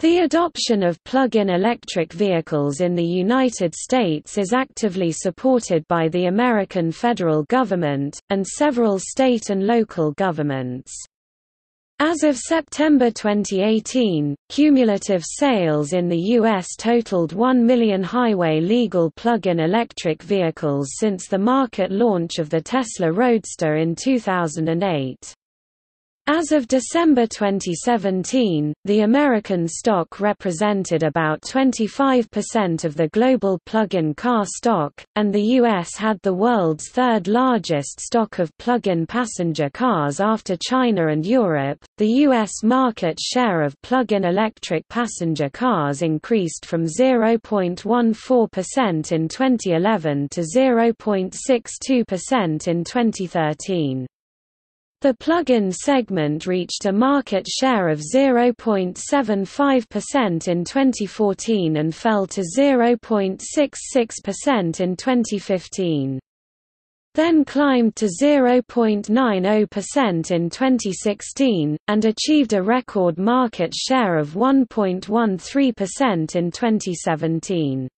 The adoption of plug-in electric vehicles in the United States is actively supported by the American federal government, and several state and local governments. As of September 2018, cumulative sales in the U.S. totaled 1 million highway legal plug-in electric vehicles since the market launch of the Tesla Roadster in 2008. As of December 2017, the American stock represented about 25% of the global plug-in car stock, and the U.S. had the world's third largest stock of plug-in passenger cars after China and Europe. The U.S. market share of plug-in electric passenger cars increased from 0.14% in 2011 to 0.62% in 2013. The plug-in segment reached a market share of 0.75% in 2014 and fell to 0.66% in 2015. Then climbed to 0.90% in 2016, and achieved a record market share of 1.13% in 2017.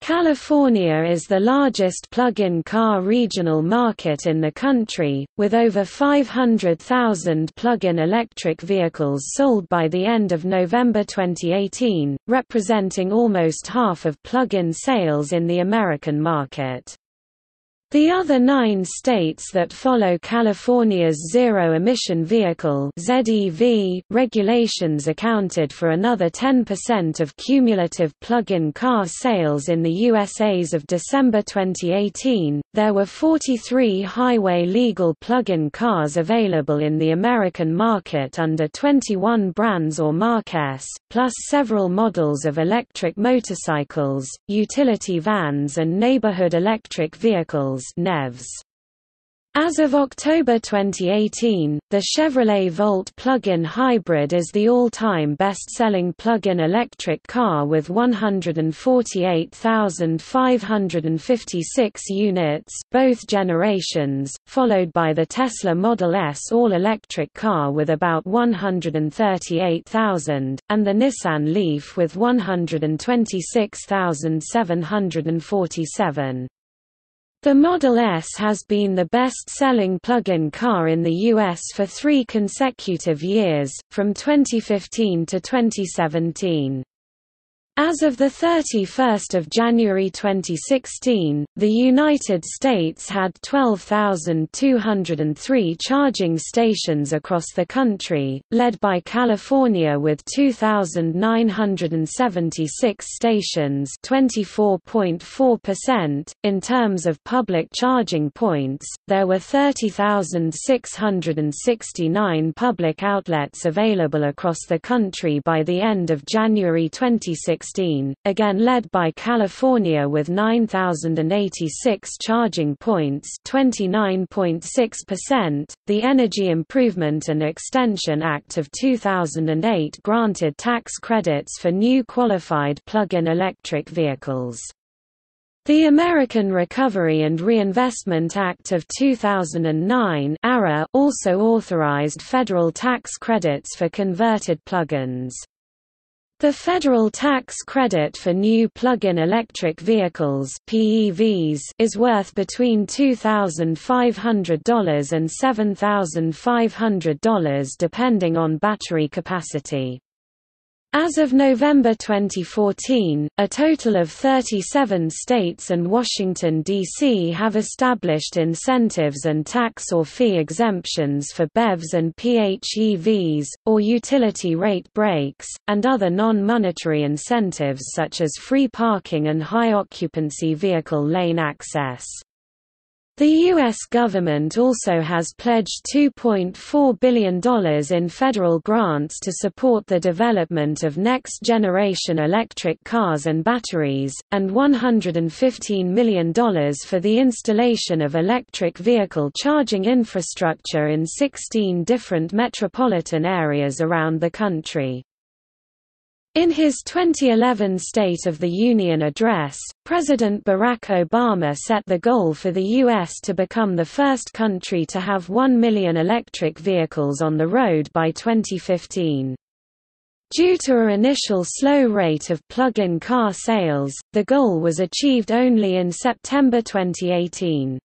California is the largest plug-in car regional market in the country, with over 500,000 plug-in electric vehicles sold by the end of November 2018, representing almost half of plug-in sales in the American market. The other nine states that follow California's zero-emission vehicle ZEV regulations accounted for another 10% of cumulative plug-in car sales in the USA's of December 2018. There were 43 highway legal plug-in cars available in the American market under 21 brands or marques, plus several models of electric motorcycles, utility vans and neighborhood electric vehicles NEVs. As of October 2018, the Chevrolet Volt plug-in hybrid is the all-time best-selling plug-in electric car with 148,556 units both generations, followed by the Tesla Model S all-electric car with about 138,000, and the Nissan Leaf with 126,747. The Model S has been the best-selling plug-in car in the U.S. for three consecutive years, from 2015 to 2017. As of 31 January 2016, the United States had 12,203 charging stations across the country, led by California with 2,976 stations 24.4%. .In terms of public charging points, there were 30,669 public outlets available across the country by the end of January 2016 2016, again led by California with 9,086 charging points 29.6%. The Energy Improvement and Extension Act of 2008 granted tax credits for new qualified plug-in electric vehicles. The American Recovery and Reinvestment Act of 2009 also authorized federal tax credits for converted plug-ins. The federal tax credit for new plug-in electric vehicles (PEVs) is worth between $2,500 and $7,500 depending on battery capacity. As of November 2014, a total of 37 states and Washington, D.C. have established incentives and tax or fee exemptions for BEVs and PHEVs, or utility rate breaks, and other non-monetary incentives such as free parking and high-occupancy vehicle lane access. The U.S. government also has pledged $2.4 billion in federal grants to support the development of next-generation electric cars and batteries, and $115 million for the installation of electric vehicle charging infrastructure in 16 different metropolitan areas around the country. In his 2011 State of the Union address, President Barack Obama set the goal for the U.S. to become the first country to have 1 million electric vehicles on the road by 2015. Due to a initial slow rate of plug-in car sales, the goal was achieved only in September 2018.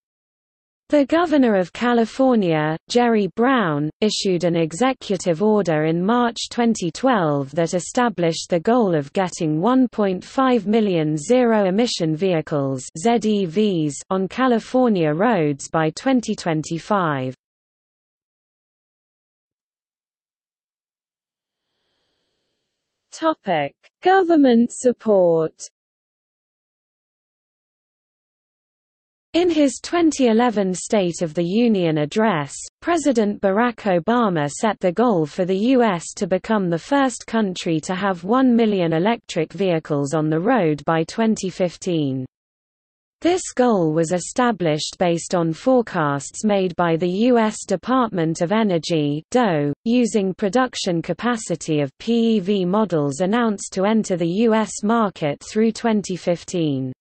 The Governor of California, Jerry Brown, issued an executive order in March 2012 that established the goal of getting 1.5 million zero-emission vehicles ZEVs on California roads by 2025. Government support In his 2011 State of the Union address, President Barack Obama set the goal for the U.S. to become the first country to have 1 million electric vehicles on the road by 2015. This goal was established based on forecasts made by the U.S. Department of Energy DOE, using production capacity of PEV models announced to enter the U.S. market through 2015.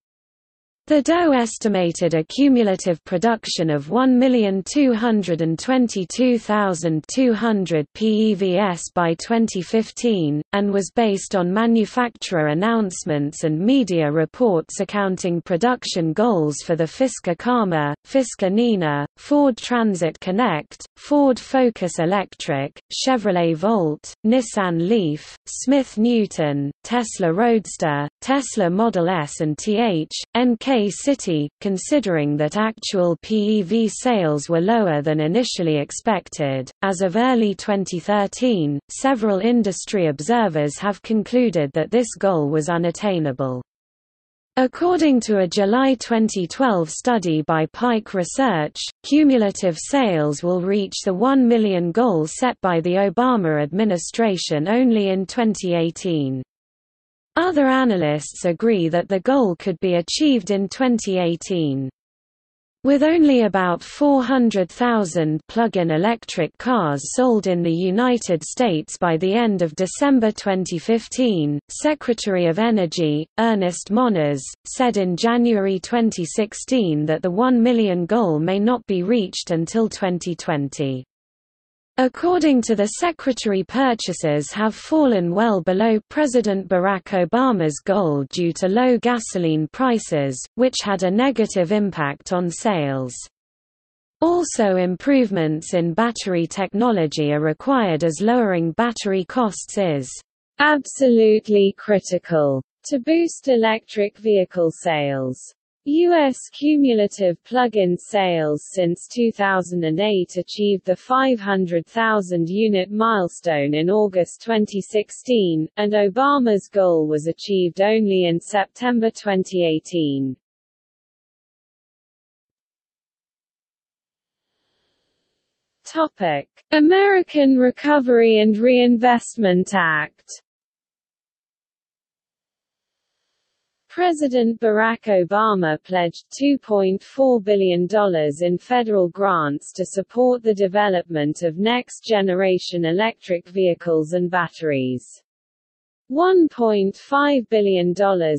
The DOE estimated a cumulative production of 1,222,200 PEVs by 2015, and was based on manufacturer announcements and media reports accounting production goals for the Fisker Karma, Fisker Nina, Ford Transit Connect, Ford Focus Electric, Chevrolet Volt, Nissan Leaf, Smith Newton, Tesla Roadster, Tesla Model S and TH, NK City, considering that actual PEV sales were lower than initially expected. As of early 2013, several industry observers have concluded that this goal was unattainable. According to a July 2012 study by Pike Research, cumulative sales will reach the 1 million goal set by the Obama administration only in 2018. Other analysts agree that the goal could be achieved in 2018. With only about 400,000 plug-in electric cars sold in the United States by the end of December 2015, Secretary of Energy, Ernest Moniz, said in January 2016 that the 1 million goal may not be reached until 2020. According to the Secretary purchases have fallen well below President Barack Obama's goal due to low gasoline prices, which had a negative impact on sales. Also improvements in battery technology are required as lowering battery costs is absolutely critical to boost electric vehicle sales. U.S. cumulative plug-in sales since 2008 achieved the 500,000-unit milestone in August 2016, and Obama's goal was achieved only in September 2018. Topic: American Recovery and Reinvestment Act President Barack Obama pledged $2.4 billion in federal grants to support the development of next-generation electric vehicles and batteries. $1.5 billion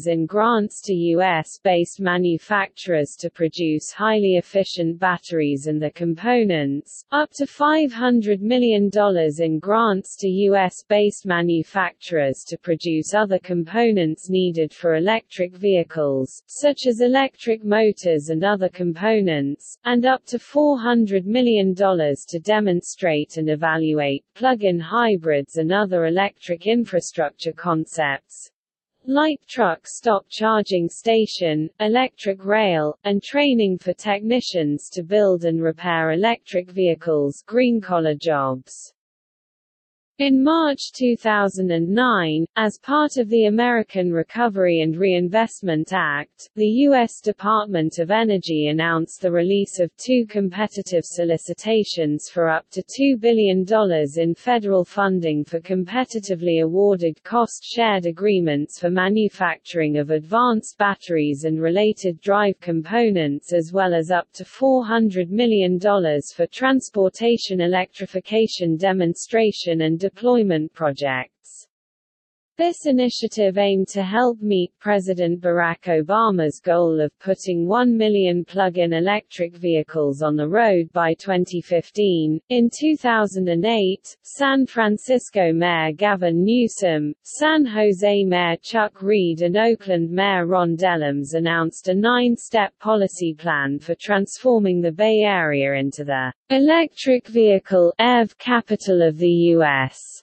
in grants to U.S.-based manufacturers to produce highly efficient batteries and the components, up to $500 million in grants to U.S.-based manufacturers to produce other components needed for electric vehicles, such as electric motors and other components, and up to $400 million to demonstrate and evaluate plug-in hybrids and other electric infrastructure concepts light truck stop charging station, electric rail, and training for technicians to build and repair electric vehicles green-collar jobs. In March 2009, as part of the American Recovery and Reinvestment Act, the U.S. Department of Energy announced the release of two competitive solicitations for up to $2 billion in federal funding for competitively awarded cost-shared agreements for manufacturing of advanced batteries and related drive components as well as up to $400 million for transportation electrification demonstration and deployment projects. This initiative aimed to help meet President Barack Obama's goal of putting 1 million plug-in electric vehicles on the road by 2015. In 2008, San Francisco Mayor Gavin Newsom, San Jose Mayor Chuck Reed and Oakland Mayor Ron Dellums announced a nine-step policy plan for transforming the Bay Area into the electric vehicle EV capital of the U.S.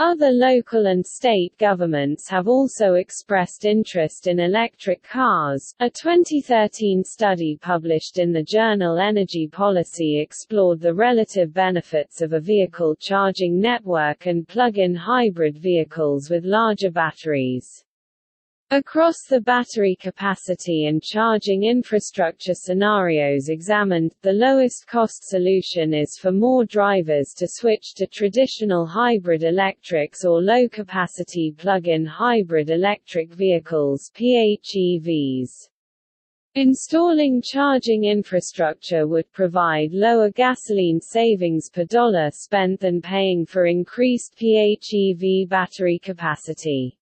Other local and state governments have also expressed interest in electric cars. A 2013 study published in the journal Energy Policy explored the relative benefits of a vehicle charging network and plug-in hybrid vehicles with larger batteries. Across the battery capacity and charging infrastructure scenarios examined, the lowest cost solution is for more drivers to switch to traditional hybrid electrics or low-capacity plug-in hybrid electric vehicles PHEVs. Installing charging infrastructure would provide lower gasoline savings per dollar spent than paying for increased PHEV battery capacity.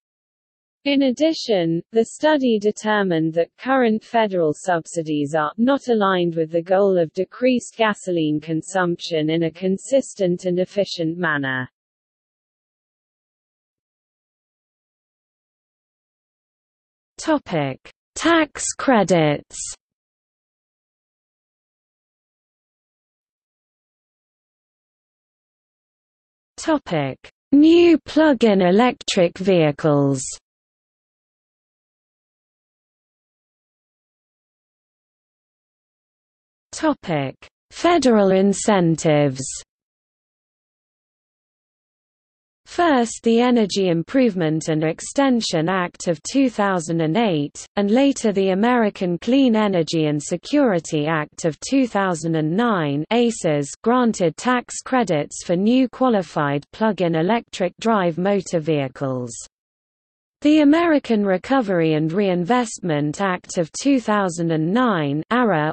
In addition, the study determined that current federal subsidies are not aligned with the goal of decreased gasoline consumption in a consistent and efficient manner. Topic: Tax credits. Topic: New plug-in electric vehicles. Topic: Federal incentives. First the Energy Improvement and Extension Act of 2008, and later the American Clean Energy and Security Act of 2009 ACES granted tax credits for new qualified plug-in electric drive motor vehicles. The American Recovery and Reinvestment Act of 2009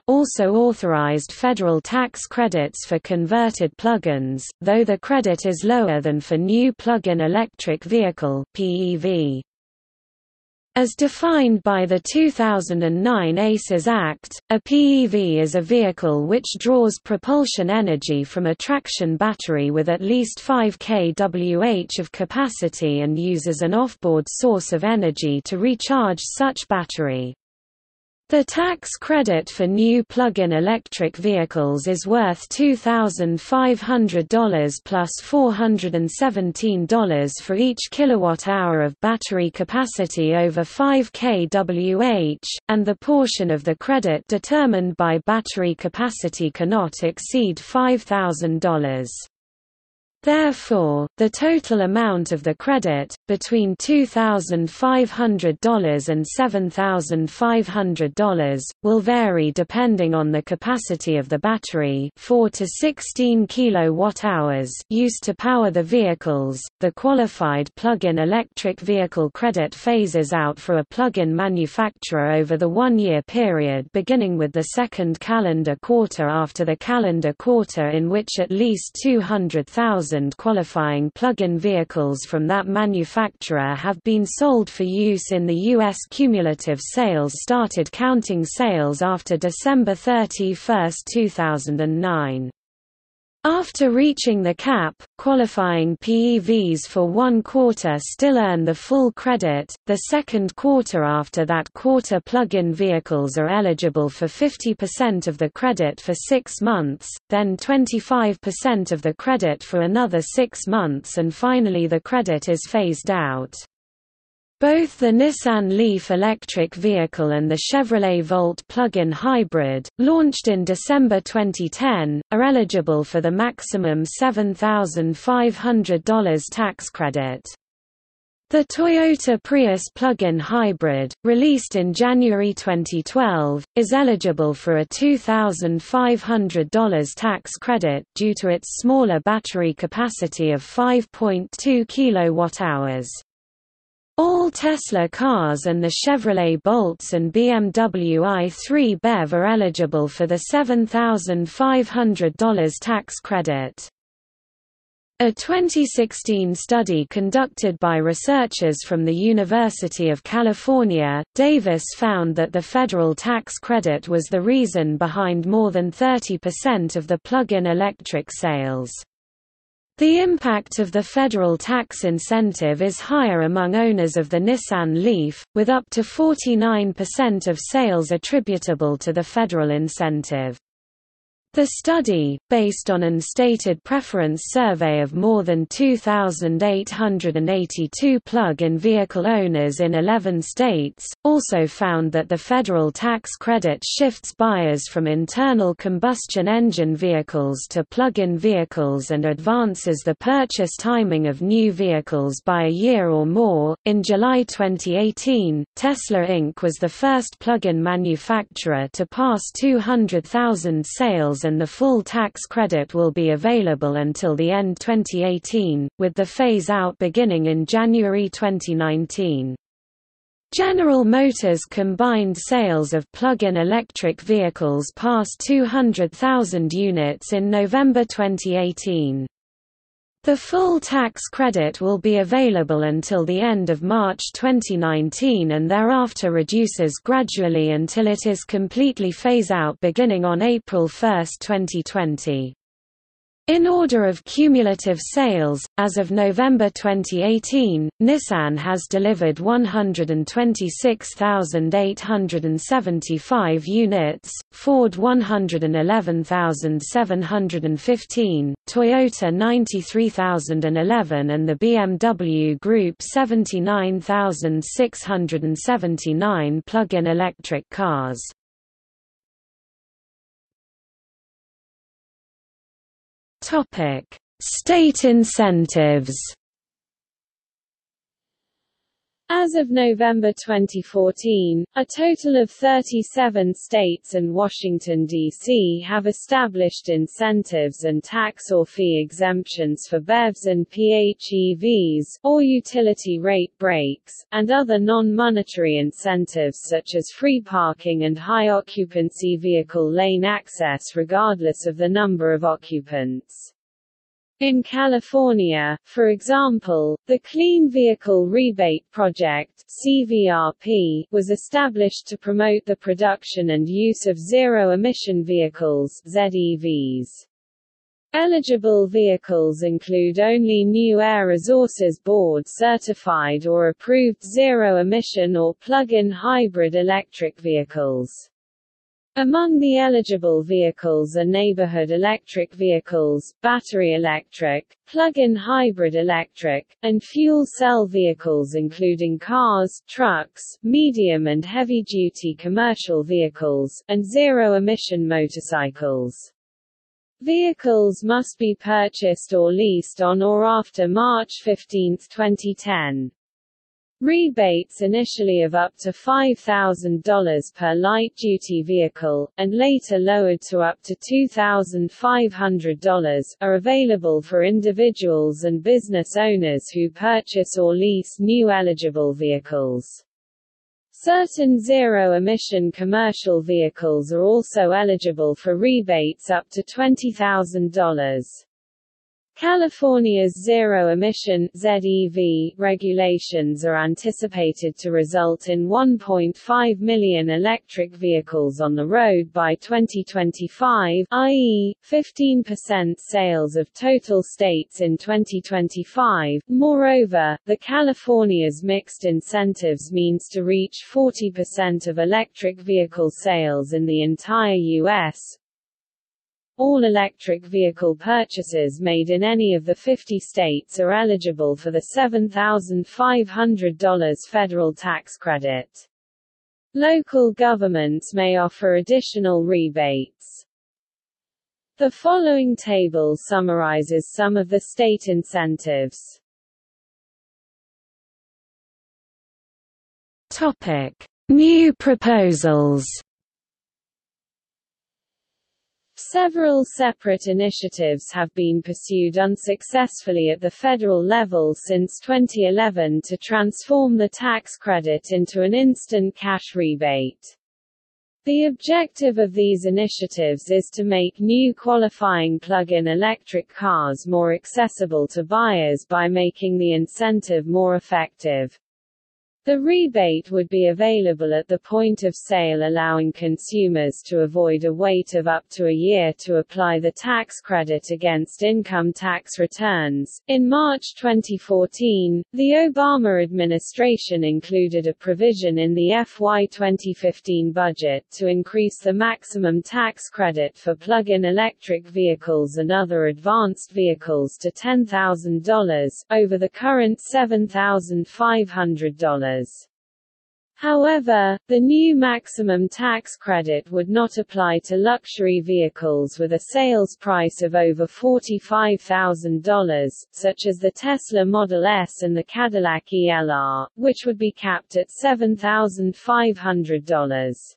also authorized federal tax credits for converted plug-ins, though the credit is lower than for new plug-in electric vehicle PEV. As defined by the 2009 ACES Act, a PEV is a vehicle which draws propulsion energy from a traction battery with at least 5 kWh of capacity and uses an offboard source of energy to recharge such battery. The tax credit for new plug-in electric vehicles is worth $2,500 plus $417 for each kilowatt-hour of battery capacity over 5 kWh, and the portion of the credit determined by battery capacity cannot exceed $5,000. Therefore, the total amount of the credit, between $2,500 and $7,500, will vary depending on the capacity of the battery 4 to 16 kilowatt-hours used to power the vehicles. The qualified plug-in electric vehicle credit phases out for a plug-in manufacturer over the one-year period beginning with the second calendar quarter after the calendar quarter in which at least 200,000 qualifying plug-in vehicles from that manufacturer have been sold for use in the U.S. Cumulative sales started counting sales after December 31, 2009. After reaching the cap, qualifying PEVs for one quarter still earn the full credit, the second quarter after that quarter plug-in vehicles are eligible for 50% of the credit for six months, then 25% of the credit for another six months and finally the credit is phased out. Both the Nissan Leaf electric vehicle and the Chevrolet Volt plug-in hybrid, launched in December 2010, are eligible for the maximum $7,500 tax credit. The Toyota Prius plug-in hybrid, released in January 2012, is eligible for a $2,500 tax credit due to its smaller battery capacity of 5.2 kWh. All Tesla cars and the Chevrolet Bolts and BMW i3 BEV are eligible for the $7,500 tax credit. A 2016 study conducted by researchers from the University of California, Davis found that the federal tax credit was the reason behind more than 30% of the plug-in electric sales. The impact of the federal tax incentive is higher among owners of the Nissan Leaf, with up to 49% of sales attributable to the federal incentive. The study, based on an stated preference survey of more than 2,882 plug-in vehicle owners in 11 states, also found that the federal tax credit shifts buyers from internal combustion engine vehicles to plug-in vehicles and advances the purchase timing of new vehicles by a year or more. In July 2018, Tesla Inc. was the first plug-in manufacturer to pass 200,000 sales and the full tax credit will be available until the end 2018, with the phase-out beginning in January 2019. General Motors combined sales of plug-in electric vehicles passed 200,000 units in November 2018. The full tax credit will be available until the end of March 2019 and thereafter reduces gradually until it is completely phase out beginning on April 1, 2020. In order of cumulative sales, as of November 2018, Nissan has delivered 126,875 units, Ford 111,715, Toyota 93,011 and the BMW Group 79,679 plug-in electric cars. Topic: State incentives. As of November 2014, a total of 37 states and Washington, D.C. have established incentives and tax or fee exemptions for BEVs and PHEVs, or utility rate breaks, and other non-monetary incentives such as free parking and high-occupancy vehicle lane access regardless of the number of occupants. In California, for example, the Clean Vehicle Rebate Project CVRP, was established to promote the production and use of zero-emission vehicles ZEVs. Eligible vehicles include only new Air Resources Board certified or approved zero-emission or plug-in hybrid electric vehicles. Among the eligible vehicles are neighborhood electric vehicles, battery electric, plug-in hybrid electric, and fuel cell vehicles including cars, trucks, medium and heavy-duty commercial vehicles, and zero-emission motorcycles. Vehicles must be purchased or leased on or after March 15, 2010. Rebates initially of up to $5,000 per light-duty vehicle, and later lowered to up to $2,500, are available for individuals and business owners who purchase or lease new eligible vehicles. Certain zero-emission commercial vehicles are also eligible for rebates up to $20,000. California's zero-emission ZEV regulations are anticipated to result in 1.5 million electric vehicles on the road by 2025, i.e., 15% sales of total states in 2025. Moreover, the California's mixed incentives means to reach 40% of electric vehicle sales in the entire U.S., all electric vehicle purchases made in any of the 50 states are eligible for the $7,500 federal tax credit. Local governments may offer additional rebates. The following table summarizes some of the state incentives. Topic: New proposals. Several separate initiatives have been pursued unsuccessfully at the federal level since 2011 to transform the tax credit into an instant cash rebate. The objective of these initiatives is to make new qualifying plug-in electric cars more accessible to buyers by making the incentive more effective. The rebate would be available at the point of sale allowing consumers to avoid a wait of up to a year to apply the tax credit against income tax returns. In March 2014, the Obama administration included a provision in the FY 2015 budget to increase the maximum tax credit for plug-in electric vehicles and other advanced vehicles to $10,000, over the current $7,500. However, the new maximum tax credit would not apply to luxury vehicles with a sales price of over $45,000, such as the Tesla Model S and the Cadillac ELR, which would be capped at $7,500.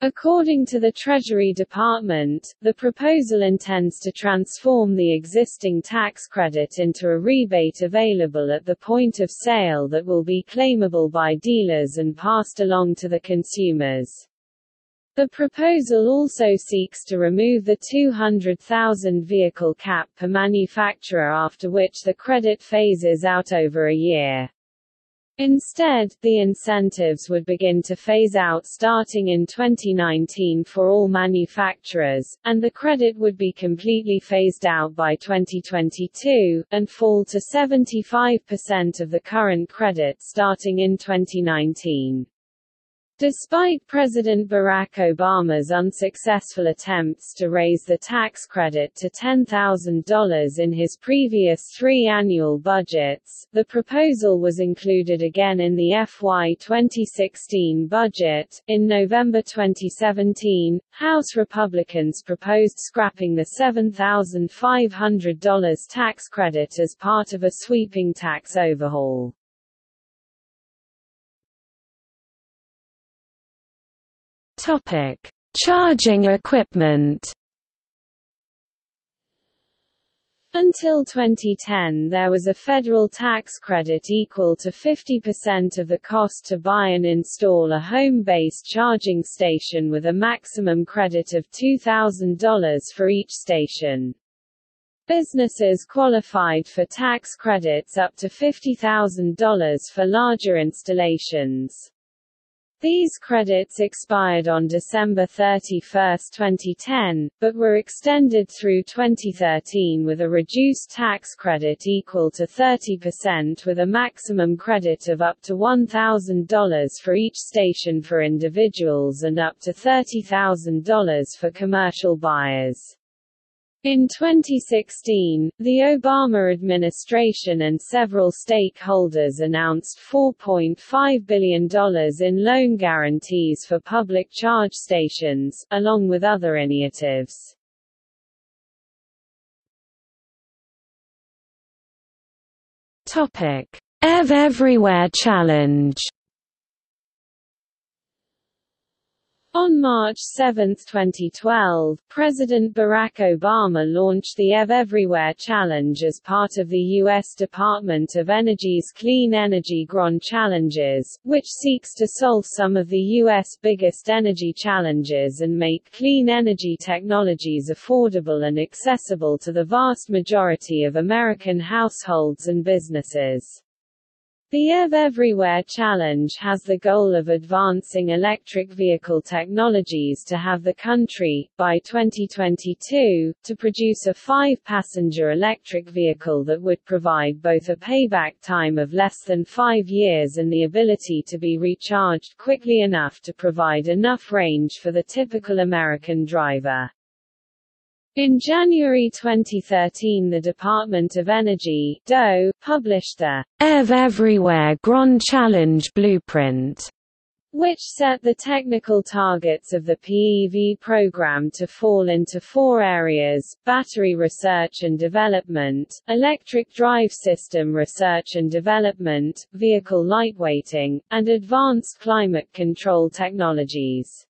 According to the Treasury Department, the proposal intends to transform the existing tax credit into a rebate available at the point of sale that will be claimable by dealers and passed along to the consumers. The proposal also seeks to remove the 200,000 vehicle cap per manufacturer after which the credit phases out over a year. Instead, the incentives would begin to phase out starting in 2019 for all manufacturers, and the credit would be completely phased out by 2022, and fall to 75% of the current credit starting in 2019. Despite President Barack Obama's unsuccessful attempts to raise the tax credit to $10,000 in his previous three annual budgets, the proposal was included again in the FY 2016 budget. In November 2017, House Republicans proposed scrapping the $7,500 tax credit as part of a sweeping tax overhaul. Topic: Charging equipment. Until 2010 there was a federal tax credit equal to 50% of the cost to buy and install a home-based charging station with a maximum credit of $2,000 for each station. Businesses qualified for tax credits up to $50,000 for larger installations. These credits expired on December 31, 2010, but were extended through 2013 with a reduced tax credit equal to 30% with a maximum credit of up to $1,000 for each station for individuals and up to $30,000 for commercial buyers. In 2016, the Obama administration and several stakeholders announced $4.5 billion in loan guarantees for public charge stations, along with other initiatives. Topic: EV Everywhere Challenge On March 7, 2012, President Barack Obama launched the EV Everywhere Challenge as part of the U.S. Department of Energy's Clean Energy Grand Challenges, which seeks to solve some of the U.S. biggest energy challenges and make clean energy technologies affordable and accessible to the vast majority of American households and businesses. The EV Everywhere Challenge has the goal of advancing electric vehicle technologies to have the country, by 2022, to produce a five-passenger electric vehicle that would provide both a payback time of less than five years and the ability to be recharged quickly enough to provide enough range for the typical American driver. In January 2013 the Department of Energy DOE, published the EV Everywhere Grand Challenge Blueprint, which set the technical targets of the PEV program to fall into four areas, battery research and development, electric drive system research and development, vehicle lightweighting, and advanced climate control technologies.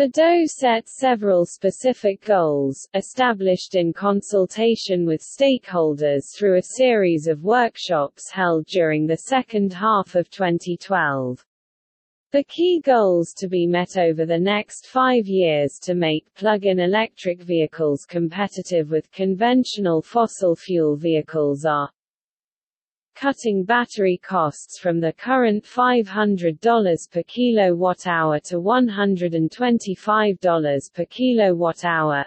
The DOE set several specific goals, established in consultation with stakeholders through a series of workshops held during the second half of 2012. The key goals to be met over the next five years to make plug-in electric vehicles competitive with conventional fossil fuel vehicles are cutting battery costs from the current $500 per kilowatt-hour to $125 per kilowatt-hour,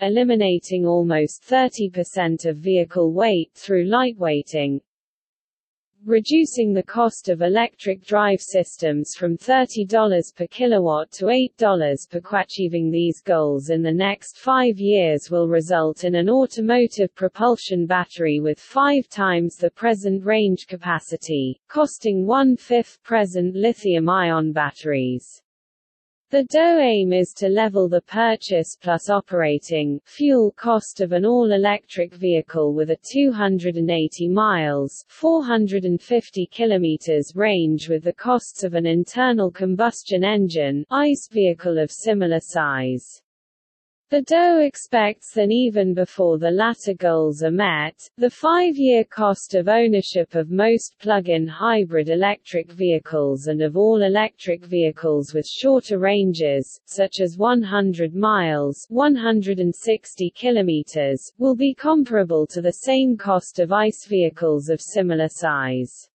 eliminating almost 30% of vehicle weight through lightweighting, reducing the cost of electric drive systems from $30 per kilowatt to $8 per kW. Achieving these goals in the next five years will result in an automotive propulsion battery with five times the present range capacity, costing one-fifth present lithium-ion batteries. The DOE aim is to level the purchase plus operating fuel cost of an all-electric vehicle with a 280 miles 450 kilometers range with the costs of an internal combustion engine ICE vehicle of similar size. The DOE expects that even before the latter goals are met, the five-year cost of ownership of most plug-in hybrid electric vehicles and of all electric vehicles with shorter ranges, such as 100 miles 160 kilometers, will be comparable to the same cost of ICE vehicles of similar size.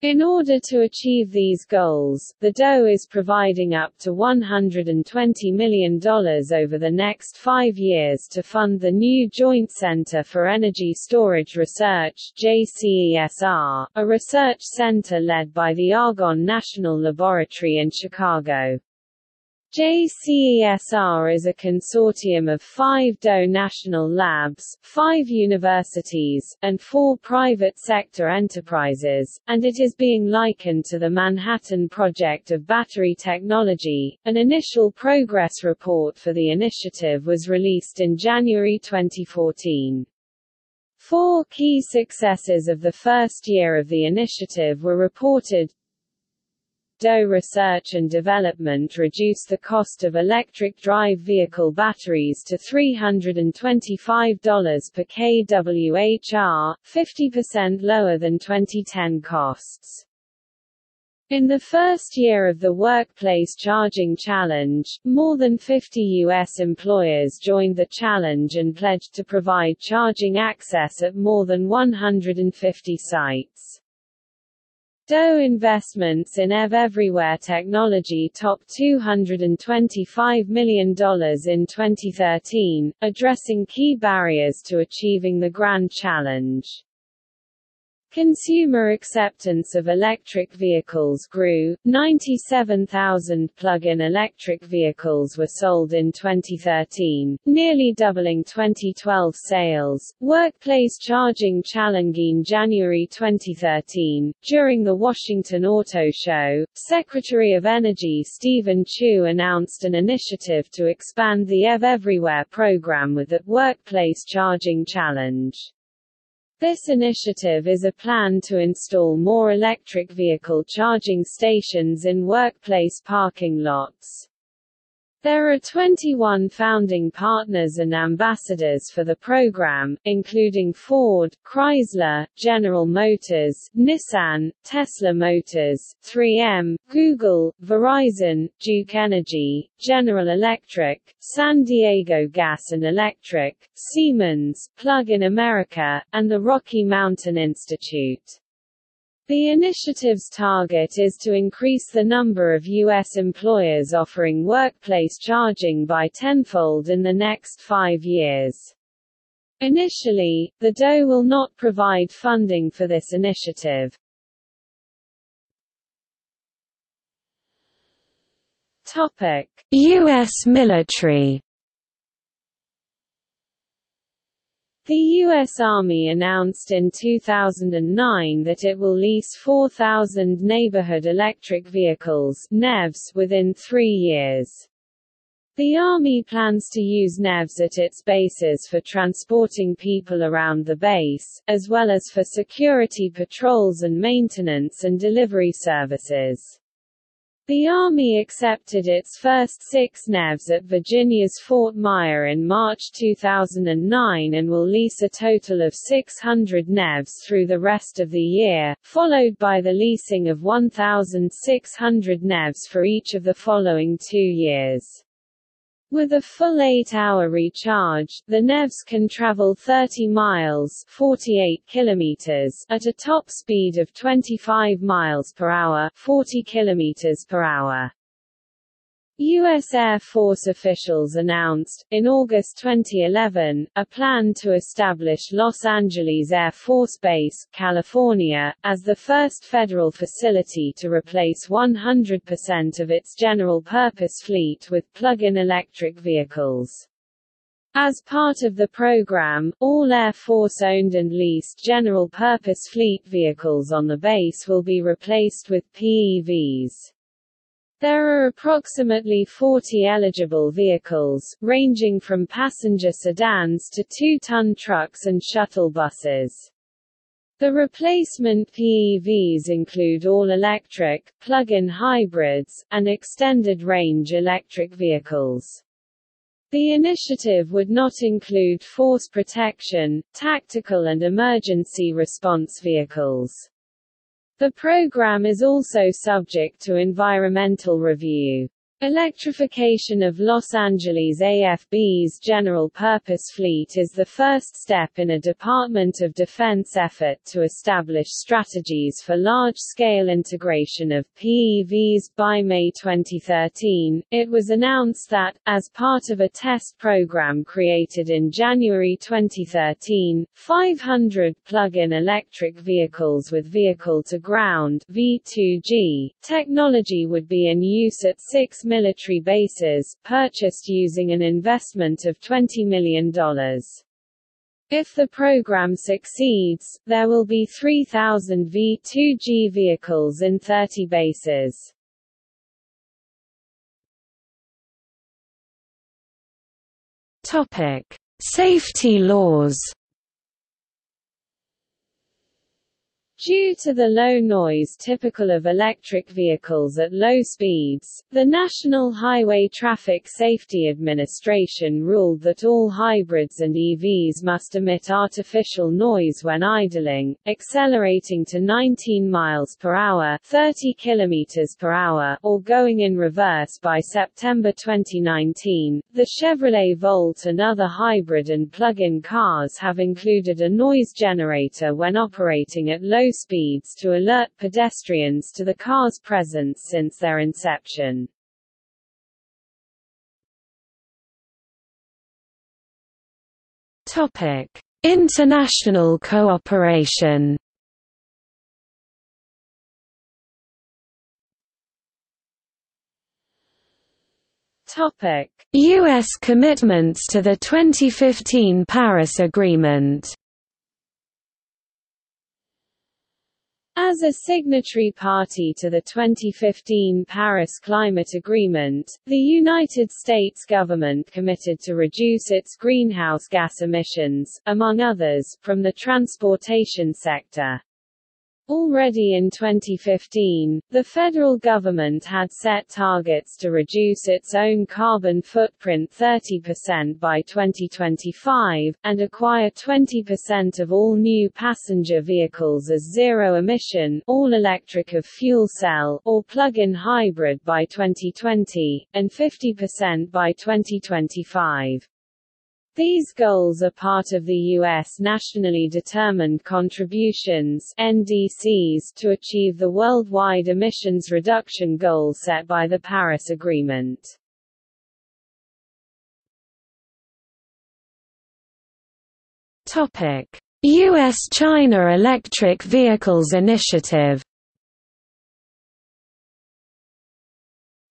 In order to achieve these goals, the DOE is providing up to $120 million over the next five years to fund the new Joint Center for Energy Storage Research JCESR, a research center led by the Argonne National Laboratory in Chicago. JCESR is a consortium of five DOE national labs, five universities, and four private sector enterprises, and it is being likened to the Manhattan Project of Battery Technology. An initial progress report for the initiative was released in January 2014. Four key successes of the first year of the initiative were reported DOE research and development reduce the cost of electric drive vehicle batteries to $325 per kWh, 50% lower than 2010 costs. In the first year of the Workplace Charging Challenge, more than 50 U.S. employers joined the challenge and pledged to provide charging access at more than 150 sites. DOE investments in EV Everywhere technology topped $225 million in 2013, addressing key barriers to achieving the Grand Challenge. Consumer acceptance of electric vehicles grew. 97,000 plug-in electric vehicles were sold in 2013, nearly doubling 2012 sales. Workplace Charging Challenge in January 2013, during the Washington Auto Show, Secretary of Energy Steven Chu announced an initiative to expand the EV Everywhere program with the Workplace Charging Challenge. This initiative is a plan to install more electric vehicle charging stations in workplace parking lots. There are 21 founding partners and ambassadors for the program, including Ford, Chrysler, General Motors, Nissan, Tesla Motors, 3M, Google, Verizon, Duke Energy, General Electric, San Diego Gas and Electric, Siemens, Plug-in America, and the Rocky Mountain Institute. The initiative's target is to increase the number of U.S. employers offering workplace charging by tenfold in the next five years. Initially, the DOE will not provide funding for this initiative. U.S. military The U.S. Army announced in 2009 that it will lease 4,000 neighborhood electric vehicles NEVs within three years. The Army plans to use NEVs at its bases for transporting people around the base, as well as for security patrols and maintenance and delivery services. The Army accepted its first six NEVs at Virginia's Fort Myer in March 2009 and will lease a total of 600 NEVs through the rest of the year, followed by the leasing of 1,600 NEVs for each of the following two years. With a full 8-hour recharge, the NEVs can travel 30 miles 48 kilometers at a top speed of 25 miles per hour 40 kilometers per hour. U.S. Air Force officials announced, in August 2011, a plan to establish Los Angeles Air Force Base, California, as the first federal facility to replace 100% of its general-purpose fleet with plug-in electric vehicles. As part of the program, all Air Force-owned and leased general-purpose fleet vehicles on the base will be replaced with PEVs. There are approximately 40 eligible vehicles, ranging from passenger sedans to two-ton trucks and shuttle buses. The replacement PEVs include all-electric, plug-in hybrids, and extended-range electric vehicles. The initiative would not include force protection, tactical and emergency response vehicles. The program is also subject to environmental review. Electrification of Los Angeles AFB's general-purpose fleet is the first step in a Department of Defense effort to establish strategies for large-scale integration of PEVs by May 2013. It was announced that, as part of a test program created in January 2013, 500 plug-in electric vehicles with vehicle-to-grid (V2G) technology would be in use at six military bases, purchased using an investment of $20 million. If the program succeeds, there will be 3,000 V-2G vehicles in 30 bases. Topic: Safety laws. Due to the low noise typical of electric vehicles at low speeds, the National Highway Traffic Safety Administration ruled that all hybrids and EVs must emit artificial noise when idling, accelerating to 19 miles per hour, 30 kilometers per hour, or going in reverse by September 2019. The Chevrolet Volt and other hybrid and plug-in cars have included a noise generator when operating at low speeds to alert pedestrians to the car's presence since their inception. Topic: International cooperation. Topic: US commitments to the 2015 Paris Agreement. As a signatory party to the 2015 Paris Climate Agreement, the United States government committed to reduce its greenhouse gas emissions, among others, from the transportation sector. Already in 2015, the federal government had set targets to reduce its own carbon footprint 30% by 2025, and acquire 20% of all new passenger vehicles as zero-emission all-electric of fuel cell or plug-in hybrid by 2020, and 50% by 2025. These goals are part of the U.S. Nationally Determined Contributions NDCs to achieve the worldwide emissions reduction goal set by the Paris Agreement. U.S.-China Electric Vehicles Initiative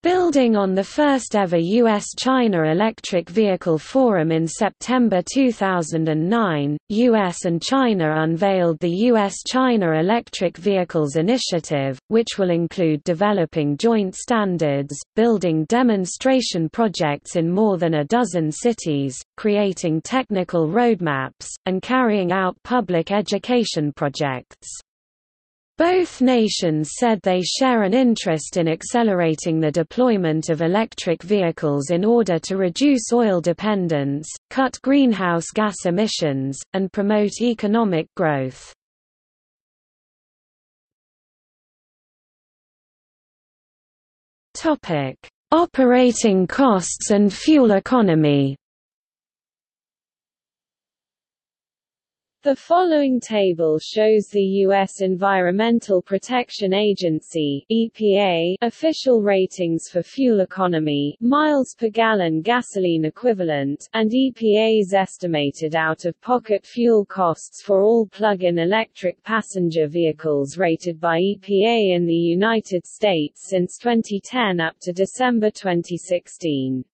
Building on the first-ever U.S.-China Electric Vehicle Forum in September 2009, U.S. and China unveiled the U.S.-China Electric Vehicles Initiative, which will include developing joint standards, building demonstration projects in more than a dozen cities, creating technical roadmaps, and carrying out public education projects. Both nations said they share an interest in accelerating the deployment of electric vehicles in order to reduce oil dependence, cut greenhouse gas emissions, and promote economic growth. Operating costs and fuel economy The following table shows the U.S. Environmental Protection Agency EPA official ratings for fuel economy miles per gallon gasoline equivalent, and EPA's estimated out-of-pocket fuel costs for all plug-in electric passenger vehicles rated by EPA in the United States since 2010 up to December 2016.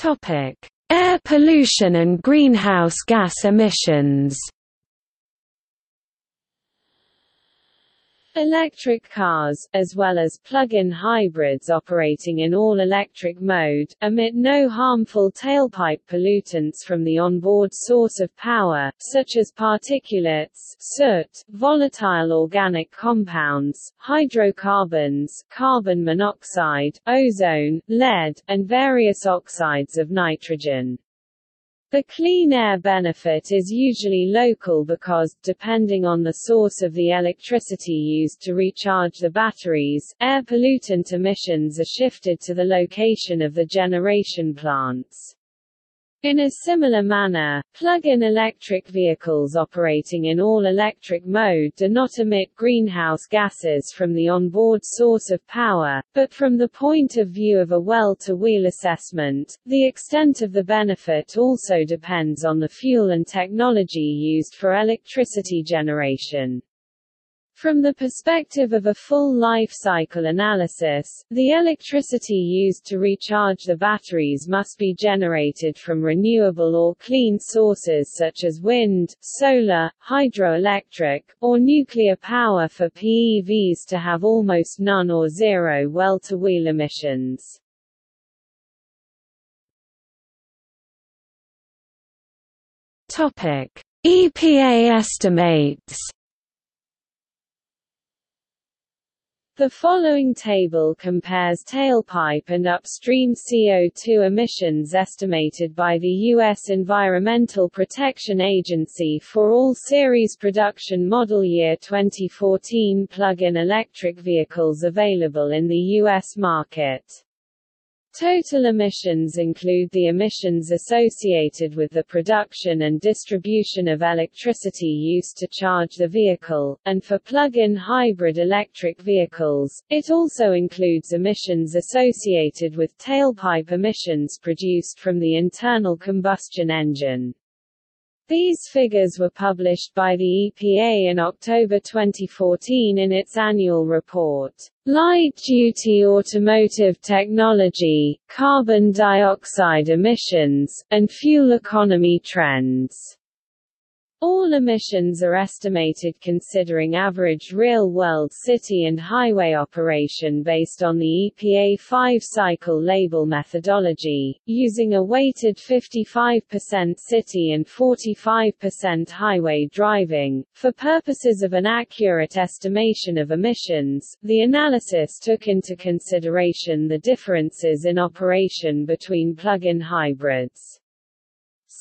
Topic: Air pollution and greenhouse gas emissions. Electric cars, as well as plug-in hybrids operating in all-electric mode, emit no harmful tailpipe pollutants from the onboard source of power, such as particulates, soot, volatile organic compounds, hydrocarbons, carbon monoxide, ozone, lead, and various oxides of nitrogen. The clean air benefit is usually local because, depending on the source of the electricity used to recharge the batteries, air pollutant emissions are shifted to the location of the generation plants. In a similar manner, plug-in electric vehicles operating in all-electric mode do not emit greenhouse gases from the onboard source of power, but from the point of view of a well-to-wheel assessment, the extent of the benefit also depends on the fuel and technology used for electricity generation. From the perspective of a full life cycle analysis, the electricity used to recharge the batteries must be generated from renewable or clean sources such as wind, solar, hydroelectric, or nuclear power for PEVs to have almost none or zero well-to-wheel emissions. EPA estimates The following table compares tailpipe and upstream CO2 emissions estimated by the U.S. Environmental Protection Agency for all series production model year 2014 plug-in electric vehicles available in the U.S. market. Total emissions include the emissions associated with the production and distribution of electricity used to charge the vehicle, and for plug-in hybrid electric vehicles, it also includes emissions associated with tailpipe emissions produced from the internal combustion engine. These figures were published by the EPA in October 2014 in its annual report, Light-Duty Automotive Technology, Carbon Dioxide Emissions, and Fuel Economy Trends. All emissions are estimated considering average real-world city and highway operation based on the EPA 5-cycle label methodology, using a weighted 55% city and 45% highway driving. For purposes of an accurate estimation of emissions, the analysis took into consideration the differences in operation between plug-in hybrids.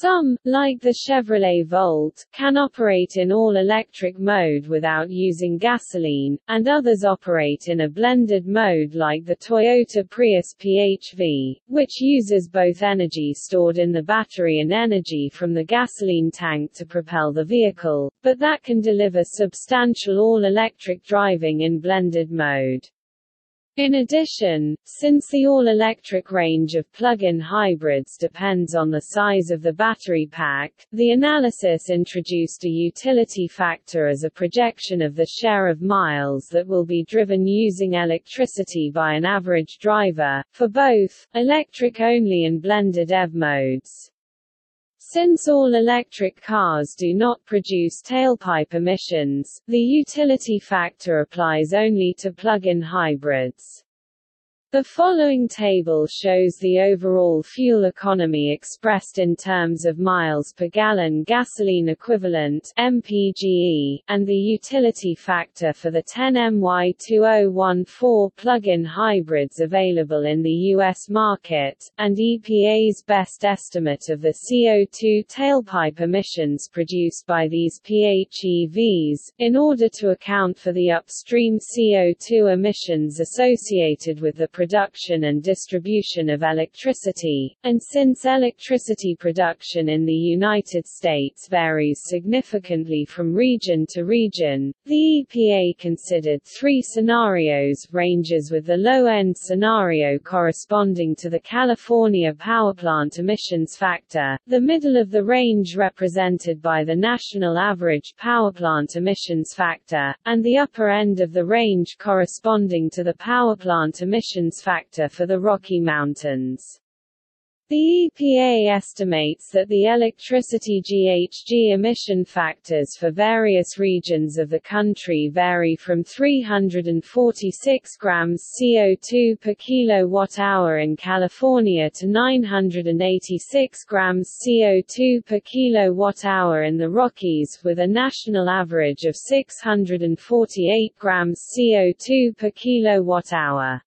Some, like the Chevrolet Volt, can operate in all-electric mode without using gasoline, and others operate in a blended mode like the Toyota Prius PHV, which uses both energy stored in the battery and energy from the gasoline tank to propel the vehicle, but that can deliver substantial all-electric driving in blended mode. In addition, since the all-electric range of plug-in hybrids depends on the size of the battery pack, the analysis introduced a utility factor as a projection of the share of miles that will be driven using electricity by an average driver, for both, electric-only and blended EV modes. Since all electric cars do not produce tailpipe emissions, the utility factor applies only to plug-in hybrids. The following table shows the overall fuel economy expressed in terms of miles per gallon gasoline equivalent MPGE, and the utility factor for the 10MY2014 plug-in hybrids available in the U.S. market, and EPA's best estimate of the CO2 tailpipe emissions produced by these PHEVs, in order to account for the upstream CO2 emissions associated with the production and distribution of electricity, and since electricity production in the United States varies significantly from region to region, the EPA considered three scenarios ranges with the low-end scenario corresponding to the California powerplant emissions factor, the middle of the range represented by the national average powerplant emissions factor, and the upper end of the range corresponding to the powerplant emissions factor for the Rocky Mountains. The EPA estimates that the electricity GHG emission factors for various regions of the country vary from 346 grams CO2 per kilowatt-hour in California to 986 grams CO2 per kilowatt-hour in the Rockies, with a national average of 648 grams CO2 per kilowatt-hour.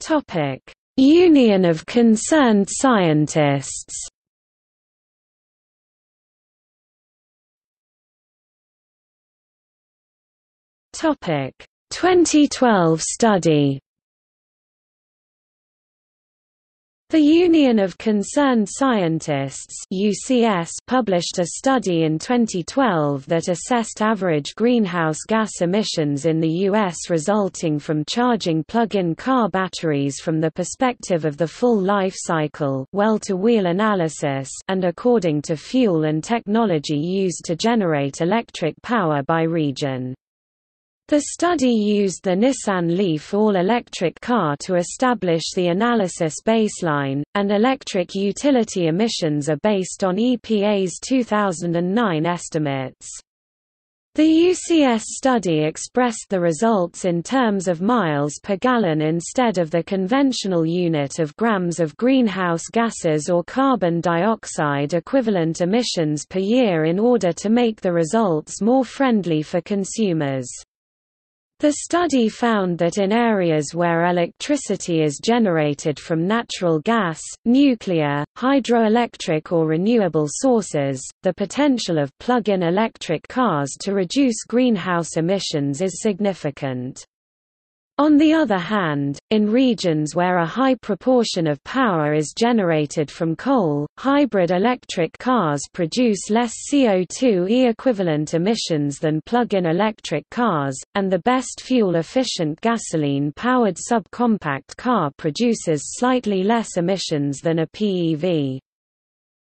Topic: Union of Concerned Scientists. Topic: 2012 study. The Union of Concerned Scientists UCS published a study in 2012 that assessed average greenhouse gas emissions in the U.S. resulting from charging plug-in car batteries from the perspective of the full life cycle well-to-wheel analysis and according to fuel and technology used to generate electric power by region. The study used the Nissan Leaf all-electric car to establish the analysis baseline, and electric utility emissions are based on EPA's 2009 estimates. The UCS study expressed the results in terms of miles per gallon instead of the conventional unit of grams of greenhouse gases or carbon dioxide equivalent emissions per year in order to make the results more friendly for consumers. The study found that in areas where electricity is generated from natural gas, nuclear, hydroelectric or renewable sources, the potential of plug-in electric cars to reduce greenhouse emissions is significant. On the other hand, in regions where a high proportion of power is generated from coal, hybrid electric cars produce less CO2e equivalent emissions than plug-in electric cars, and the best fuel-efficient gasoline-powered subcompact car produces slightly less emissions than a PEV.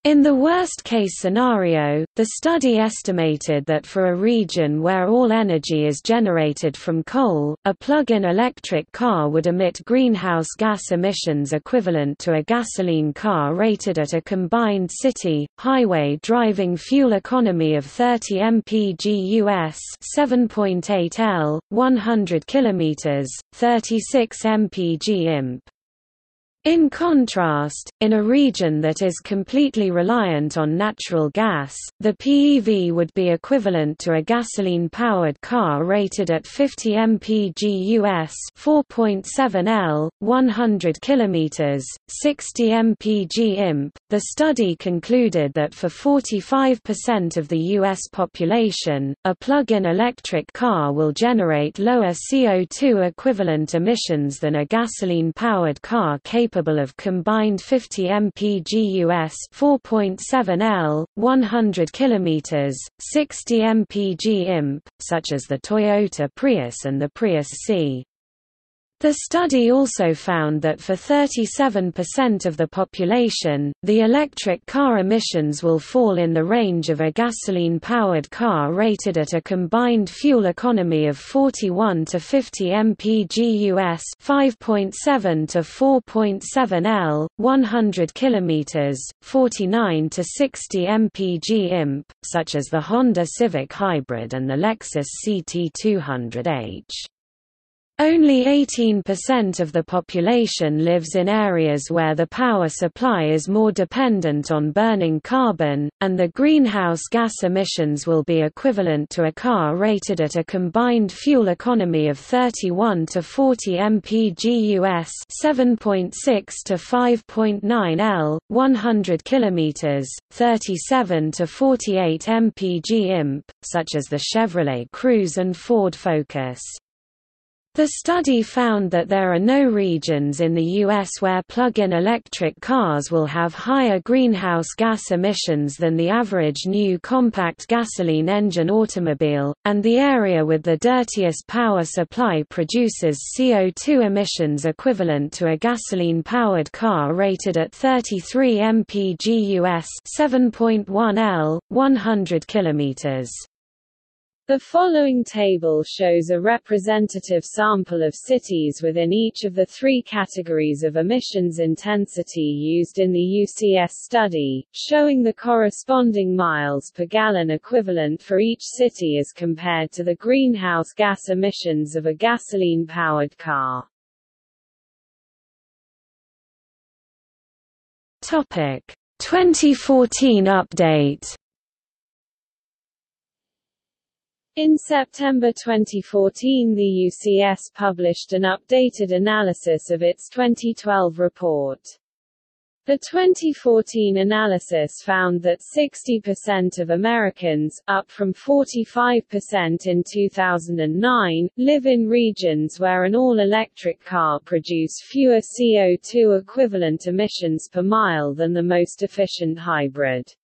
In the worst-case scenario, the study estimated that for a region where all energy is generated from coal, a plug-in electric car would emit greenhouse gas emissions equivalent to a gasoline car rated at a combined city, highway driving fuel economy of 30 mpg US 7.8 L, 100 km, 36 mpg imp. In contrast, in a region that is completely reliant on natural gas, the PEV would be equivalent to a gasoline-powered car rated at 50 mpg US 4.7 L, 100 km, 60 mpg imp. The study concluded that for 45% of the US population, a plug-in electric car will generate lower CO2 equivalent emissions than a gasoline-powered car capable capable of combined 50 mpg US 4.7 L, 100 km, 60 mpg imp, such as the Toyota Prius and the Prius C. The study also found that for 37% of the population, the electric car emissions will fall in the range of a gasoline-powered car rated at a combined fuel economy of 41 to 50 mpg US 5.7 to 4.7 L, 100 km, 49 to 60 mpg imp, such as the Honda Civic Hybrid and the Lexus CT200H. Only 18% of the population lives in areas where the power supply is more dependent on burning carbon, and the greenhouse gas emissions will be equivalent to a car rated at a combined fuel economy of 31 to 40 mpg US 7.6 to 5.9 L, 100 km, 37 to 48 mpg imp, such as the Chevrolet Cruze and Ford Focus. The study found that there are no regions in the U.S. where plug-in electric cars will have higher greenhouse gas emissions than the average new compact gasoline engine automobile, and the area with the dirtiest power supply produces CO2 emissions equivalent to a gasoline-powered car rated at 33 mpg US 7.1 L, 100 kilometers. The following table shows a representative sample of cities within each of the three categories of emissions intensity used in the UCS study, showing the corresponding miles per gallon equivalent for each city as compared to the greenhouse gas emissions of a gasoline-powered car. Topic 2014 update In September 2014 the UCS published an updated analysis of its 2012 report. The 2014 analysis found that 60% of Americans, up from 45% in 2009, live in regions where an all-electric car produce fewer CO2 equivalent emissions per mile than the most efficient hybrid.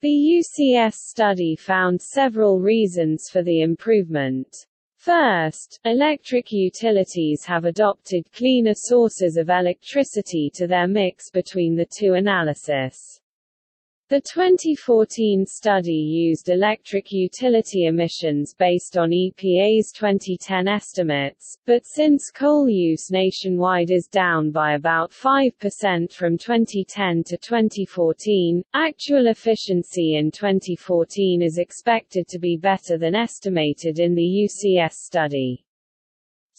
The UCS study found several reasons for the improvement. First, electric utilities have adopted cleaner sources of electricity to their mix between the two analysis. The 2014 study used electric utility emissions based on EPA's 2010 estimates, but since coal use nationwide is down by about 5% from 2010 to 2014, actual efficiency in 2014 is expected to be better than estimated in the UCS study.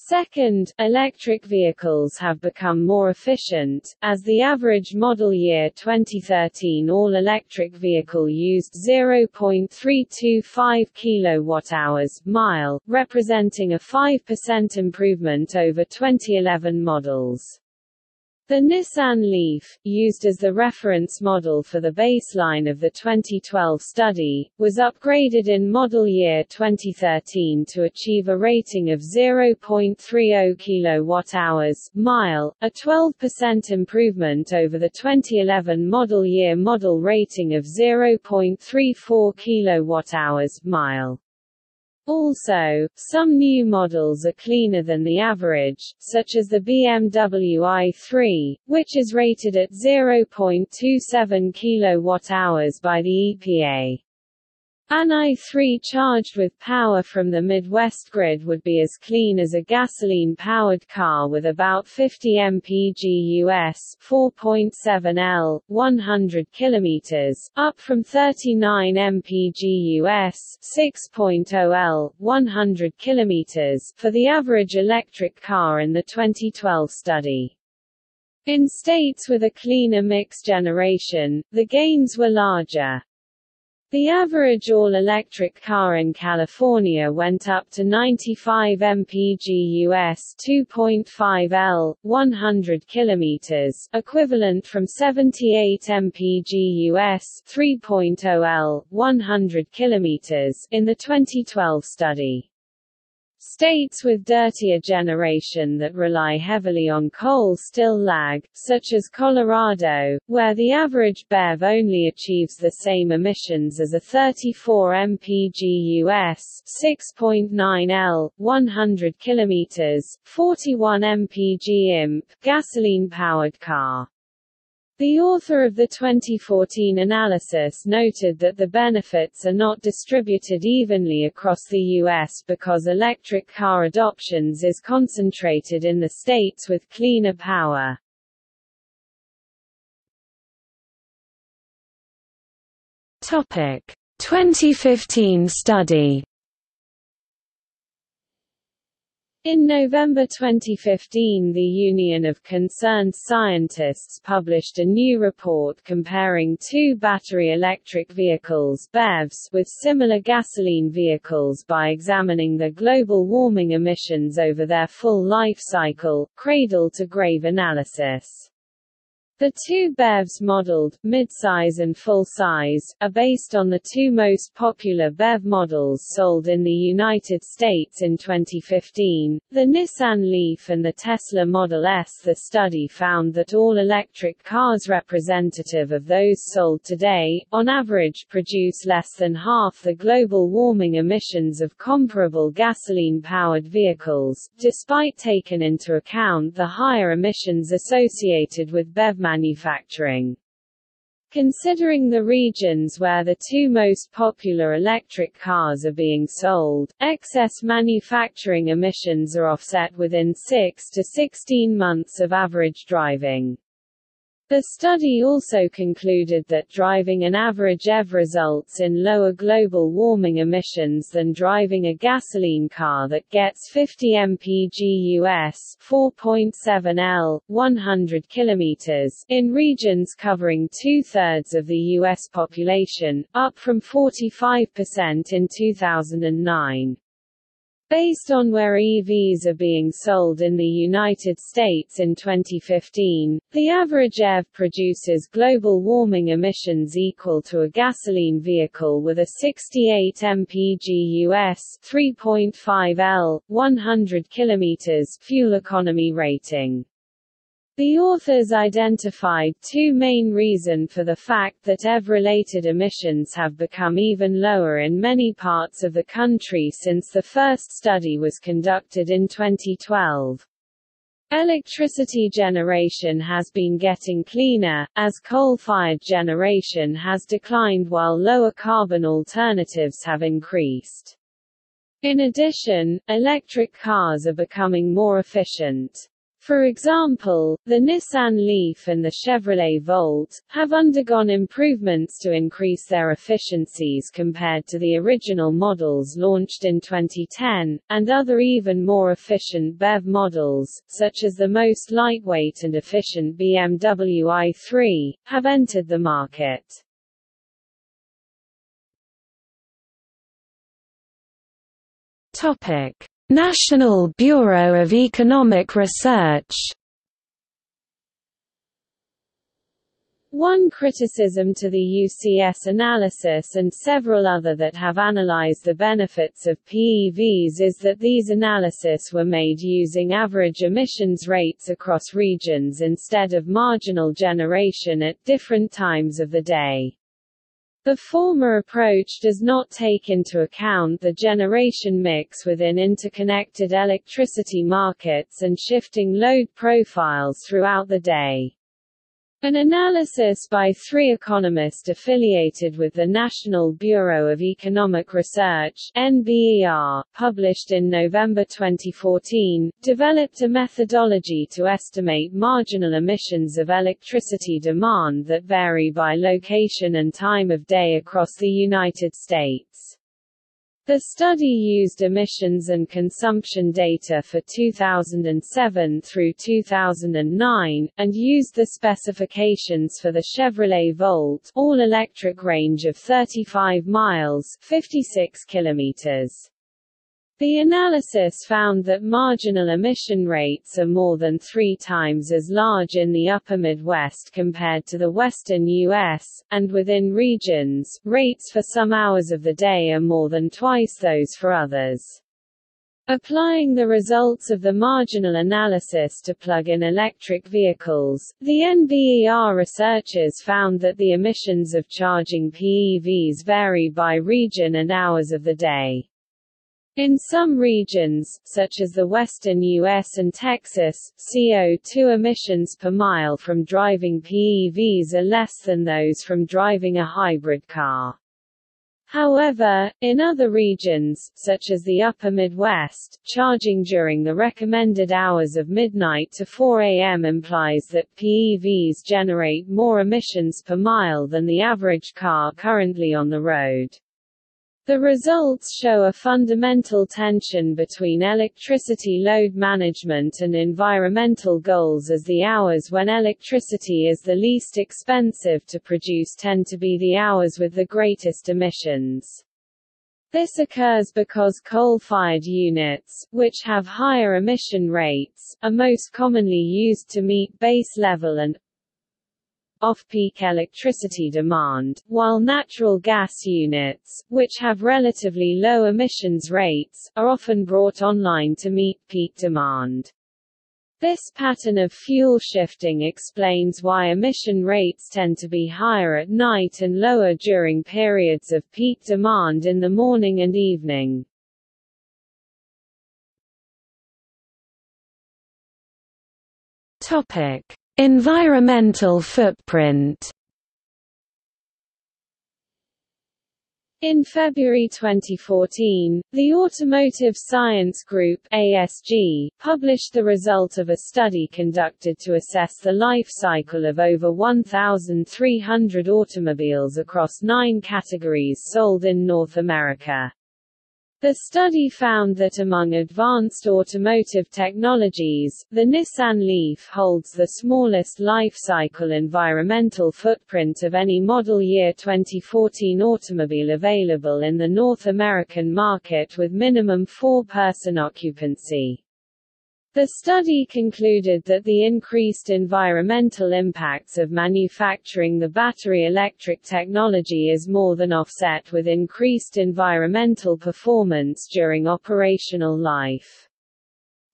Second, electric vehicles have become more efficient, as the average model year 2013 all-electric vehicle used 0.325 kWh mile, representing a 5% improvement over 2011 models. The Nissan Leaf, used as the reference model for the baseline of the 2012 study, was upgraded in model year 2013 to achieve a rating of 0.30 kWh mile, a 12% improvement over the 2011 model year model rating of 0.34 kWh mile. Also, some new models are cleaner than the average, such as the BMW i3, which is rated at 0.27 kWh by the EPA. An i3 charged with power from the Midwest grid would be as clean as a gasoline-powered car with about 50 mpg US 4.7 L, 100 km, up from 39 mpg US 6.0 L, 100 km, for the average electric car in the 2012 study. In states with a cleaner mix generation, the gains were larger. The average all-electric car in California went up to 95 mpg US 2.5 L, 100 km, equivalent from 78 mpg US 3.0 L, 100 km, in the 2012 study. States with dirtier generation that rely heavily on coal still lag, such as Colorado, where the average BEV only achieves the same emissions as a 34 mpg US 6.9 L, 100 km, 41 mpg imp, gasoline-powered car. The author of the 2014 analysis noted that the benefits are not distributed evenly across the U.S. because electric car adoptions is concentrated in the states with cleaner power. Topic 2015 study In November 2015 the Union of Concerned Scientists published a new report comparing two battery electric vehicles BEVs with similar gasoline vehicles by examining the global warming emissions over their full life cycle, cradle-to-grave analysis. The two BEVs modeled, midsize and full-size, are based on the two most popular BEV models sold in the United States in 2015, the Nissan Leaf and the Tesla Model S. The study found that all electric cars representative of those sold today, on average produce less than half the global warming emissions of comparable gasoline-powered vehicles, despite taking into account the higher emissions associated with BEV manufacturing. Considering the regions where the two most popular electric cars are being sold, excess manufacturing emissions are offset within 6 to 16 months of average driving. The study also concluded that driving an average EV results in lower global warming emissions than driving a gasoline car that gets 50 mpg US 4.7 L, 100 km in regions covering two-thirds of the U.S. population, up from 45% in 2009. Based on where EVs are being sold in the United States in 2015, the average EV produces global warming emissions equal to a gasoline vehicle with a 68 mpg US 3.5 L, 100 km fuel economy rating. The authors identified two main reasons for the fact that EV-related emissions have become even lower in many parts of the country since the first study was conducted in 2012. Electricity generation has been getting cleaner, as coal-fired generation has declined while lower carbon alternatives have increased. In addition, electric cars are becoming more efficient. For example, the Nissan Leaf and the Chevrolet Volt, have undergone improvements to increase their efficiencies compared to the original models launched in 2010, and other even more efficient BEV models, such as the most lightweight and efficient BMW i3, have entered the market. Topic. National Bureau of Economic Research One criticism to the UCS analysis and several other that have analyzed the benefits of PEVs is that these analyses were made using average emissions rates across regions instead of marginal generation at different times of the day. The former approach does not take into account the generation mix within interconnected electricity markets and shifting load profiles throughout the day. An analysis by three economists affiliated with the National Bureau of Economic Research NBER, published in November 2014, developed a methodology to estimate marginal emissions of electricity demand that vary by location and time of day across the United States. The study used emissions and consumption data for 2007 through 2009, and used the specifications for the Chevrolet Volt all-electric range of 35 miles 56 kilometers. The analysis found that marginal emission rates are more than three times as large in the upper Midwest compared to the western U.S., and within regions, rates for some hours of the day are more than twice those for others. Applying the results of the marginal analysis to plug-in electric vehicles, the NBER researchers found that the emissions of charging PEVs vary by region and hours of the day. In some regions, such as the western U.S. and Texas, CO2 emissions per mile from driving PEVs are less than those from driving a hybrid car. However, in other regions, such as the upper Midwest, charging during the recommended hours of midnight to 4 a.m. implies that PEVs generate more emissions per mile than the average car currently on the road. The results show a fundamental tension between electricity load management and environmental goals as the hours when electricity is the least expensive to produce tend to be the hours with the greatest emissions. This occurs because coal-fired units, which have higher emission rates, are most commonly used to meet base level and off-peak electricity demand, while natural gas units, which have relatively low emissions rates, are often brought online to meet peak demand. This pattern of fuel shifting explains why emission rates tend to be higher at night and lower during periods of peak demand in the morning and evening. Topic: Environmental footprint In February 2014, the Automotive Science Group ASG, published the result of a study conducted to assess the life cycle of over 1,300 automobiles across nine categories sold in North America. The study found that among advanced automotive technologies, the Nissan Leaf holds the smallest life cycle environmental footprint of any model year 2014 automobile available in the North American market with minimum four-person occupancy. The study concluded that the increased environmental impacts of manufacturing the battery electric technology is more than offset with increased environmental performance during operational life.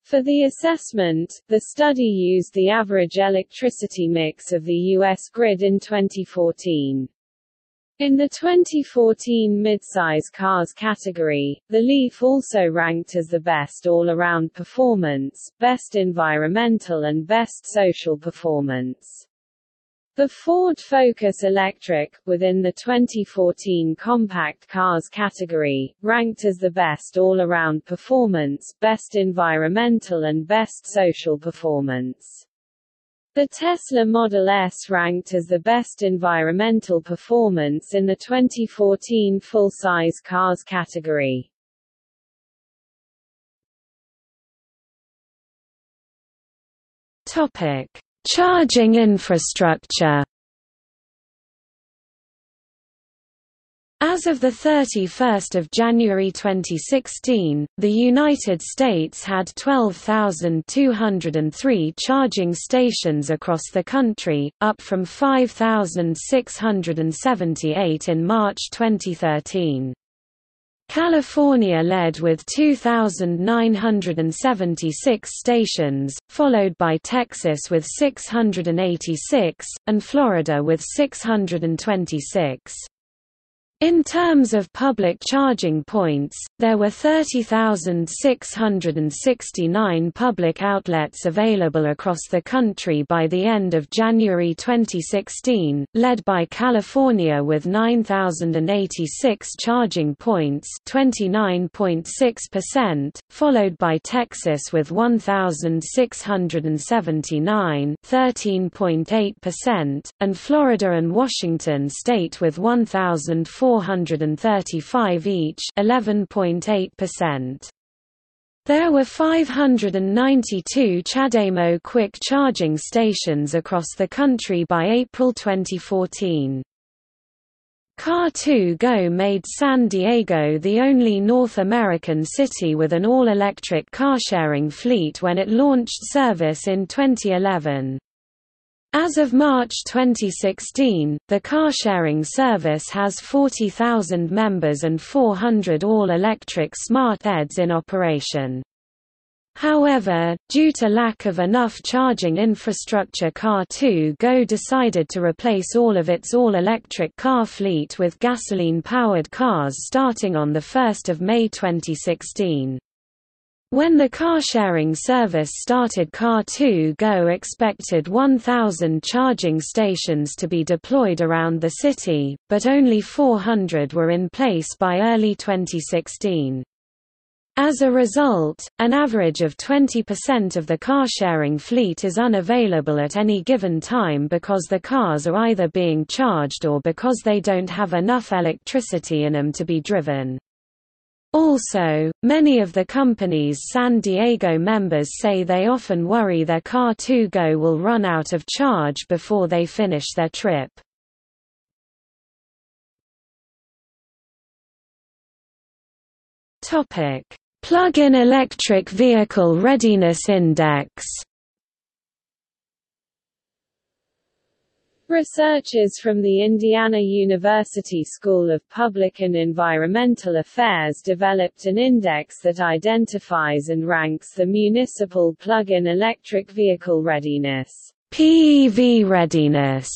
For the assessment, the study used the average electricity mix of the U.S. grid in 2014. In the 2014 midsize cars category, the Leaf also ranked as the best all-around performance, best environmental and best social performance. The Ford Focus Electric, within the 2014 compact cars category, ranked as the best all-around performance, best environmental and best social performance. The Tesla Model S ranked as the best environmental performance in the 2014 full-size cars category. Topic: Charging infrastructure As of 31 January 2016, the United States had 12,203 charging stations across the country, up from 5,678 in March 2013. California led with 2,976 stations, followed by Texas with 686, and Florida with 626. In terms of public charging points, there were 30,669 public outlets available across the country by the end of January 2016, led by California with 9,086 charging points 29.6%, followed by Texas with 1,679 13.8%, and Florida and Washington state with 1,004 435 each 11.8%. There were 592 CHAdeMO quick charging stations across the country by April 2014. Car2Go made San Diego the only North American city with an all-electric car-sharing fleet when it launched service in 2011. As of March 2016, the car-sharing service has 40,000 members and 400 all-electric smart EDs in operation. However, due to lack of enough charging infrastructure Car2Go decided to replace all of its all-electric car fleet with gasoline-powered cars starting on 1 May 2016. When the car-sharing service started Car2Go expected 1,000 charging stations to be deployed around the city, but only 400 were in place by early 2016. As a result, an average of 20% of the car-sharing fleet is unavailable at any given time because the cars are either being charged or because they don't have enough electricity in them to be driven. Also, many of the company's San Diego members say they often worry their Car2Go will run out of charge before they finish their trip. Plug-in Electric Vehicle Readiness Index Researchers from the Indiana University School of Public and Environmental Affairs developed an index that identifies and ranks the municipal plug-in electric vehicle readiness PEV readiness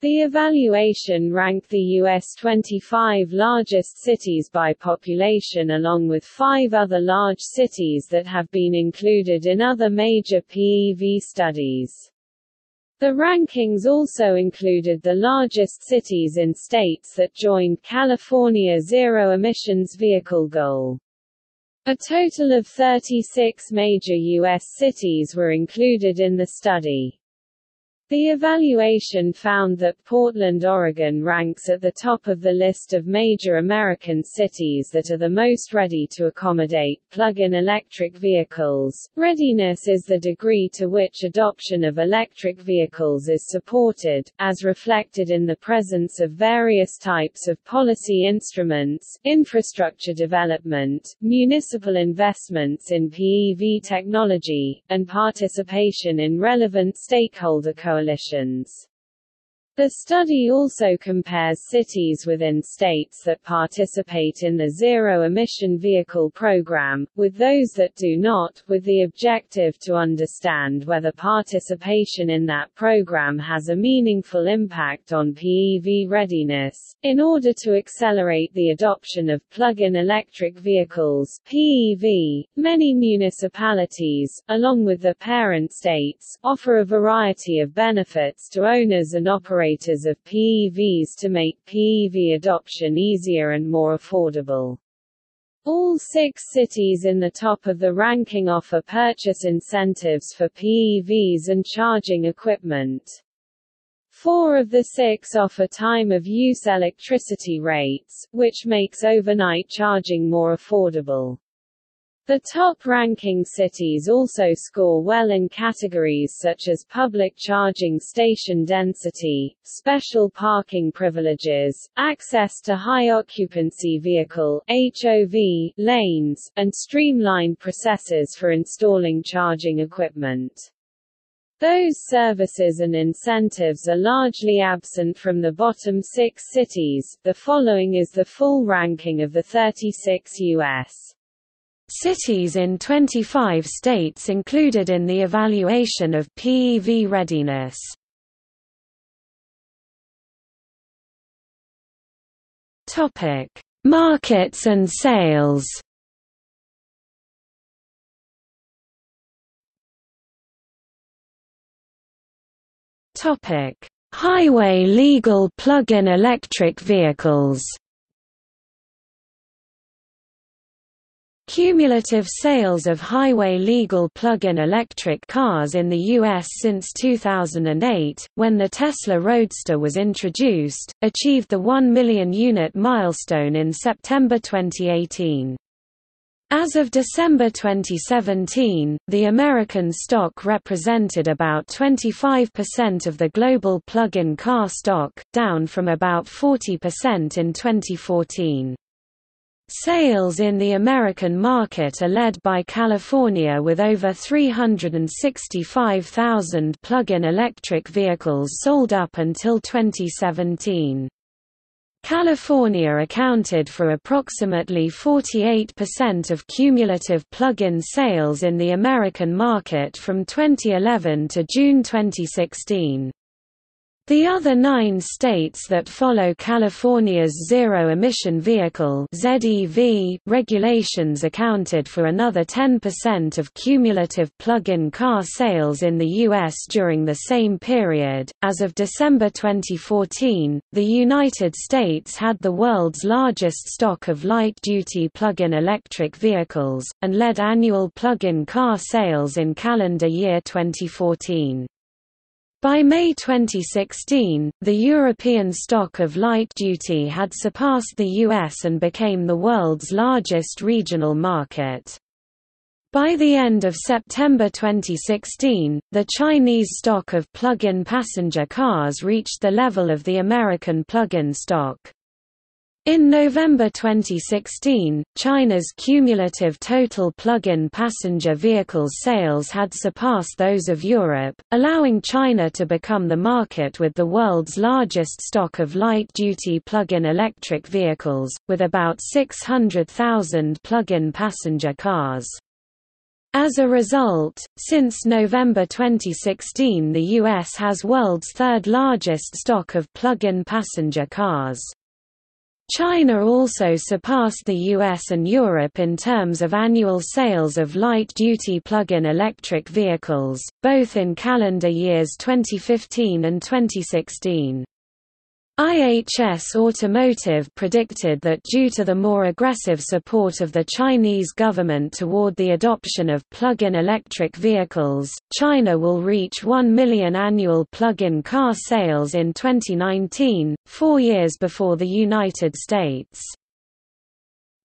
the evaluation ranked the U.S. 25 largest cities by population along with five other large cities that have been included in other major PEV studies. The rankings also included the largest cities in states that joined California zero emissions vehicle goal. A total of 36 major U.S. cities were included in the study. The evaluation found that Portland, Oregon ranks at the top of the list of major American cities that are the most ready to accommodate plug-in electric vehicles. Readiness is the degree to which adoption of electric vehicles is supported, as reflected in the presence of various types of policy instruments, infrastructure development, municipal investments in PEV technology, and participation in relevant stakeholder coalitions coalitions. The study also compares cities within states that participate in the zero-emission vehicle program, with those that do not, with the objective to understand whether participation in that program has a meaningful impact on PEV readiness. In order to accelerate the adoption of plug-in electric vehicles PEV, many municipalities, along with the parent states, offer a variety of benefits to owners and operators operators of PEVs to make PEV adoption easier and more affordable. All six cities in the top of the ranking offer purchase incentives for PEVs and charging equipment. Four of the six offer time-of-use electricity rates, which makes overnight charging more affordable. The top-ranking cities also score well in categories such as public charging station density, special parking privileges, access to high-occupancy vehicle HOV lanes, and streamlined processes for installing charging equipment. Those services and incentives are largely absent from the bottom six cities. The following is the full ranking of the 36 U.S. Cities in 25 states included in the evaluation of PEV readiness. Topic: Markets and sales. Topic: Highway legal plug-in electric vehicles. Cumulative sales of highway-legal plug-in electric cars in the U.S. since 2008, when the Tesla Roadster was introduced, achieved the 1 million unit milestone in September 2018. As of December 2017, the American stock represented about 25% of the global plug-in car stock, down from about 40% in 2014. Sales in the American market are led by California with over 365,000 plug-in electric vehicles sold up until 2017. California accounted for approximately 48% of cumulative plug-in sales in the American market from 2011 to June 2016. The other nine states that follow California's zero-emission vehicle (ZEV) regulations accounted for another 10% of cumulative plug-in car sales in the U.S. during the same period. As of December 2014, the United States had the world's largest stock of light-duty plug-in electric vehicles, and led annual plug-in car sales in calendar year 2014. By May 2016, the European stock of light-duty had surpassed the US and became the world's largest regional market. By the end of September 2016, the Chinese stock of plug-in passenger cars reached the level of the American plug-in stock. In November 2016, China's cumulative total plug-in passenger vehicles sales had surpassed those of Europe, allowing China to become the market with the world's largest stock of light-duty plug-in electric vehicles, with about 600,000 plug-in passenger cars. As a result, since November 2016 the U.S. has world's third largest stock of plug-in passenger cars. China also surpassed the US and Europe in terms of annual sales of light-duty plug-in electric vehicles, both in calendar years 2015 and 2016. IHS Automotive predicted that due to the more aggressive support of the Chinese government toward the adoption of plug-in electric vehicles, China will reach 1 million annual plug-in car sales in 2019, four years before the United States.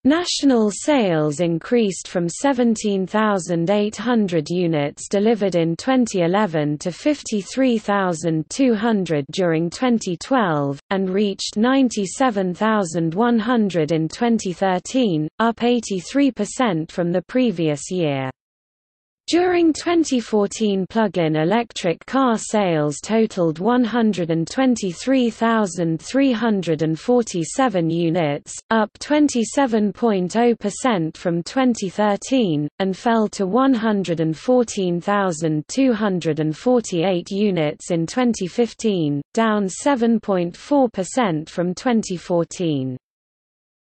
National sales increased from 17,800 units delivered in 2011 to 53,200 during 2012, and reached 97,100 in 2013, up 83% from the previous year. During 2014 plug-in electric car sales totaled 123,347 units, up 27.0% from 2013, and fell to 114,248 units in 2015, down 7.4% from 2014.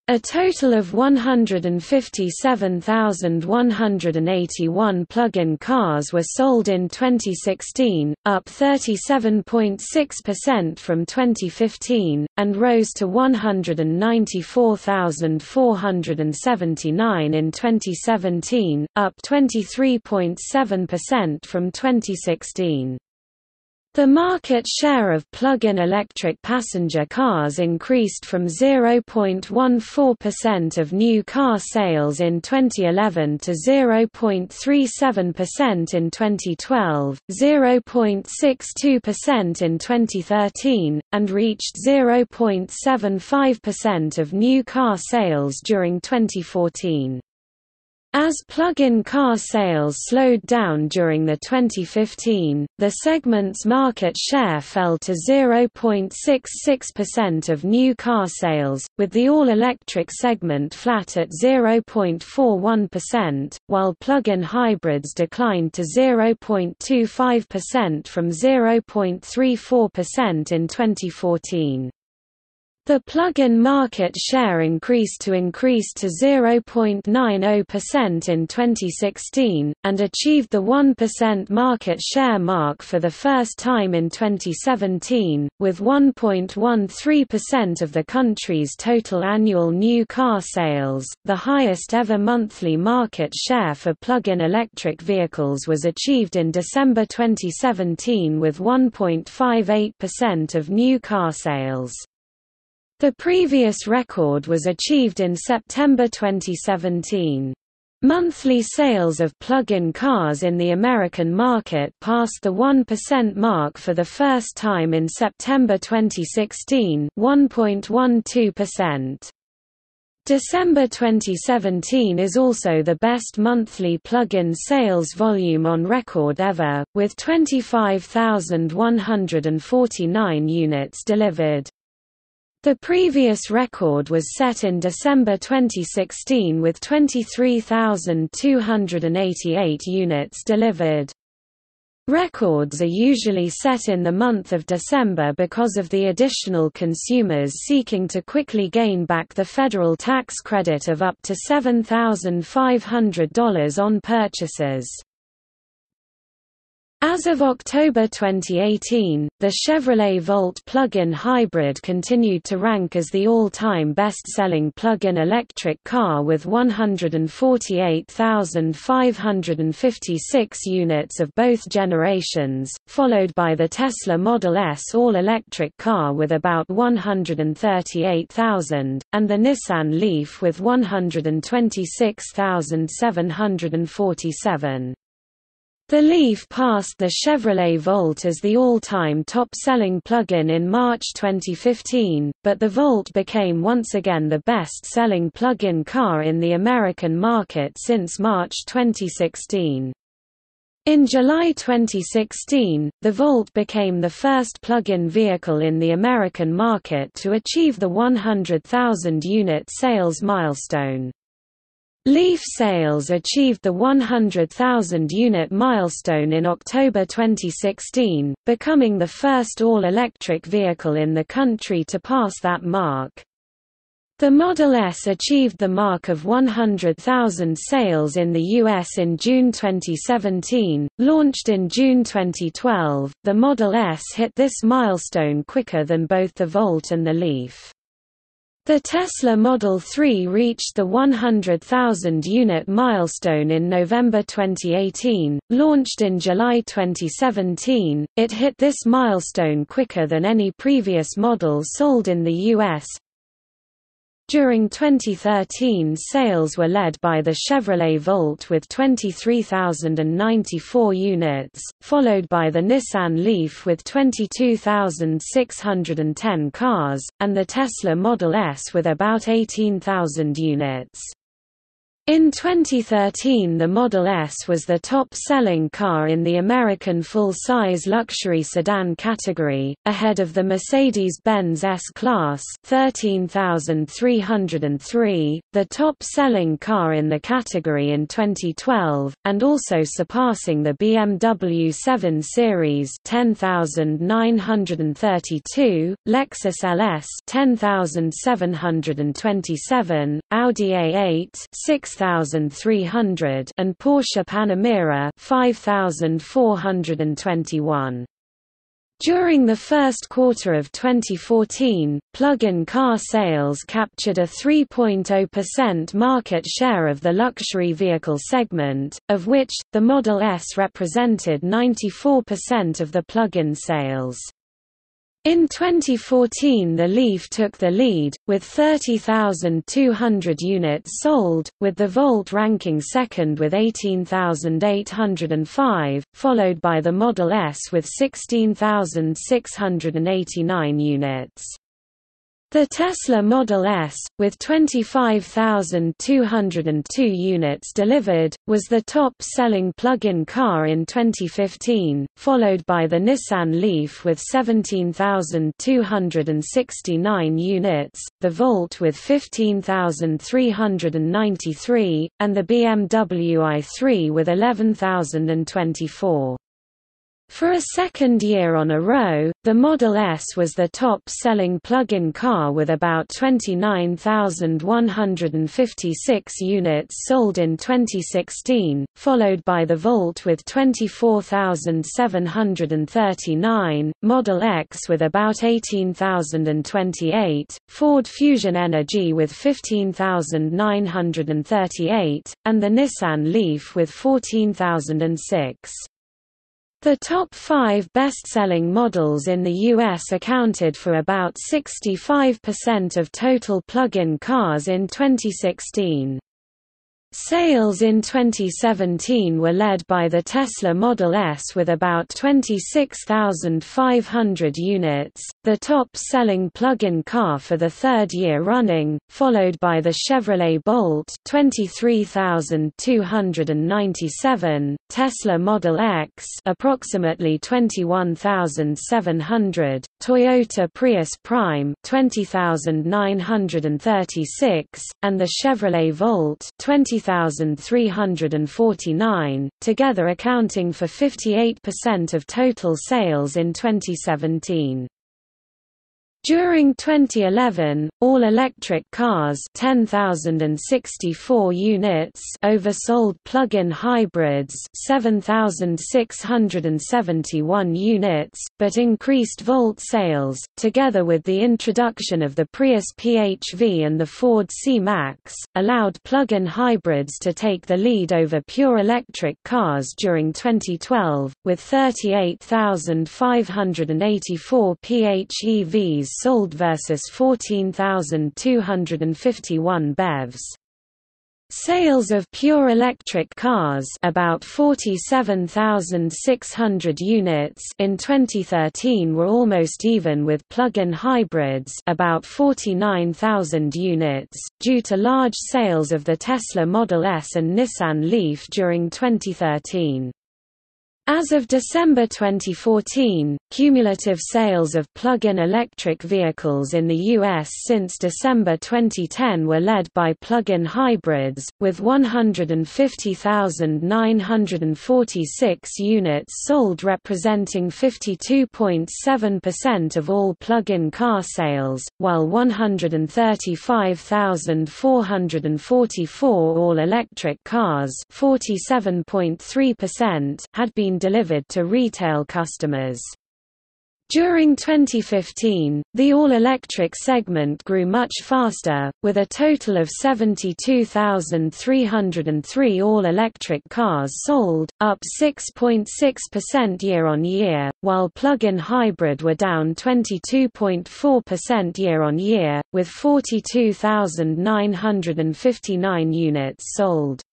A total of 157,181 plug-in cars were sold in 2016, up 37.6% from 2015, and rose to 194,479 in 2017, up 23.7% from 2016. The market share of plug-in electric passenger cars increased from 0.14% of new car sales in 2011 to 0.37% in 2012, 0.62% in 2013, and reached 0.75% of new car sales during 2014. As plug-in car sales slowed down during the 2015, the segment's market share fell to 0.66% of new car sales, with the all-electric segment flat at 0.41%, while plug-in hybrids declined to 0.25% from 0.34% in 2014. The plug-in market share increased to increase to 0.90% in 2016, and achieved the 1% market share mark for the first time in 2017, with 1.13% of the country's total annual new car sales. The highest ever monthly market share for plug-in electric vehicles was achieved in December 2017 with 1.58% of new car sales. The previous record was achieved in September 2017. Monthly sales of plug-in cars in the American market passed the 1% mark for the first time in September 2016 1.12%. December 2017 is also the best monthly plug-in sales volume on record ever, with 25,149 units delivered. The previous record was set in December 2016 with 23,288 units delivered. Records are usually set in the month of December because of the additional consumers seeking to quickly gain back the federal tax credit of up to $7,500 on purchases. As of October 2018, the Chevrolet Volt plug-in hybrid continued to rank as the all-time best-selling plug-in electric car with 148,556 units of both generations, followed by the Tesla Model S all-electric car with about 138,000, and the Nissan Leaf with 126,747. The Leaf passed the Chevrolet Volt as the all-time top-selling plug-in in March 2015, but the Volt became once again the best-selling plug-in car in the American market since March 2016. In July 2016, the Volt became the first plug-in vehicle in the American market to achieve the 100,000 unit sales milestone. Leaf sales achieved the 100,000 unit milestone in October 2016, becoming the first all-electric vehicle in the country to pass that mark. The Model S achieved the mark of 100,000 sales in the US in June 2017. Launched in June 2012, the Model S hit this milestone quicker than both the Volt and the Leaf. The Tesla Model 3 reached the 100,000 unit milestone in November 2018. Launched in July 2017, it hit this milestone quicker than any previous model sold in the US, during 2013 sales were led by the Chevrolet Volt with 23,094 units, followed by the Nissan Leaf with 22,610 cars, and the Tesla Model S with about 18,000 units. In 2013 the Model S was the top-selling car in the American full-size luxury sedan category, ahead of the Mercedes-Benz S-Class 13,303, the top-selling car in the category in 2012, and also surpassing the BMW 7 Series 10,932, Lexus LS 10,727, Audi A8 6 6300 and Porsche Panamera 5421. During the first quarter of 2014, plug-in car sales captured a 3.0% market share of the luxury vehicle segment, of which, the Model S represented 94% of the plug-in sales. In 2014 the Leaf took the lead, with 30,200 units sold, with the Volt ranking second with 18,805, followed by the Model S with 16,689 units. The Tesla Model S, with 25,202 units delivered, was the top-selling plug-in car in 2015, followed by the Nissan Leaf with 17,269 units, the Volt with 15,393, and the BMW i3 with 11,024. For a second year on a row, the Model S was the top-selling plug-in car with about 29,156 units sold in 2016, followed by the Volt with 24,739, Model X with about 18,028, Ford Fusion Energi with 15,938, and the Nissan Leaf with 14,006. The top five best-selling models in the U.S. accounted for about 65% of total plug-in cars in 2016. Sales in 2017 were led by the Tesla Model S with about 26,500 units, the top-selling plug-in car for the third year running, followed by the Chevrolet Bolt 23,297, Tesla Model X approximately 21,700, Toyota Prius Prime 20,936, and the Chevrolet Volt 20,349, together accounting for 58% of total sales in 2017. During 2011, all-electric cars 10,064 units oversold plug-in hybrids 7,671 units, but increased Volt sales, together with the introduction of the Prius PHV and the Ford C-Max, allowed plug-in hybrids to take the lead over pure electric cars during 2012, with 38,584 PHEVs sold versus 14,251 BEVs. Sales of pure electric cars about 47,600 units in 2013 were almost even with plug-in hybrids about 49,000 units, due to large sales of the Tesla Model S and Nissan Leaf during 2013. As of December 2014, cumulative sales of plug-in electric vehicles in the U.S. since December 2010 were led by plug-in hybrids, with 150,946 units sold representing 52.7% of all plug-in car sales, while 135,444 all-electric cars had been delivered to retail customers. During 2015, the all-electric segment grew much faster, with a total of 72,303 all-electric cars sold, up 6.6% year-on-year, while plug-in hybrid were down 22.4% year-on-year, with 42,959 units sold.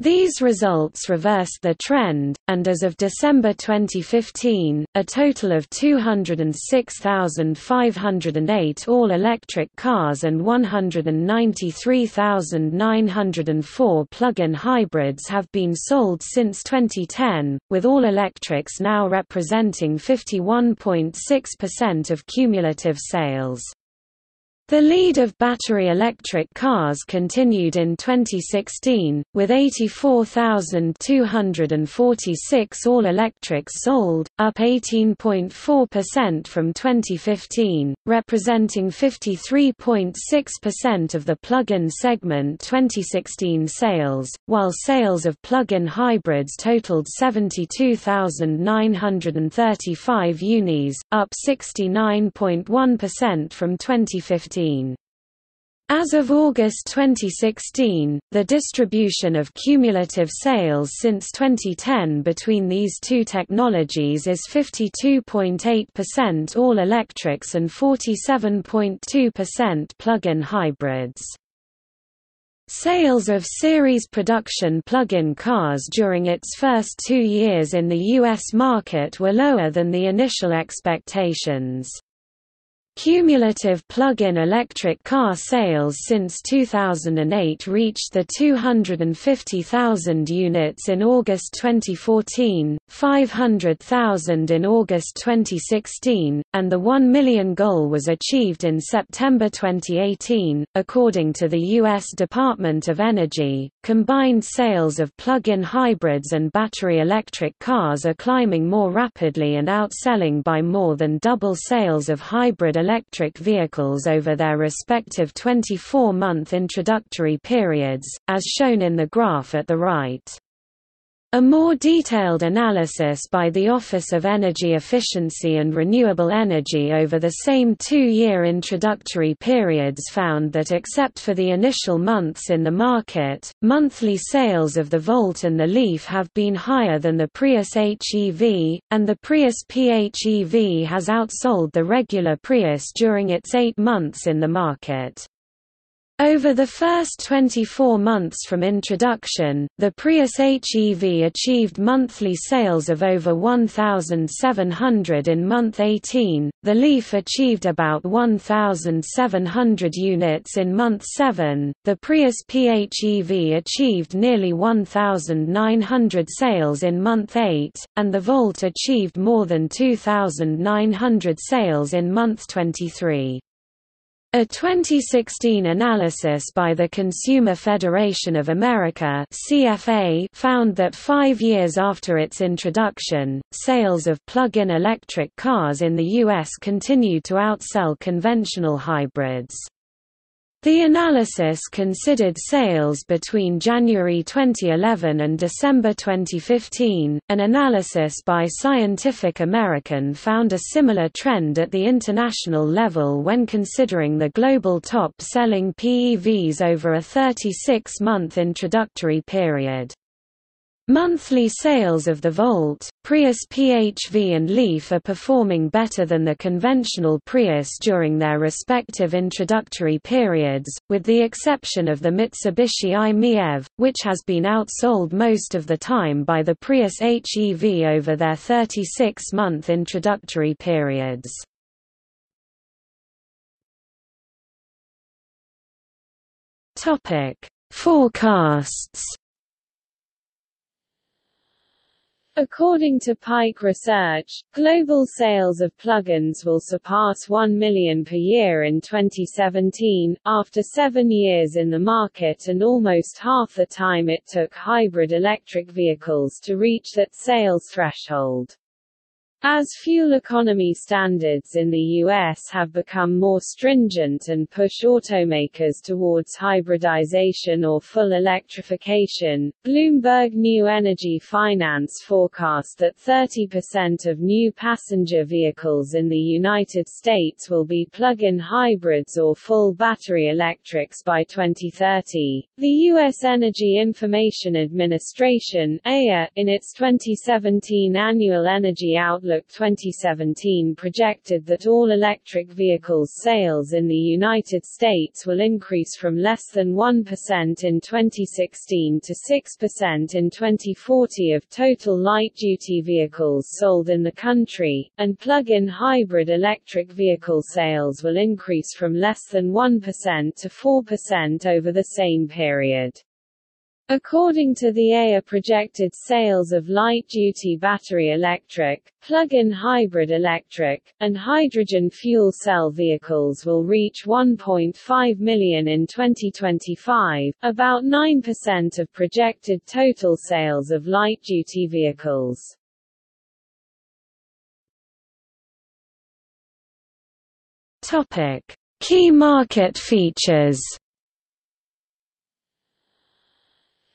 These results reversed the trend, and as of December 2015, a total of 206,508 all-electric cars and 193,904 plug-in hybrids have been sold since 2010, with all-electrics now representing 51.6% of cumulative sales. The lead of battery electric cars continued in 2016, with 84,246 all-electrics sold, up 18.4% from 2015, representing 53.6% of the plug-in segment 2016 sales, while sales of plug-in hybrids totaled 72,935 unis, up 69.1% from 2015. As of August 2016, the distribution of cumulative sales since 2010 between these two technologies is 52.8% all-electrics and 47.2% plug-in hybrids. Sales of series production plug-in cars during its first two years in the U.S. market were lower than the initial expectations. Cumulative plug-in electric car sales since 2008 reached the 250,000 units in August 2014, 500,000 in August 2016, and the 1 million goal was achieved in September 2018. According to the U.S. Department of Energy, combined sales of plug-in hybrids and battery electric cars are climbing more rapidly and outselling by more than double sales of hybrid electric vehicles over their respective 24-month introductory periods, as shown in the graph at the right. A more detailed analysis by the Office of Energy Efficiency and Renewable Energy over the same two-year introductory periods found that except for the initial months in the market, monthly sales of the Volt and the Leaf have been higher than the Prius HEV, and the Prius PHEV has outsold the regular Prius during its eight months in the market. Over the first 24 months from introduction, the Prius HEV achieved monthly sales of over 1,700 in month 18, the Leaf achieved about 1,700 units in month 7, the Prius PHEV achieved nearly 1,900 sales in month 8, and the Volt achieved more than 2,900 sales in month 23. A 2016 analysis by the Consumer Federation of America CFA found that five years after its introduction, sales of plug-in electric cars in the U.S. continued to outsell conventional hybrids. The analysis considered sales between January 2011 and December 2015. An analysis by Scientific American found a similar trend at the international level when considering the global top selling PEVs over a 36 month introductory period. Monthly sales of the Volt, Prius PHV and Leaf are performing better than the conventional Prius during their respective introductory periods, with the exception of the Mitsubishi i-MiEV, which has been outsold most of the time by the Prius HEV over their 36-month introductory periods. Forecasts According to Pike Research, global sales of plug-ins will surpass 1 million per year in 2017, after seven years in the market and almost half the time it took hybrid electric vehicles to reach that sales threshold. As fuel economy standards in the U.S. have become more stringent and push automakers towards hybridization or full electrification, Bloomberg New Energy Finance forecast that 30% of new passenger vehicles in the United States will be plug-in hybrids or full battery electrics by 2030. The U.S. Energy Information Administration in its 2017 Annual Energy Outlook Outlook 2017 projected that all electric vehicles sales in the United States will increase from less than 1% in 2016 to 6% in 2040 of total light-duty vehicles sold in the country, and plug-in hybrid electric vehicle sales will increase from less than 1% to 4% over the same period. According to the EIA projected sales of light-duty battery electric, plug-in hybrid electric, and hydrogen fuel cell vehicles will reach 1.5 million in 2025, about 9% of projected total sales of light-duty vehicles. Key market features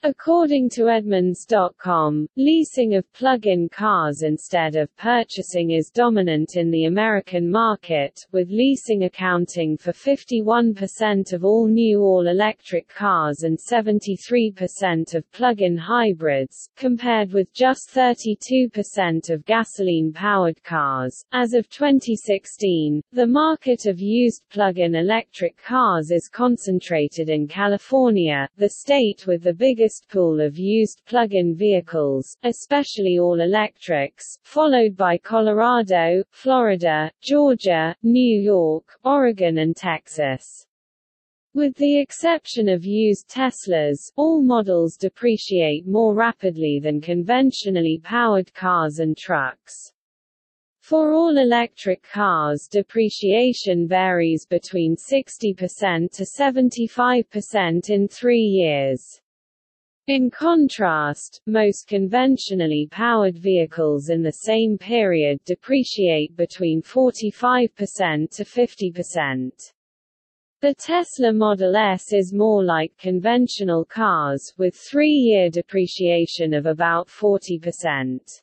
According to Edmunds.com, leasing of plug-in cars instead of purchasing is dominant in the American market, with leasing accounting for 51% of all new all-electric cars and 73% of plug-in hybrids, compared with just 32% of gasoline-powered cars. As of 2016, the market of used plug-in electric cars is concentrated in California, the state with the biggest biggest pool of used plug-in vehicles, especially all-electrics, followed by Colorado, Florida, Georgia, New York, Oregon and Texas. With the exception of used Teslas, all models depreciate more rapidly than conventionally powered cars and trucks. For all-electric cars depreciation varies between 60% to 75% in three years. In contrast, most conventionally powered vehicles in the same period depreciate between 45% to 50%. The Tesla Model S is more like conventional cars, with three-year depreciation of about 40%.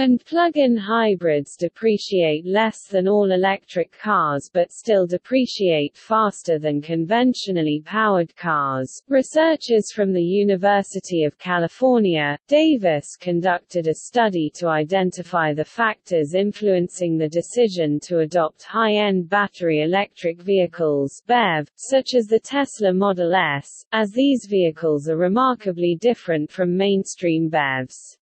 And plug-in hybrids depreciate less than all-electric cars but still depreciate faster than conventionally powered cars. Researchers from the University of California, Davis conducted a study to identify the factors influencing the decision to adopt high-end battery electric vehicles BEV, such as the Tesla Model S, as these vehicles are remarkably different from mainstream BEVs.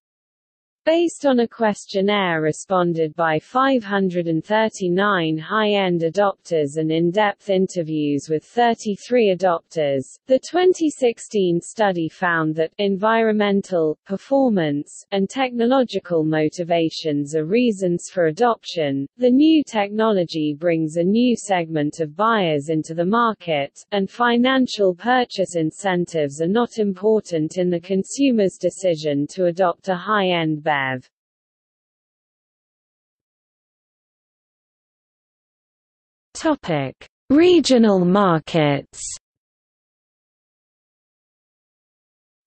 Based on a questionnaire responded by 539 high-end adopters and in-depth interviews with 33 adopters, the 2016 study found that environmental, performance, and technological motivations are reasons for adoption. The new technology brings a new segment of buyers into the market, and financial purchase incentives are not important in the consumer's decision to adopt a high-end BEV. Topic: Regional markets.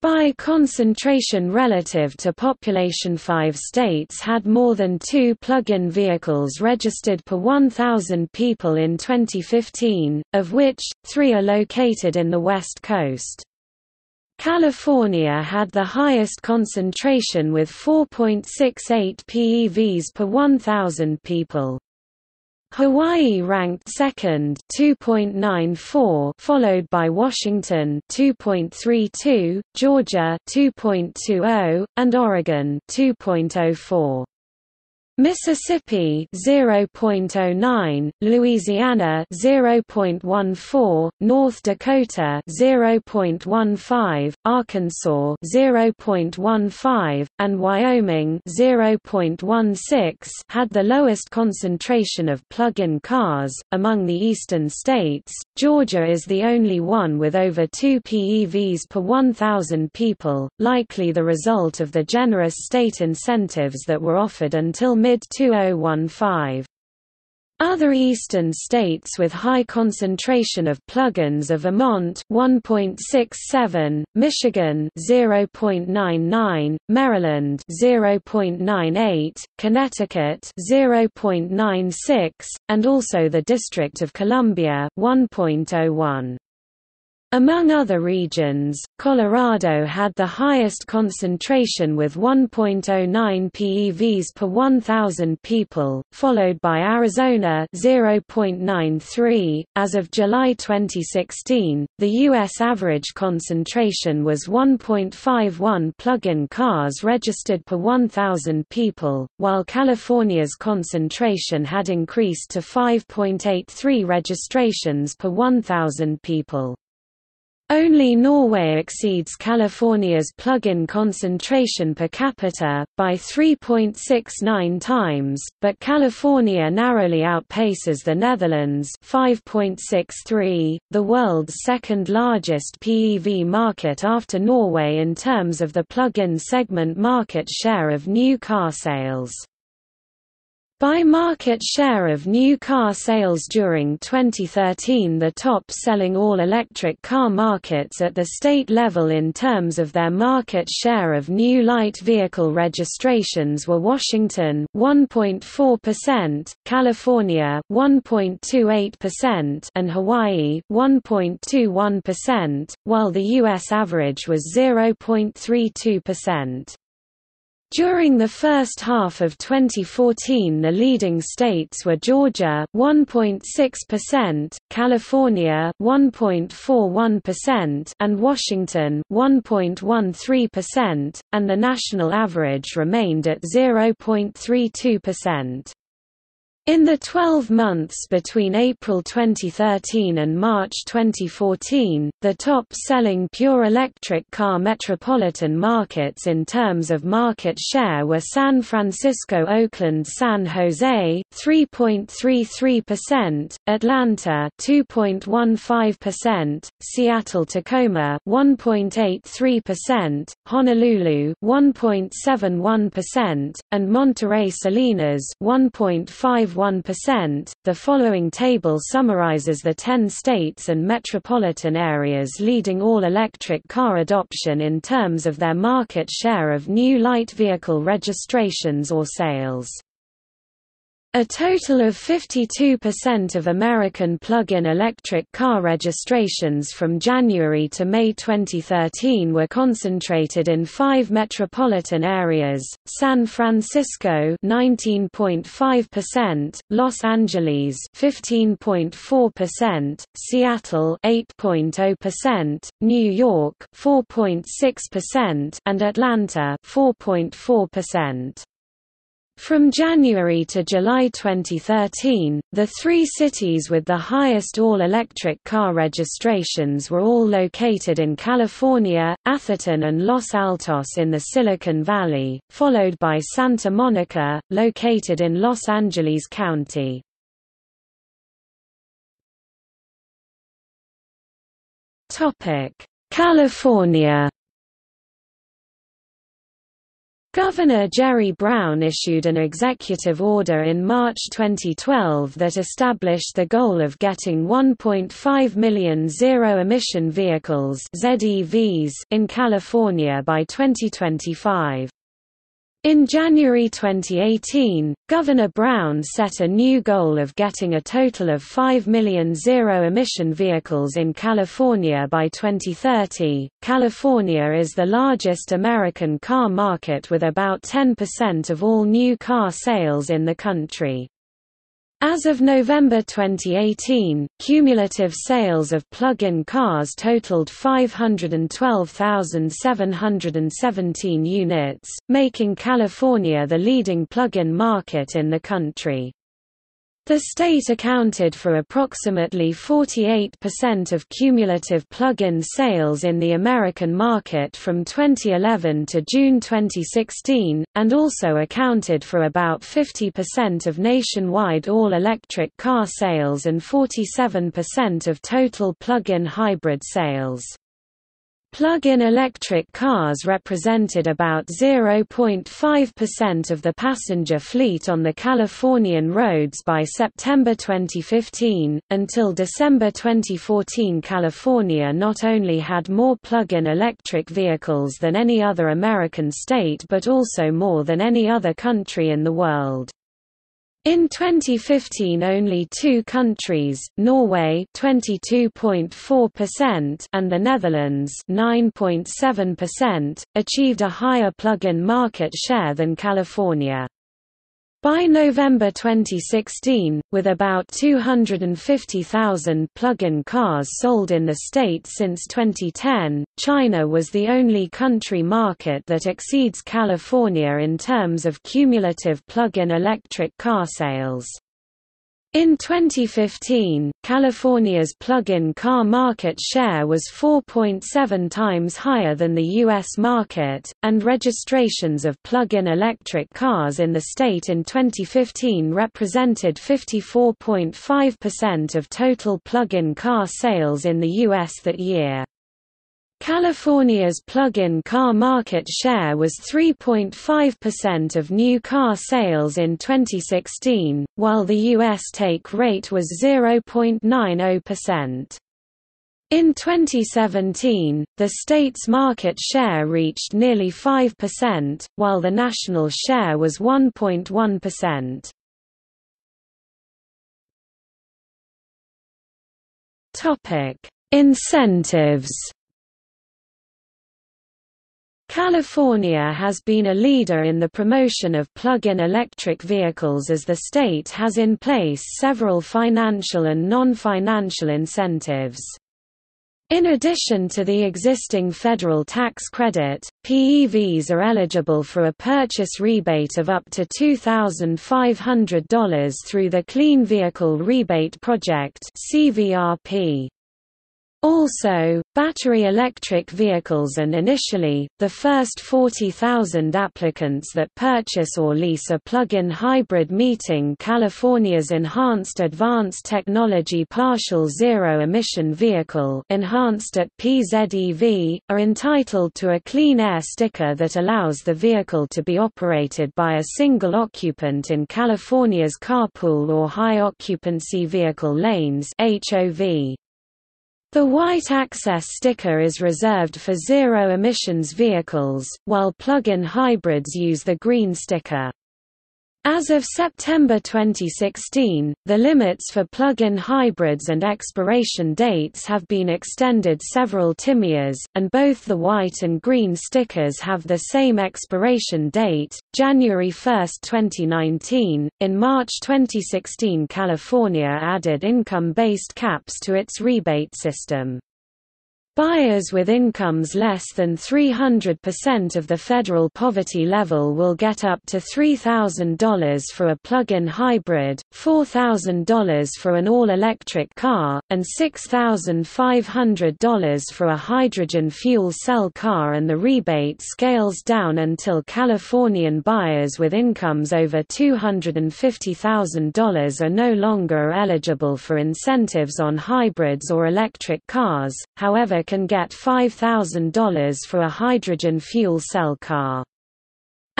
By concentration relative to population five states had more than two plug-in vehicles registered per 1,000 people in 2015, of which, three are located in the West Coast. California had the highest concentration with 4.68 PEVs per 1,000 people. Hawaii ranked second 2.94 followed by Washington 2.32, Georgia 2.20 and Oregon 2.04. Mississippi 0.09, Louisiana 0.14, North Dakota 0.15, Arkansas 0.15, and Wyoming 0.16 had the lowest concentration of plug-in cars among the eastern states. Georgia is the only one with over 2 PEVs per 1000 people, likely the result of the generous state incentives that were offered until mid mid-2015. Other eastern states with high concentration of plugins are Vermont 1.67, Michigan 0.99, Maryland 0.98, Connecticut 0.96, and also the District of Columbia 1.01. Among other regions, Colorado had the highest concentration with 1.09 PEVs per 1,000 people, followed by Arizona 0.93. As of July 2016, the U.S. average concentration was 1.51 plug-in cars registered per 1,000 people, while California's concentration had increased to 5.83 registrations per 1,000 people. Only Norway exceeds California's plug-in concentration per capita, by 3.69 times, but California narrowly outpaces the Netherlands 5.63, the world's second-largest PEV market after Norway in terms of the plug-in segment market share of new car sales. By market share of new car sales during 2013 the top-selling all-electric car markets at the state level in terms of their market share of new light vehicle registrations were Washington 1.4%, California 1.28% and Hawaii 1.21%, while the US average was 0.32%. During the first half of 2014 the leading states were Georgia 1.6%, California 1.41% and Washington 1.13%, and the national average remained at 0.32%. In the 12 months between April 2013 and March 2014, the top-selling pure electric car metropolitan markets in terms of market share were San Francisco Oakland San Jose 3.33%, Atlanta 2.15%, Seattle Tacoma 1.83%, Honolulu 1.71%, and Monterey Salinas 1.5 0.51%. The following table summarizes the 10 states and metropolitan areas leading all electric car adoption in terms of their market share of new light vehicle registrations or sales. A total of 52% of American plug-in electric car registrations from January to May 2013 were concentrated in five metropolitan areas, San Francisco 19.5%, Los Angeles 15.4%, Seattle 8.0%, New York 4.6% and Atlanta 4.4%. From January to July 2013, the three cities with the highest all-electric car registrations were all located in California, Atherton and Los Altos in the Silicon Valley, followed by Santa Monica, located in Los Angeles County. California Governor Jerry Brown issued an executive order in March 2012 that established the goal of getting 1.5 million zero-emission vehicles in California by 2025. In January 2018, Governor Brown set a new goal of getting a total of 5 million zero-emission vehicles in California by 2030. California is the largest American car market with about 10% of all new car sales in the country. As of November 2018, cumulative sales of plug-in cars totaled 512,717 units, making California the leading plug-in market in the country. The state accounted for approximately 48% of cumulative plug-in sales in the American market from 2011 to June 2016, and also accounted for about 50% of nationwide all-electric car sales and 47% of total plug-in hybrid sales. Plug-in electric cars represented about 0.5% of the passenger fleet on the Californian roads by September 2015. Until December 2014, California not only had more plug-in electric vehicles than any other American state but also more than any other country in the world. In 2015 only two countries, Norway 22.4% and the Netherlands 9.7%, achieved a higher plug-in market share than California. By November 2016, with about 250,000 plug-in cars sold in the state since 2010, China was the only country market that exceeds California in terms of cumulative plug-in electric car sales. In 2015, California's plug-in car market share was 4.7 times higher than the U.S. market, and registrations of plug-in electric cars in the state in 2015 represented 54.5% of total plug-in car sales in the U.S. that year. California's plug-in car market share was 3.5% of new car sales in 2016, while the U.S. take rate was 0.90%. In 2017, the state's market share reached nearly 5%, while the national share was 1.1%. Incentives California has been a leader in the promotion of plug-in electric vehicles as the state has in place several financial and non-financial incentives. In addition to the existing federal tax credit, PEVs are eligible for a purchase rebate of up to $2,500 through the Clean Vehicle Rebate Project CVRP. Also, battery electric vehicles and initially, the first 40,000 applicants that purchase or lease a plug-in hybrid meeting California's Enhanced Advanced Technology Partial Zero Emission Vehicle enhanced AT PZEV, are entitled to a clean air sticker that allows the vehicle to be operated by a single occupant in California's carpool or high occupancy vehicle lanes HOV. The white access sticker is reserved for zero-emissions vehicles, while plug-in hybrids use the green sticker. As of September 2016, the limits for plug-in hybrids and expiration dates have been extended several years, and both the white and green stickers have the same expiration date, January 1, 2019. In March 2016, California added income-based caps to its rebate system. Buyers with incomes less than 300% of the federal poverty level will get up to $3,000 for a plug-in hybrid, $4,000 for an all-electric car, and $6,500 for a hydrogen fuel cell car and the rebate scales down until Californian buyers with incomes over $250,000 are no longer eligible for incentives on hybrids or electric cars, however can get $5,000 for a hydrogen fuel cell car.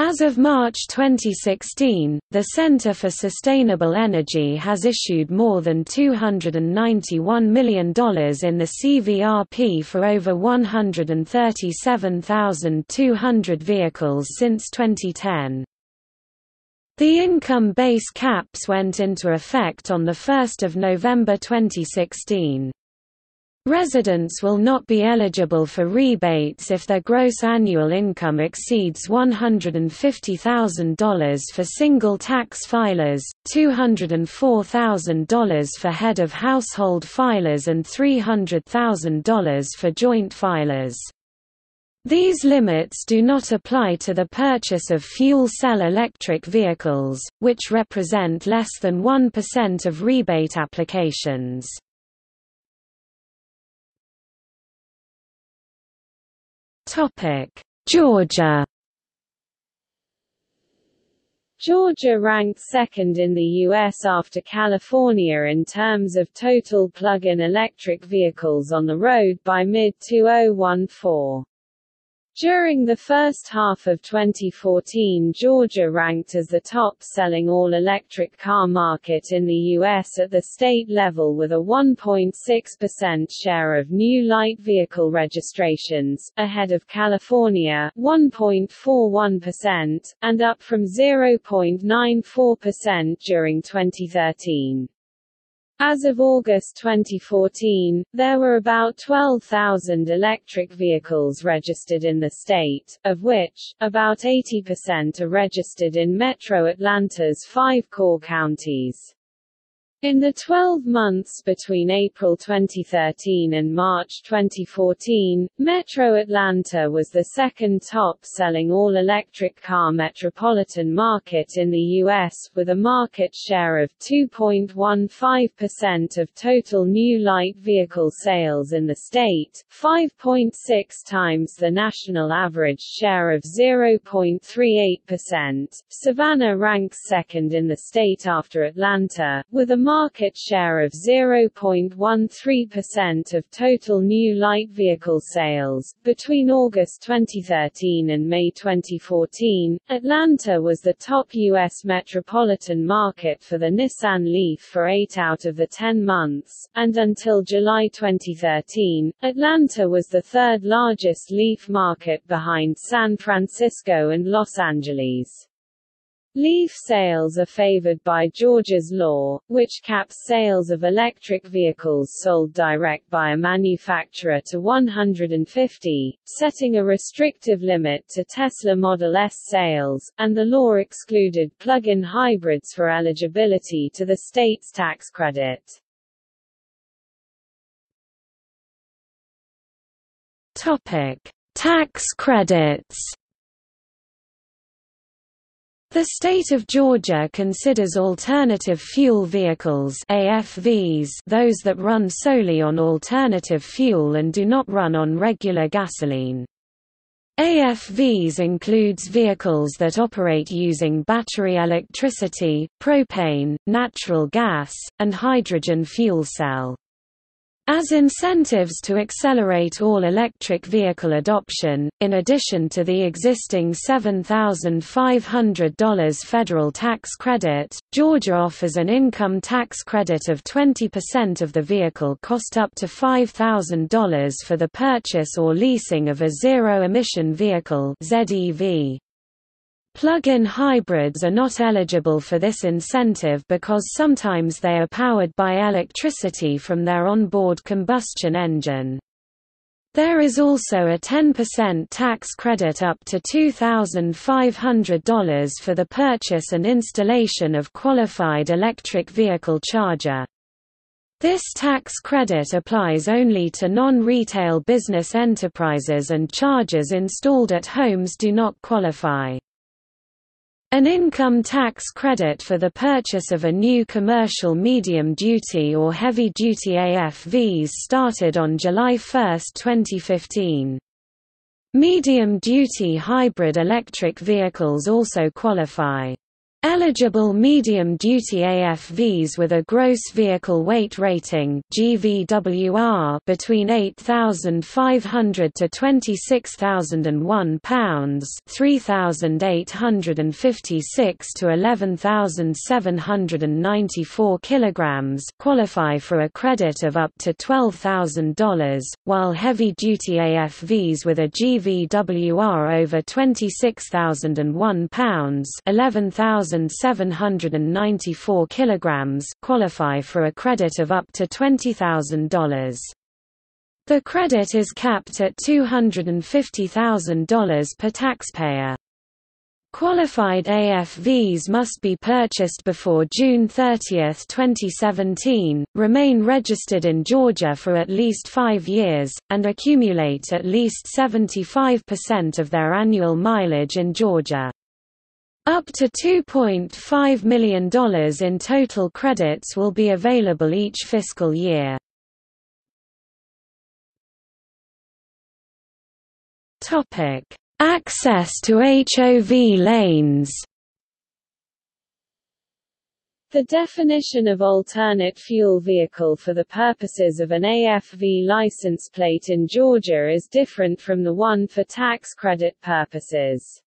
As of March 2016, the Center for Sustainable Energy has issued more than $291 million in the CVRP for over 137,200 vehicles since 2010. The income base caps went into effect on 1 November 2016. Residents will not be eligible for rebates if their gross annual income exceeds $150,000 for single tax filers, $204,000 for head of household filers and $300,000 for joint filers. These limits do not apply to the purchase of fuel cell electric vehicles, which represent less than 1% of rebate applications. Georgia Georgia ranked second in the U.S. after California in terms of total plug-in electric vehicles on the road by mid-2014. During the first half of 2014 Georgia ranked as the top-selling all-electric car market in the U.S. at the state level with a 1.6% share of new light vehicle registrations, ahead of California 1.41%, and up from 0.94% during 2013. As of August 2014, there were about 12,000 electric vehicles registered in the state, of which, about 80% are registered in Metro Atlanta's five core counties. In the 12 months between April 2013 and March 2014, Metro Atlanta was the second top-selling all-electric car metropolitan market in the U.S., with a market share of 2.15% of total new light vehicle sales in the state, 5.6 times the national average share of 0.38%. Savannah ranks second in the state after Atlanta, with a market share of 0.13% of total new light vehicle sales. Between August 2013 and May 2014, Atlanta was the top U.S. metropolitan market for the Nissan Leaf for 8 out of the 10 months, and until July 2013, Atlanta was the third largest Leaf market behind San Francisco and Los Angeles. Leaf sales are favored by Georgia's law, which caps sales of electric vehicles sold direct by a manufacturer to 150, setting a restrictive limit to Tesla Model S sales, and the law excluded plug-in hybrids for eligibility to the state's tax credit. Topic: Tax credits The state of Georgia considers alternative fuel vehicles AFVs those that run solely on alternative fuel and do not run on regular gasoline. AFVs includes vehicles that operate using battery electricity, propane, natural gas, and hydrogen fuel cell. As incentives to accelerate all-electric vehicle adoption, in addition to the existing $7,500 federal tax credit, Georgia offers an income tax credit of 20% of the vehicle cost up to $5,000 for the purchase or leasing of a zero-emission vehicle ZEV. Plug-in hybrids are not eligible for this incentive because sometimes they are powered by electricity from their onboard combustion engine. There is also a 10% tax credit up to $2,500 for the purchase and installation of qualified electric vehicle charger. This tax credit applies only to non-retail business enterprises and chargers installed at homes do not qualify. An income tax credit for the purchase of a new commercial medium-duty or heavy-duty AFVs started on July 1, 2015. Medium-duty hybrid electric vehicles also qualify. Eligible medium-duty AFVs with a gross vehicle weight rating (GVWR) between 8,500 to 26,001 pounds (3,856 to 11,794 kilograms) qualify for a credit of up to $12,000, while heavy-duty AFVs with a GVWR over 26,001 pounds (11,000 1,794 kilograms qualify for a credit of up to $20,000. The credit is capped at $250,000 per taxpayer. Qualified AFVs must be purchased before June 30, 2017, remain registered in Georgia for at least five years, and accumulate at least 75% of their annual mileage in Georgia. Up to $2.5 million in total credits will be available each fiscal year. Access to HOV lanes The definition of alternate fuel vehicle for the purposes of an AFV license plate in Georgia is different from the one for tax credit purposes.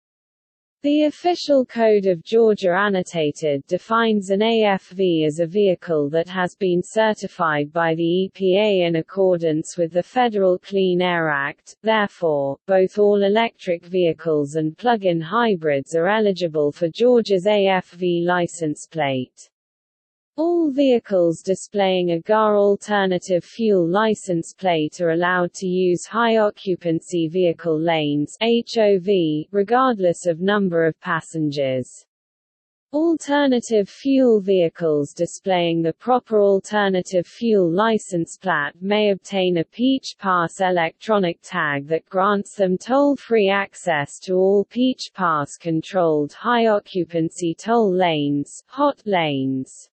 The official Code of Georgia Annotated defines an AFV as a vehicle that has been certified by the EPA in accordance with the Federal Clean Air Act, therefore, both all-electric vehicles and plug-in hybrids are eligible for Georgia's AFV license plate. All vehicles displaying a GAR alternative fuel license plate are allowed to use high-occupancy vehicle lanes HOV, regardless of number of passengers. Alternative fuel vehicles displaying the proper alternative fuel license plat may obtain a Peach Pass electronic tag that grants them toll-free access to all Peach Pass controlled high-occupancy toll lanes, hot lanes.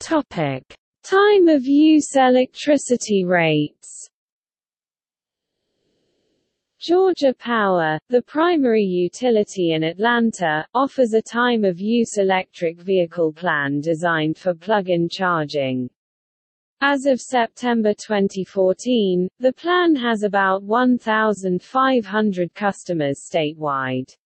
Topic: Time of use electricity rates. Georgia Power, the primary utility in Atlanta, offers a time of use electric vehicle plan designed for plug-in charging. As of September 2014, the plan has about 1,500 customers statewide.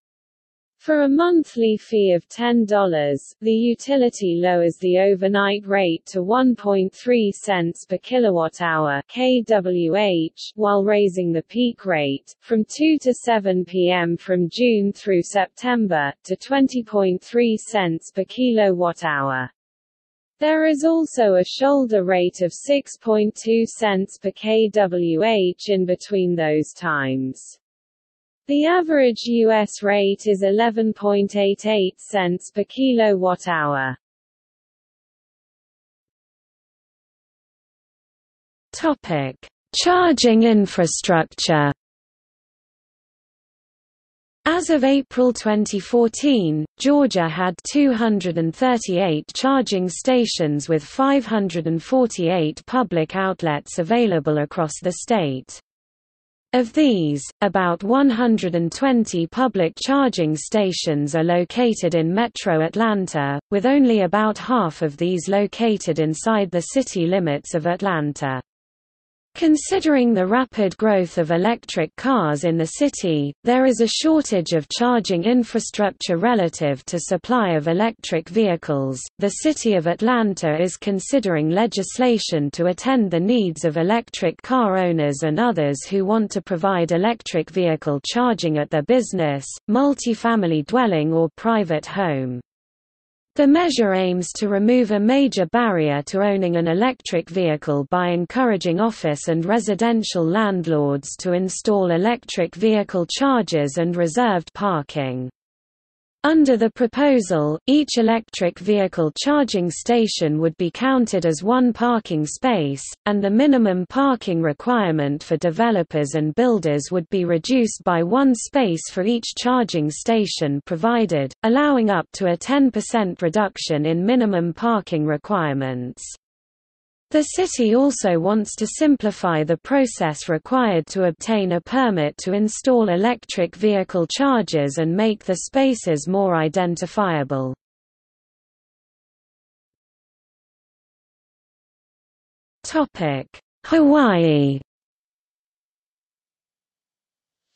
For a monthly fee of $10, the utility lowers the overnight rate to 1.3 cents per kilowatt-hour (kWh), while raising the peak rate from 2 to 7 p.m. from June through September to 20.3 cents per kilowatt-hour. There is also a shoulder rate of 6.2 cents per kWh in between those times. The average U.S. rate is 11.88 cents per kilowatt-hour. Topic: Charging infrastructure. As of April 2014, Georgia had 238 charging stations with 548 public outlets available across the state. Of these, about 120 public charging stations are located in Metro Atlanta, with only about half of these located inside the city limits of Atlanta. Considering the rapid growth of electric cars in the city, there is a shortage of charging infrastructure relative to supply of electric vehicles. The City of Atlanta is considering legislation to attend the needs of electric car owners and others who want to provide electric vehicle charging at their business, multifamily dwelling or private home. The measure aims to remove a major barrier to owning an electric vehicle by encouraging office and residential landlords to install electric vehicle chargers and reserved parking. Under the proposal, each electric vehicle charging station would be counted as one parking space, and the minimum parking requirement for developers and builders would be reduced by one space for each charging station provided, allowing up to a 10% reduction in minimum parking requirements. The city also wants to simplify the process required to obtain a permit to install electric vehicle chargers and make the spaces more identifiable. Hawaii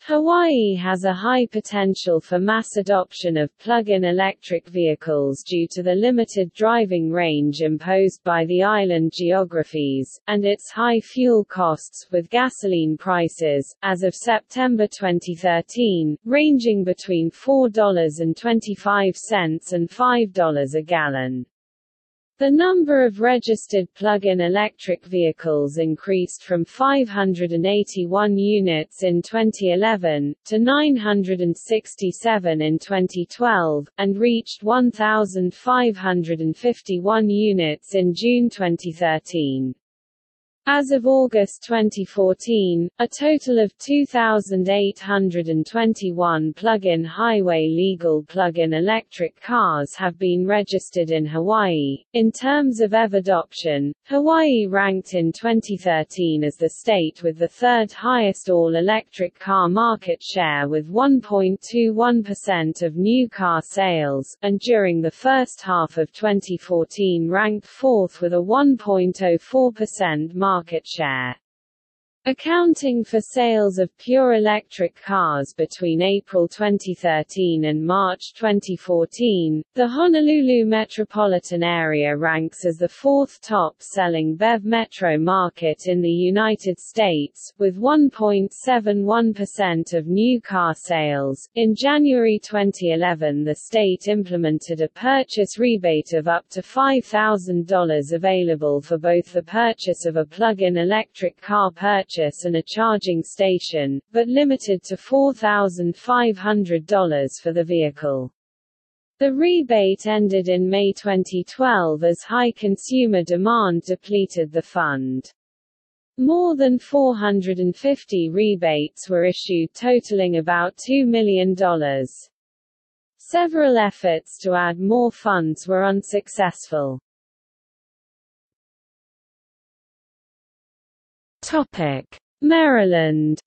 Hawaii has a high potential for mass adoption of plug-in electric vehicles due to the limited driving range imposed by the island geographies, and its high fuel costs, with gasoline prices, as of September 2013, ranging between $4.25 and $5 a gallon. The number of registered plug-in electric vehicles increased from 581 units in 2011, to 967 in 2012, and reached 1,551 units in June 2013. As of August 2014, a total of 2,821 plug-in highway legal plug-in electric cars have been registered in Hawaii. In terms of EV adoption, Hawaii ranked in 2013 as the state with the third highest all-electric car market share with 1.21% of new car sales, and during the first half of 2014 ranked fourth with a 1.04% market market share. Accounting for sales of pure electric cars between April 2013 and March 2014, the Honolulu metropolitan area ranks as the fourth top-selling BEV metro market in the United States, with 1.71% of new car sales. In January 2011, the state implemented a purchase rebate of up to $5,000 available for both the purchase of a plug-in electric car purchase purchase and a charging station, but limited to $4,500 for the vehicle. The rebate ended in May 2012 as high consumer demand depleted the fund. More than 450 rebates were issued totaling about $2 million. Several efforts to add more funds were unsuccessful. Topic: Maryland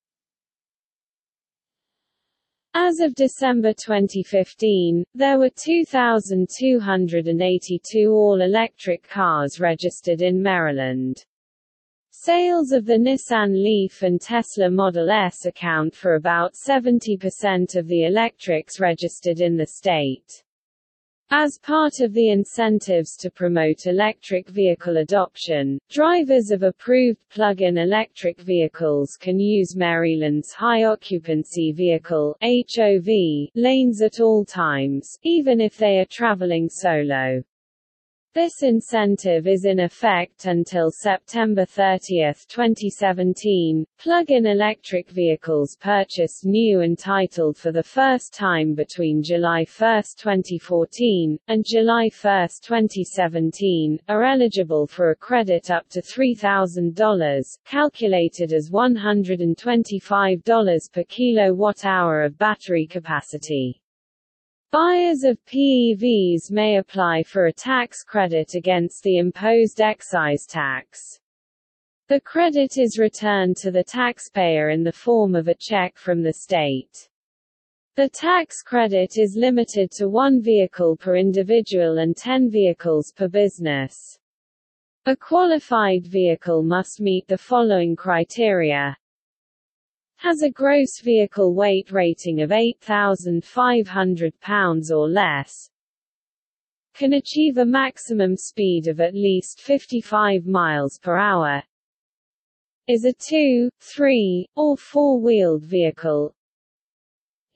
As of December 2015, there were 2,282 all-electric cars registered in Maryland. Sales of the Nissan Leaf and Tesla Model S account for about 70% of the electrics registered in the state. As part of the incentives to promote electric vehicle adoption, drivers of approved plug-in electric vehicles can use Maryland's High Occupancy Vehicle HOV lanes at all times, even if they are traveling solo. This incentive is in effect until September 30, 2017. Plug-in electric vehicles purchased new and titled for the first time between July 1, 2014, and July 1, 2017, are eligible for a credit up to $3,000, calculated as $125 per kilowatt-hour of battery capacity. Buyers of PEVs may apply for a tax credit against the imposed excise tax. The credit is returned to the taxpayer in the form of a check from the state. The tax credit is limited to one vehicle per individual and 10 vehicles per business. A qualified vehicle must meet the following criteria has a gross vehicle weight rating of 8,500 pounds or less, can achieve a maximum speed of at least 55 miles per hour, is a two, three, or four-wheeled vehicle,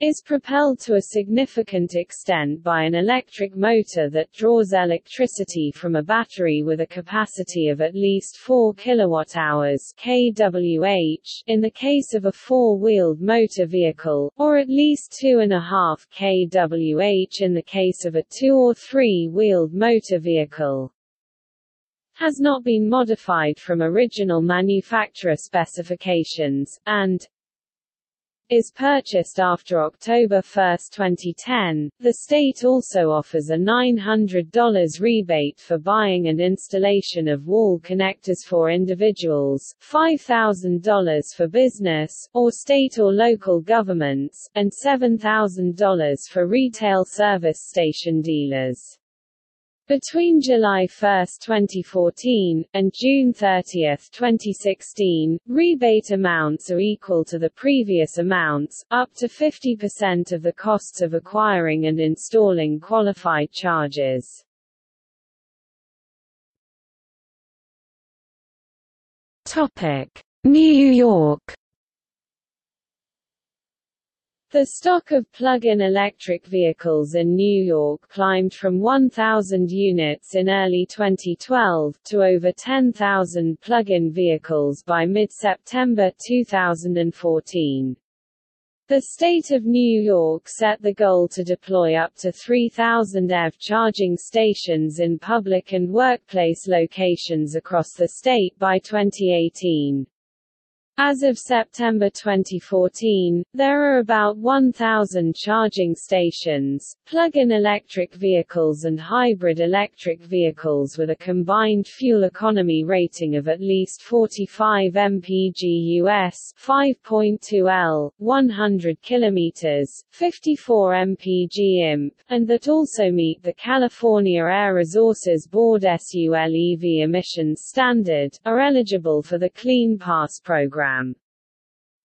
is propelled to a significant extent by an electric motor that draws electricity from a battery with a capacity of at least 4 kWh kWh in the case of a four-wheeled motor vehicle, or at least 2.5 kWh in the case of a two- or three-wheeled motor vehicle. Has not been modified from original manufacturer specifications, and is purchased after October 1, 2010. The state also offers a $900 rebate for buying and installation of wall connectors for individuals, $5,000 for business, or state or local governments, and $7,000 for retail service station dealers. Between July 1, 2014, and June 30, 2016, rebate amounts are equal to the previous amounts, up to 50% of the costs of acquiring and installing qualified charges. New York the stock of plug-in electric vehicles in New York climbed from 1,000 units in early 2012, to over 10,000 plug-in vehicles by mid-September 2014. The state of New York set the goal to deploy up to 3,000 EV charging stations in public and workplace locations across the state by 2018. As of September 2014, there are about 1,000 charging stations, plug-in electric vehicles and hybrid electric vehicles with a combined fuel economy rating of at least 45 mpg US 5.2 L, 100 km, 54 mpg imp, and that also meet the California Air Resources Board SULEV emissions standard, are eligible for the Clean Pass program program.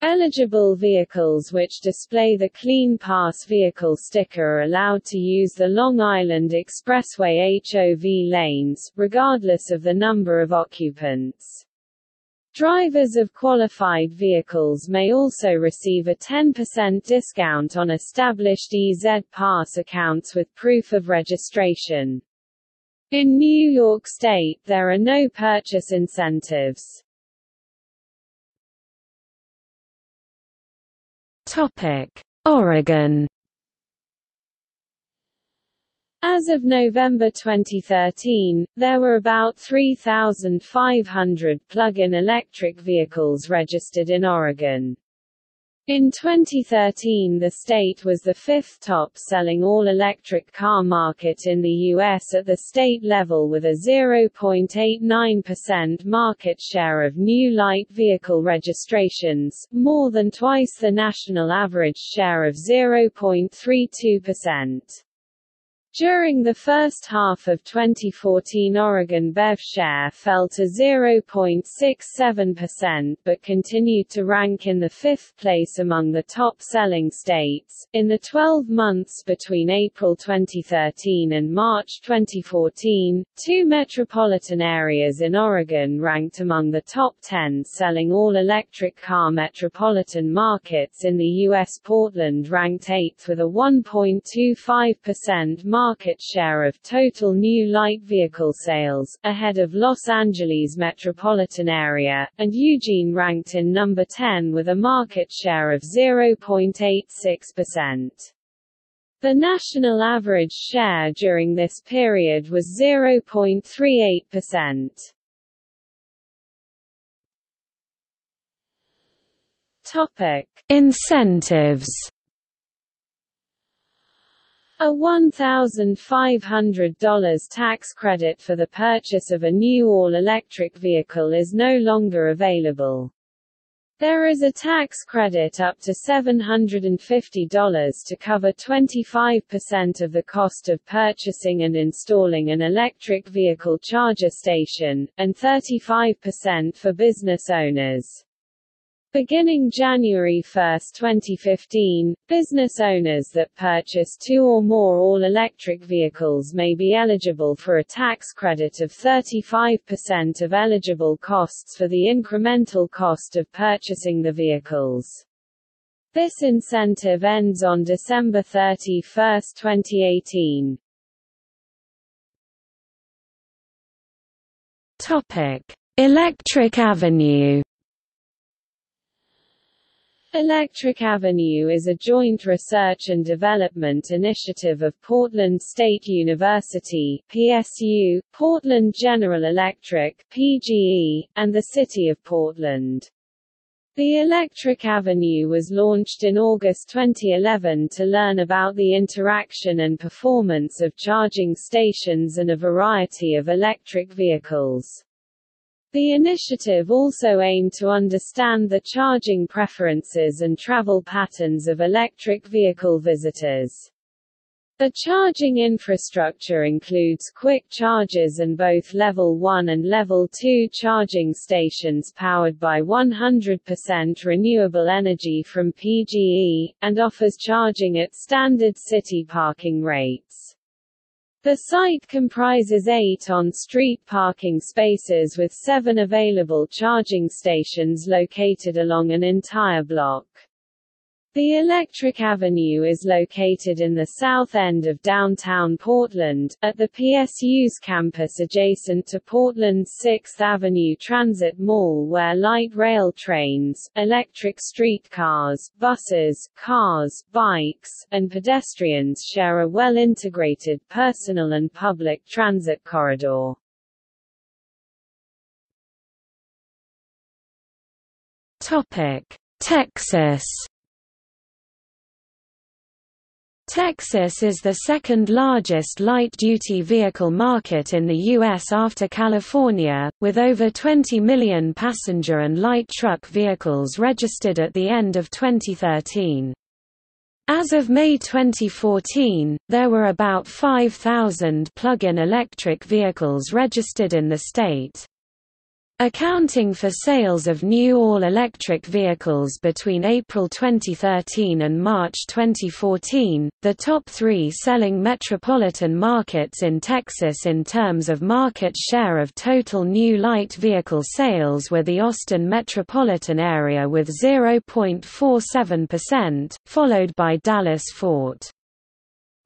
Eligible vehicles which display the Clean Pass vehicle sticker are allowed to use the Long Island Expressway HOV lanes, regardless of the number of occupants. Drivers of qualified vehicles may also receive a 10% discount on established EZ Pass accounts with proof of registration. In New York State there are no purchase incentives. Topic: Oregon. As of November 2013, there were about 3,500 plug-in electric vehicles registered in Oregon. In 2013 the state was the fifth top-selling all-electric car market in the U.S. at the state level with a 0.89% market share of new light vehicle registrations, more than twice the national average share of 0.32%. During the first half of 2014 Oregon BEV share fell to 0.67% but continued to rank in the fifth place among the top-selling states. In the 12 months between April 2013 and March 2014, two metropolitan areas in Oregon ranked among the top 10 selling all-electric car metropolitan markets in the U.S. Portland ranked 8th with a 1.25% market market share of total new light vehicle sales, ahead of Los Angeles metropolitan area, and Eugene ranked in number 10 with a market share of 0.86%. The national average share during this period was 0.38%. Topic: Incentives. A $1,500 tax credit for the purchase of a new all-electric vehicle is no longer available. There is a tax credit up to $750 to cover 25% of the cost of purchasing and installing an electric vehicle charger station, and 35% for business owners. Beginning January 1, 2015, business owners that purchase two or more all-electric vehicles may be eligible for a tax credit of 35% of eligible costs for the incremental cost of purchasing the vehicles. This incentive ends on December 31, 2018. Topic: Electric Avenue Electric Avenue is a joint research and development initiative of Portland State University PSU, Portland General Electric PGE, and the City of Portland. The Electric Avenue was launched in August 2011 to learn about the interaction and performance of charging stations and a variety of electric vehicles. The initiative also aimed to understand the charging preferences and travel patterns of electric vehicle visitors. The charging infrastructure includes quick chargers and both Level 1 and Level 2 charging stations powered by 100% renewable energy from PGE, and offers charging at standard city parking rates. The site comprises eight on-street parking spaces with seven available charging stations located along an entire block. The Electric Avenue is located in the south end of downtown Portland, at the PSU's campus adjacent to Portland's 6th Avenue Transit Mall where light rail trains, electric streetcars, buses, cars, bikes, and pedestrians share a well-integrated personal and public transit corridor. Texas Texas is the second largest light-duty vehicle market in the U.S. after California, with over 20 million passenger and light truck vehicles registered at the end of 2013. As of May 2014, there were about 5,000 plug-in electric vehicles registered in the state. Accounting for sales of new all-electric vehicles between April 2013 and March 2014, the top three selling metropolitan markets in Texas in terms of market share of total new light vehicle sales were the Austin metropolitan area with 0.47%, followed by Dallas-Fort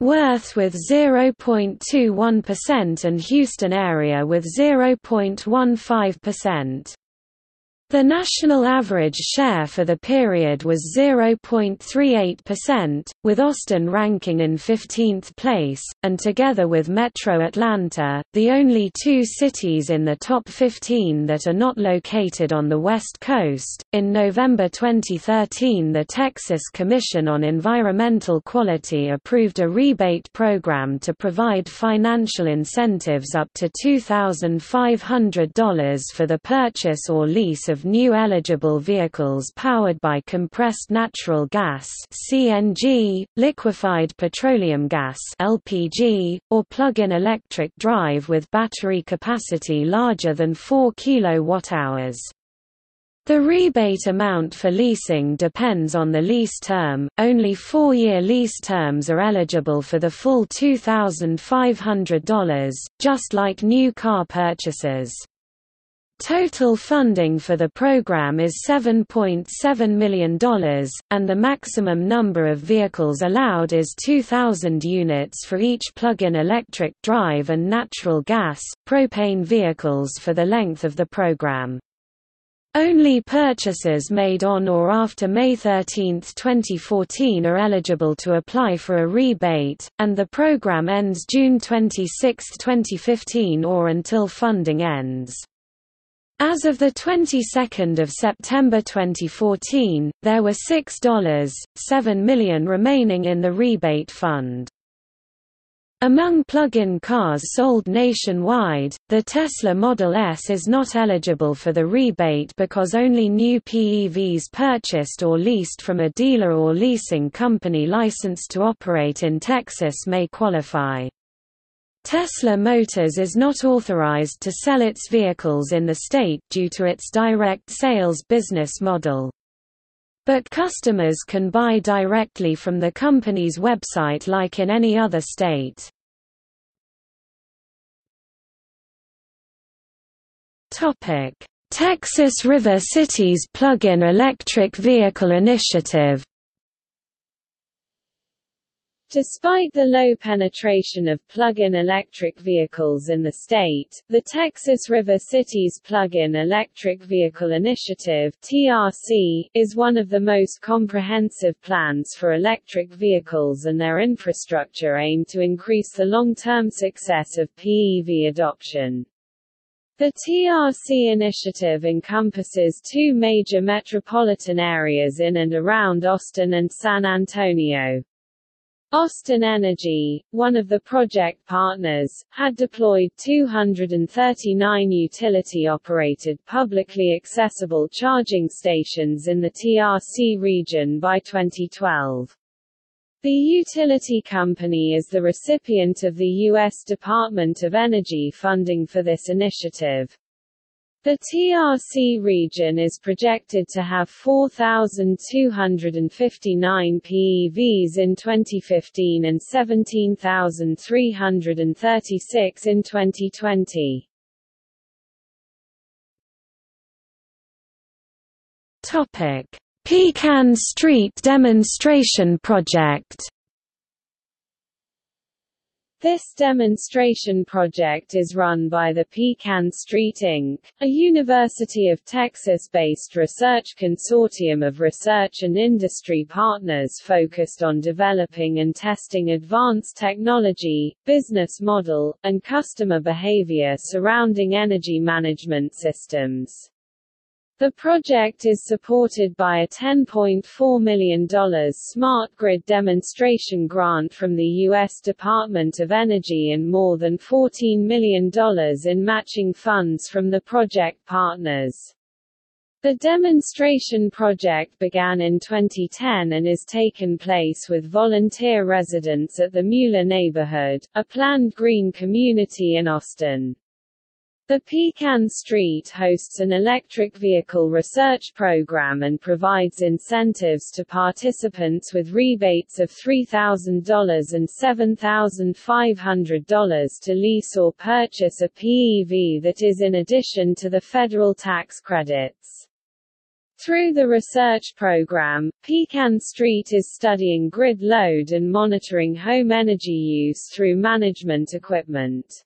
Worth with 0.21% and Houston area with 0.15%. The national average share for the period was 0.38%, with Austin ranking in 15th place, and together with Metro Atlanta, the only two cities in the top 15 that are not located on the West Coast. In November 2013, the Texas Commission on Environmental Quality approved a rebate program to provide financial incentives up to $2,500 for the purchase or lease of new eligible vehicles powered by compressed natural gas (CNG), liquefied petroleum gas (LPG), or plug-in electric drive with battery capacity larger than 4 kWh. The rebate amount for leasing depends on the lease term, only four-year lease terms are eligible for the full $2,500, just like new car purchases. Total funding for the program is $7.7 million, and the maximum number of vehicles allowed is 2,000 units for each plug-in electric drive and natural gas, propane vehicles for the length of the program. Only purchases made on or after May 13, 2014 are eligible to apply for a rebate, and the program ends June 26, 2015 or until funding ends. As of the 22nd of September 2014, there were $6.7 million remaining in the rebate fund. Among plug-in cars sold nationwide, the Tesla Model S is not eligible for the rebate because only new PEVs purchased or leased from a dealer or leasing company licensed to operate in Texas may qualify. Tesla Motors is not authorized to sell its vehicles in the state due to its direct sales business model. But customers can buy directly from the company's website like in any other state. Texas River Cities Plug-in Electric Vehicle Initiative Despite the low penetration of plug-in electric vehicles in the state, the Texas River Cities Plug-in Electric Vehicle Initiative (TRC) is one of the most comprehensive plans for electric vehicles and their infrastructure aimed to increase the long-term success of PEV adoption. The TRC initiative encompasses two major metropolitan areas in and around Austin and San Antonio. Austin Energy, one of the project partners, had deployed 239 utility-operated publicly accessible charging stations in the TRC region by 2012. The utility company is the recipient of the U.S. Department of Energy funding for this initiative. The TRC region is projected to have 4,259 PEVs in 2015 and 17,336 in 2020. Topic: Pecan Street Demonstration Project this demonstration project is run by the Pecan Street Inc., a University of Texas-based research consortium of research and industry partners focused on developing and testing advanced technology, business model, and customer behavior surrounding energy management systems. The project is supported by a $10.4 million Smart Grid demonstration grant from the U.S. Department of Energy and more than $14 million in matching funds from the project partners. The demonstration project began in 2010 and is taken place with volunteer residents at the Mueller neighborhood, a planned green community in Austin. The Pecan Street hosts an electric vehicle research program and provides incentives to participants with rebates of $3,000 and $7,500 to lease or purchase a PEV that is in addition to the federal tax credits. Through the research program, Pecan Street is studying grid load and monitoring home energy use through management equipment.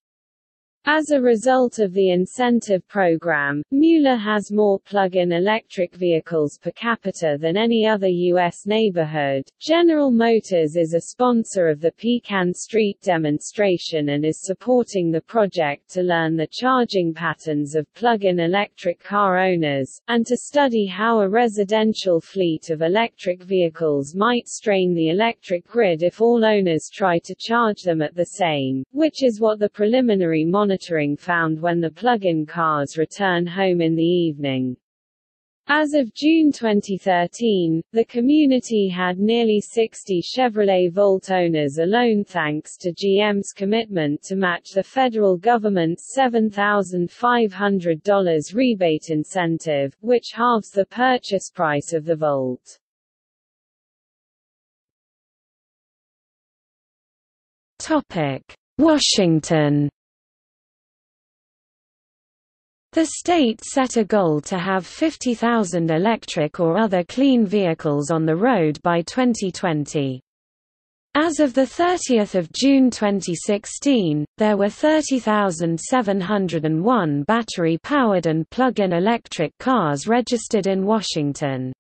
As a result of the incentive program, Mueller has more plug-in electric vehicles per capita than any other U.S. neighborhood. General Motors is a sponsor of the Pecan Street demonstration and is supporting the project to learn the charging patterns of plug-in electric car owners, and to study how a residential fleet of electric vehicles might strain the electric grid if all owners try to charge them at the same, which is what the preliminary monitor monitoring found when the plug-in cars return home in the evening. As of June 2013, the community had nearly 60 Chevrolet Volt owners alone thanks to GM's commitment to match the federal government's $7,500 rebate incentive, which halves the purchase price of the Volt. Washington The state set a goal to have 50,000 electric or other clean vehicles on the road by 2020. As of 30 June 2016, there were 30,701 battery-powered and plug-in electric cars registered in Washington.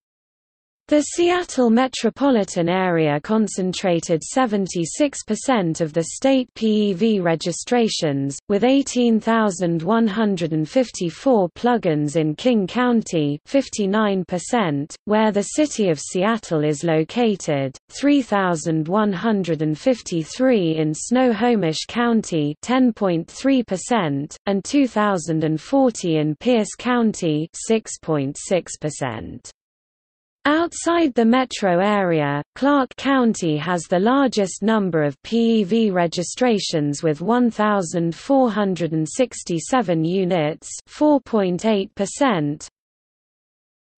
The Seattle metropolitan area concentrated 76% of the state PEV registrations, with 18,154 plugins in King County 59%, where the city of Seattle is located, 3,153 in Snohomish County 10.3%, and 2,040 in Pierce County 6.6%. Outside the metro area, Clark County has the largest number of PEV registrations with 1,467 units 4.8%,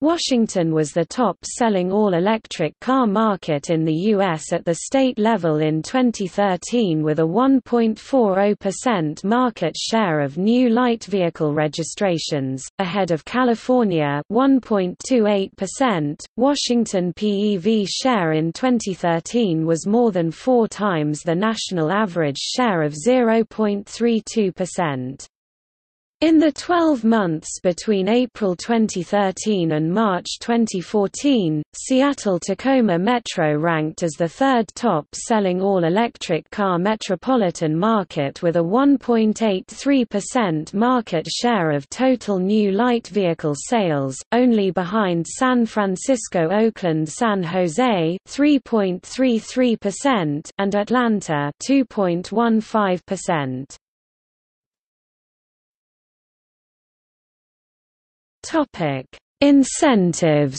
Washington was the top-selling all-electric car market in the U.S. at the state level in 2013 with a 1.40% market share of new light vehicle registrations, ahead of California 1.28%. Washington PEV share in 2013 was more than four times the national average share of 0.32%. In the 12 months between April 2013 and March 2014, Seattle-Tacoma Metro ranked as the third top-selling all-electric car metropolitan market with a 1.83% market share of total new light vehicle sales, only behind San Francisco Oakland San Jose 3.33% and Atlanta 2.15%. Topic: Incentives.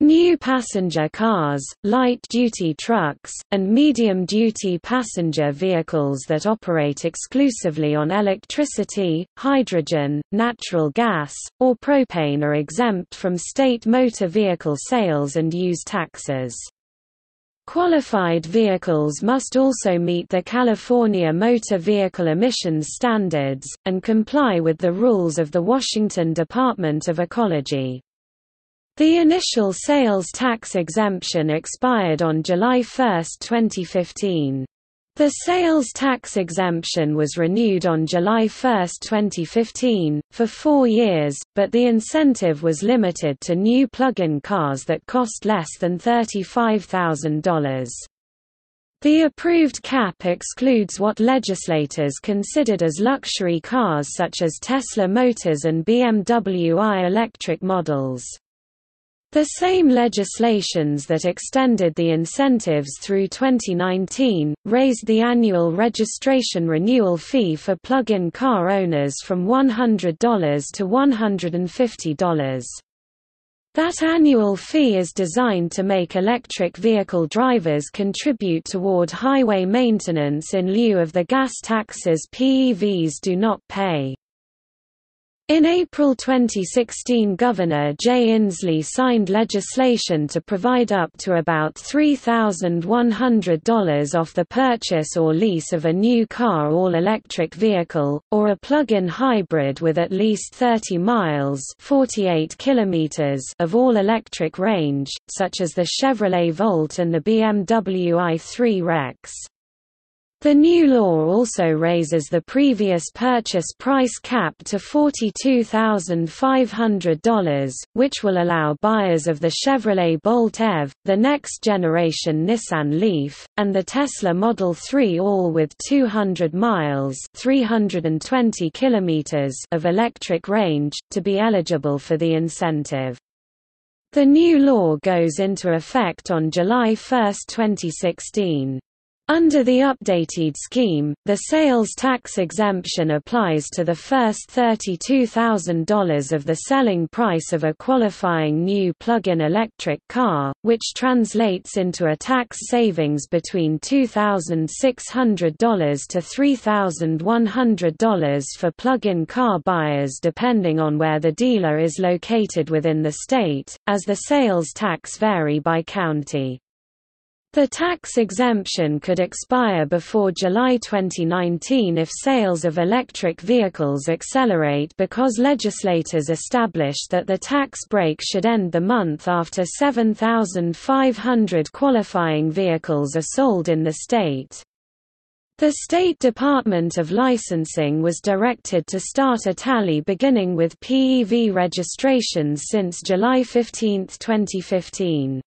New passenger cars, light-duty trucks, and medium-duty passenger vehicles that operate exclusively on electricity, hydrogen, natural gas, or propane are exempt from state motor vehicle sales and use taxes. Qualified vehicles must also meet the California Motor Vehicle Emissions Standards, and comply with the rules of the Washington Department of Ecology. The initial sales tax exemption expired on July 1, 2015. The sales tax exemption was renewed on July 1, 2015, for four years, but the incentive was limited to new plug-in cars that cost less than $35,000. The approved cap excludes what legislators considered as luxury cars such as Tesla Motors and BMW i electric models. The same legislations that extended the incentives through 2019, raised the annual registration renewal fee for plug-in car owners from $100 to $150. That annual fee is designed to make electric vehicle drivers contribute toward highway maintenance in lieu of the gas taxes PEVs do not pay. In April 2016 Governor Jay Inslee signed legislation to provide up to about $3,100 off the purchase or lease of a new car all-electric vehicle, or a plug-in hybrid with at least 30 miles 48 kilometers of all-electric range, such as the Chevrolet Volt and the BMW i3 Rex. The new law also raises the previous purchase price cap to $42,500, which will allow buyers of the Chevrolet Bolt EV, the next-generation Nissan Leaf, and the Tesla Model 3 all with 200 miles 320 kilometers of electric range, to be eligible for the incentive. The new law goes into effect on July 1, 2016. Under the updated scheme, the sales tax exemption applies to the first $32,000 of the selling price of a qualifying new plug-in electric car, which translates into a tax savings between $2,600 to $3,100 for plug-in car buyers depending on where the dealer is located within the state, as the sales tax vary by county. The tax exemption could expire before July 2019 if sales of electric vehicles accelerate because legislators established that the tax break should end the month after 7,500 qualifying vehicles are sold in the state. The State Department of Licensing was directed to start a tally beginning with PEV registrations since July 15, 2015.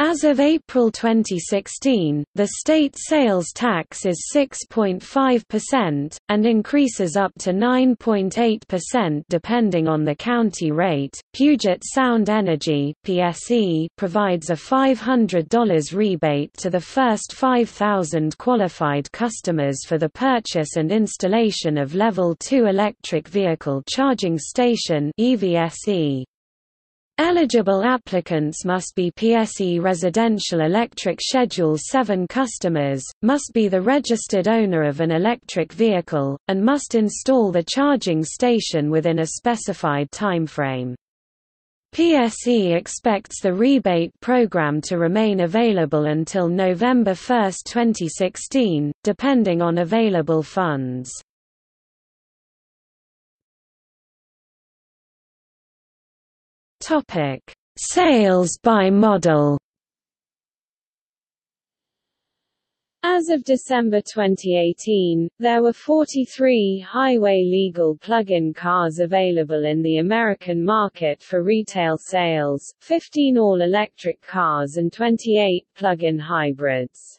As of April 2016, the state sales tax is 6.5%, and increases up to 9.8% depending on the county rate. Puget Sound Energy (PSE) provides a $500 rebate to the first 5,000 qualified customers for the purchase and installation of Level 2 electric vehicle charging station (EVSE). Eligible applicants must be PSE Residential Electric Schedule 7 customers, must be the registered owner of an electric vehicle, and must install the charging station within a specified timeframe. PSE expects the rebate program to remain available until November 1, 2016, depending on available funds. Topic: Sales by model. As of December 2018, there were 43 highway legal plug-in cars available in the American market for retail sales, 15 all-electric cars and 28 plug-in hybrids.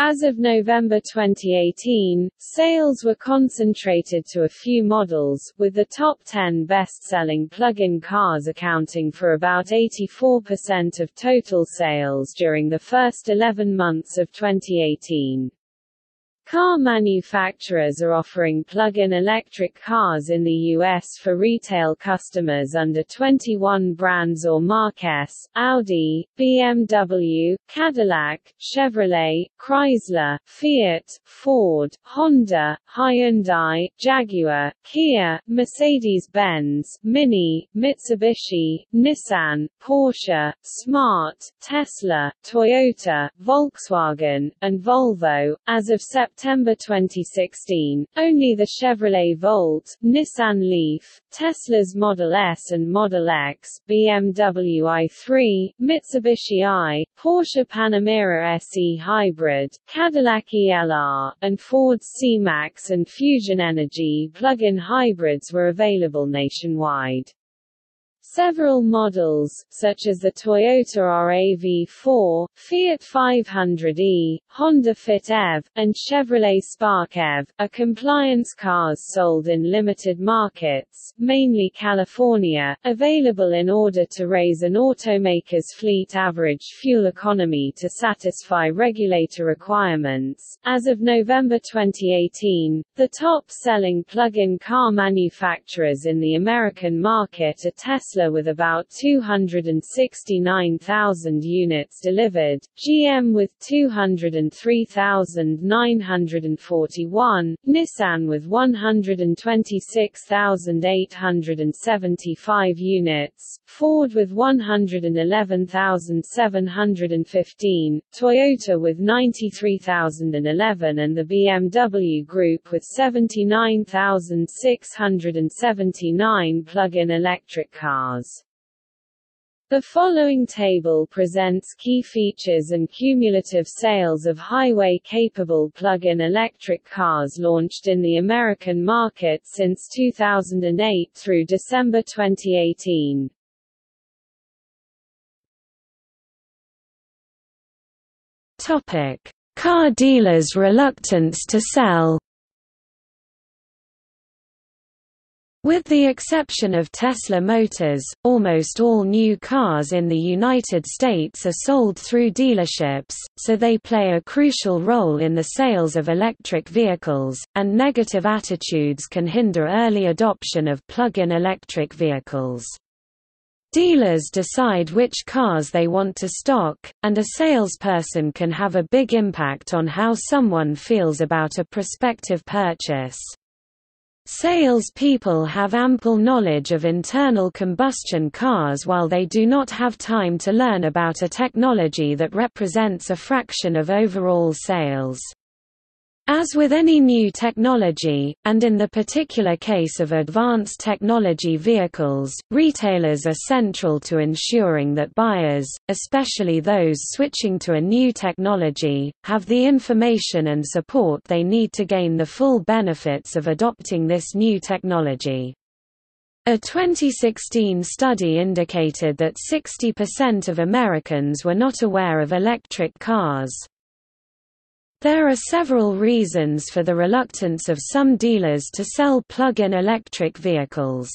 As of November 2018, sales were concentrated to a few models, with the top 10 best-selling plug-in cars accounting for about 84% of total sales during the first 11 months of 2018. Car manufacturers are offering plug-in electric cars in the U.S. for retail customers under 21 brands or marques, Audi, BMW, Cadillac, Chevrolet, Chrysler, Fiat, Ford, Honda, Hyundai, Jaguar, Kia, Mercedes-Benz, Mini, Mitsubishi, Nissan, Porsche, Smart, Tesla, Toyota, Volkswagen, and Volvo. As of September September 2016, only the Chevrolet Volt, Nissan Leaf, Tesla's Model S and Model X, BMW i3, Mitsubishi i, Porsche Panamera SE Hybrid, Cadillac ELR, and Ford's C-Max and Fusion Energi plug-in hybrids were available nationwide. Several models, such as the Toyota RAV4, Fiat 500e, Honda Fit EV, and Chevrolet Spark EV, are compliance cars sold in limited markets, mainly California, available in order to raise an automaker's fleet average fuel economy to satisfy regulator requirements. As of November 2018, the top-selling plug-in car manufacturers in the American market are Tesla with about 269,000 units delivered, GM with 203,941, Nissan with 126,875 units, Ford with 111,715, Toyota with 93,011 and the BMW Group with 79,679 plug-in electric cars The following table presents key features and cumulative sales of highway-capable plug-in electric cars launched in the American market since 2008 through December 2018. Topic: Car dealers' reluctance to sell With the exception of Tesla Motors, almost all new cars in the United States are sold through dealerships, so they play a crucial role in the sales of electric vehicles, and negative attitudes can hinder early adoption of plug-in electric vehicles. Dealers decide which cars they want to stock, and a salesperson can have a big impact on how someone feels about a prospective purchase. Salespeople have ample knowledge of internal combustion cars while they do not have time to learn about a technology that represents a fraction of overall sales. As with any new technology, and in the particular case of advanced technology vehicles, retailers are central to ensuring that buyers, especially those switching to a new technology, have the information and support they need to gain the full benefits of adopting this new technology. A 2016 study indicated that 60% of Americans were not aware of electric cars. There are several reasons for the reluctance of some dealers to sell plug-in electric vehicles.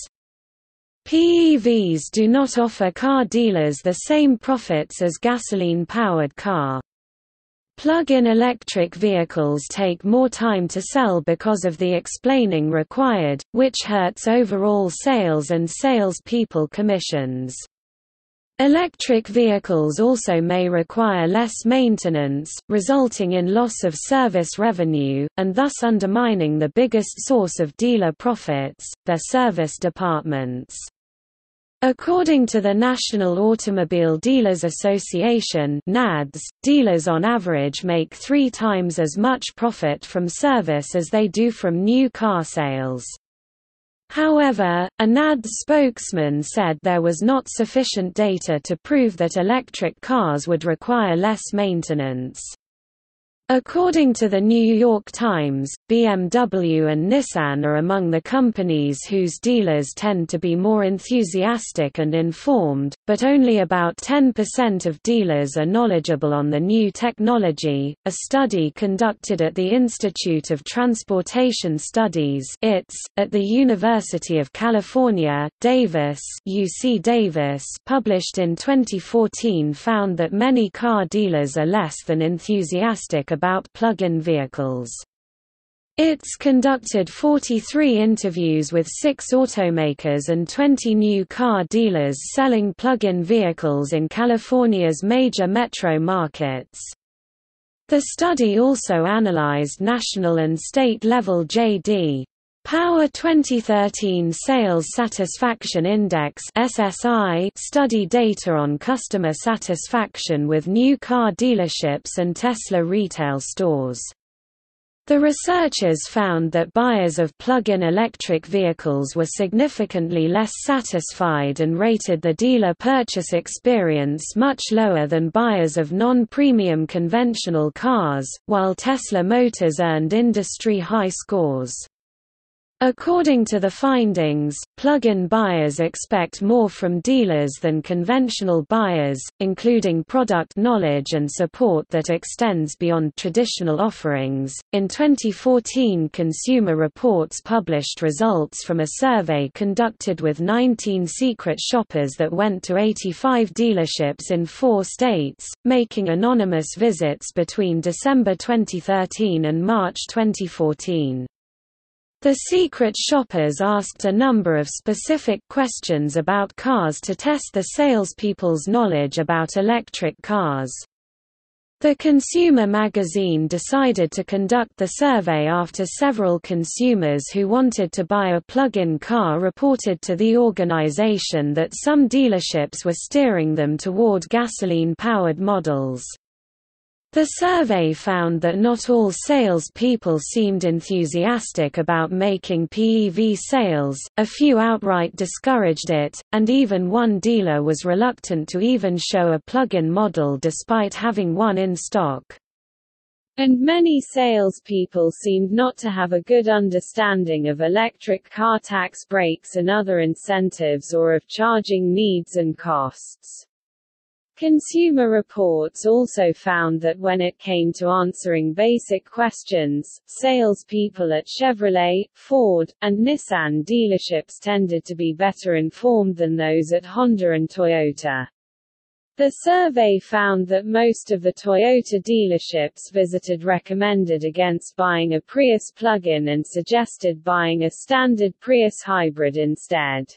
PEVs do not offer car dealers the same profits as gasoline-powered car. Plug-in electric vehicles take more time to sell because of the explaining required, which hurts overall sales and salespeople commissions. Electric vehicles also may require less maintenance, resulting in loss of service revenue, and thus undermining the biggest source of dealer profits, their service departments. According to the National Automobile Dealers Association NADS, dealers on average make three times as much profit from service as they do from new car sales. However, a NADS spokesman said there was not sufficient data to prove that electric cars would require less maintenance. According to the New York Times, BMW and Nissan are among the companies whose dealers tend to be more enthusiastic and informed, but only about 10% of dealers are knowledgeable on the new technology. A study conducted at the Institute of Transportation Studies (ITS) at the University of California, Davis, UC Davis published in 2014 found that many car dealers are less than enthusiastic about plug-in vehicles. ITS conducted 43 interviews with six automakers and 20 new car dealers selling plug-in vehicles in California's major metro markets. The study also analyzed national and state-level J.D. Power 2013 Sales Satisfaction Index SSI study data on customer satisfaction with new car dealerships and Tesla retail stores. The researchers found that buyers of plug-in electric vehicles were significantly less satisfied and rated the dealer purchase experience much lower than buyers of non-premium conventional cars, while Tesla Motors earned industry-high scores. According to the findings, plug-in buyers expect more from dealers than conventional buyers, including product knowledge and support that extends beyond traditional offerings. In 2014, Consumer Reports published results from a survey conducted with 19 secret shoppers that went to 85 dealerships in four states, making anonymous visits between December 2013 and March 2014. The secret shoppers asked a number of specific questions about cars to test the salespeople's knowledge about electric cars. The consumer magazine decided to conduct the survey after several consumers who wanted to buy a plug-in car reported to the organization that some dealerships were steering them toward gasoline-powered models. The survey found that not all salespeople seemed enthusiastic about making PEV sales, a few outright discouraged it, and even one dealer was reluctant to even show a plug-in model despite having one in stock. And many salespeople seemed not to have a good understanding of electric car tax breaks and other incentives or of charging needs and costs. Consumer Reports also found that when it came to answering basic questions, salespeople at Chevrolet, Ford, and Nissan dealerships tended to be better informed than those at Honda and Toyota. The survey found that most of the Toyota dealerships visited recommended against buying a Prius plug-in and suggested buying a standard Prius hybrid instead.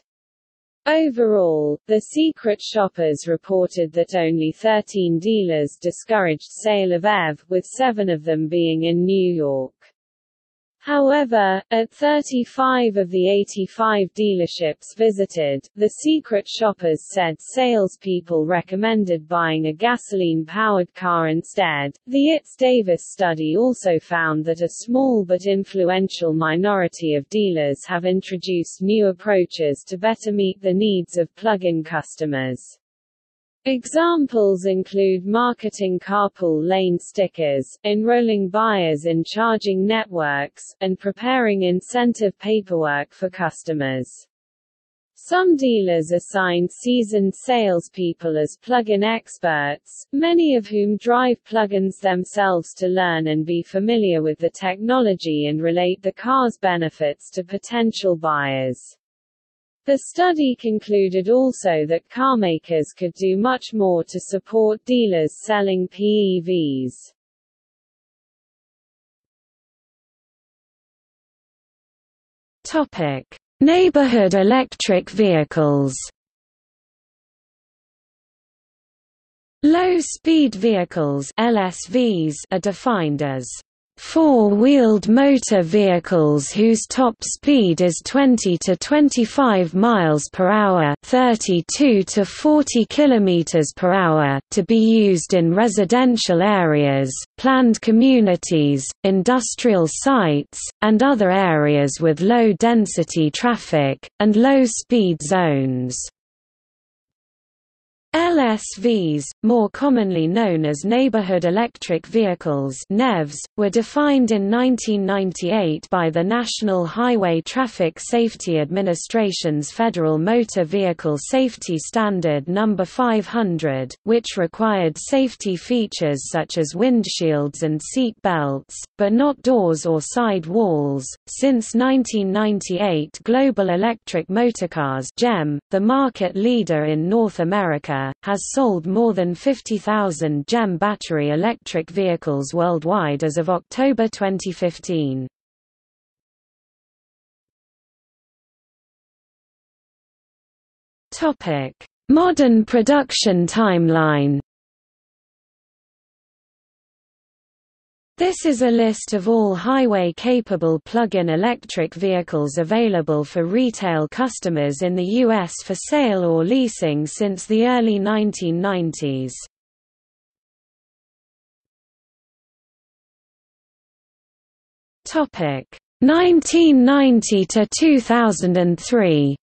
Overall, the secret shoppers reported that only 13 dealers discouraged sale of EV, with seven of them being in New York. However, at 35 of the 85 dealerships visited, the secret shoppers said salespeople recommended buying a gasoline-powered car instead. The ITS Davis study also found that a small but influential minority of dealers have introduced new approaches to better meet the needs of plug-in customers. Examples include marketing carpool lane stickers, enrolling buyers in charging networks, and preparing incentive paperwork for customers. Some dealers assign seasoned salespeople as plug-in experts, many of whom drive plug-ins themselves to learn and be familiar with the technology and relate the car's benefits to potential buyers. The study concluded also that carmakers could do much more to support dealers selling PEVs. Topic: Neighborhood electric vehicles. Low-speed vehicles (LSVs) are defined as Four-wheeled motor vehicles whose top speed is 20 to 25 miles per hour, 32 to 40 kilometers per hour, to be used in residential areas, planned communities, industrial sites, and other areas with low density traffic and low speed zones. LSVs, more commonly known as Neighborhood Electric Vehicles NEVs, were defined in 1998 by the National Highway Traffic Safety Administration's Federal Motor Vehicle Safety Standard No. 500, which required safety features such as windshields and seat belts, but not doors or side walls. Since 1998 Global Electric Motorcars GEM, the market leader in North America, has sold more than 50,000 GEM battery electric vehicles worldwide as of October 2015. Modern production timeline This is a list of all highway-capable plug-in electric vehicles available for retail customers in the U.S. for sale or leasing since the early 1990s. Topic 1990 to 2003.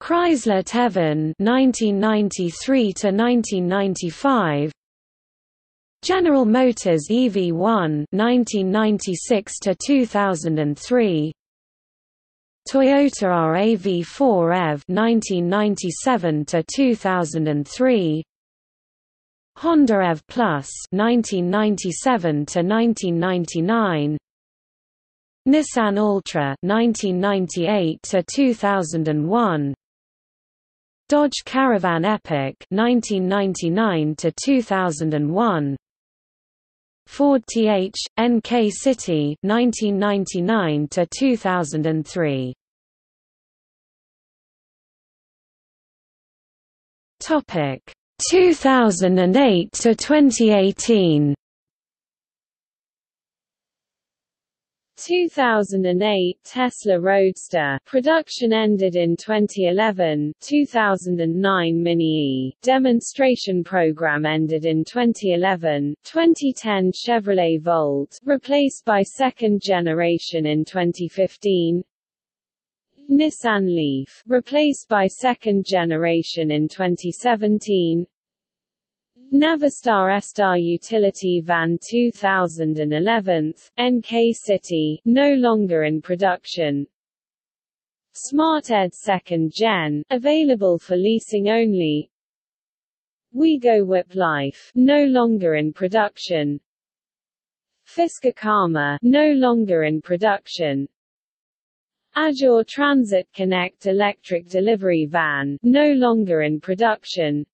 Chrysler TEVan 1993 to 1995 General Motors EV1 1996 to 2003 Toyota RAV4 EV 1997 to 2003 Honda EV Plus 1997 to 1999 Nissan Altra 1998 to 2001 Dodge Caravan Epic 1999 to 2001 Ford TH NK City 1999 to 2003 Topic. 2008 to 2018 2008 Tesla Roadster. Production ended in 2011 2009 Mini E. Demonstration program ended in 2011 2010 Chevrolet Volt replaced by second generation in 2015 Nissan Leaf replaced by second generation in 2017 Navistar eStar Utility Van 2011, NK City, no longer in production. Smart Ed 2nd Gen, available for leasing only. Wheego Whip Life, no longer in production. Fisker Karma, no longer in production. Azure Transit Connect electric delivery van, no longer in production.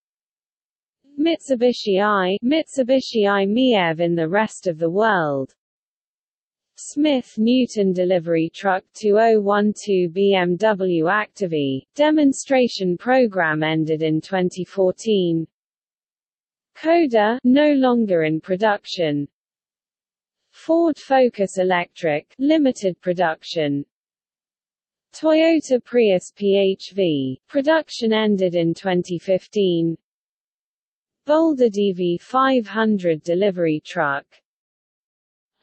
Mitsubishi i Mitsubishi i Miev in the rest of the world. Smith Newton delivery truck 2012 BMW Active demonstration program ended in 2014 Coda no longer in production. Ford Focus Electric limited production. Toyota Prius PHV production ended in 2015 Boulder DV500 delivery truck.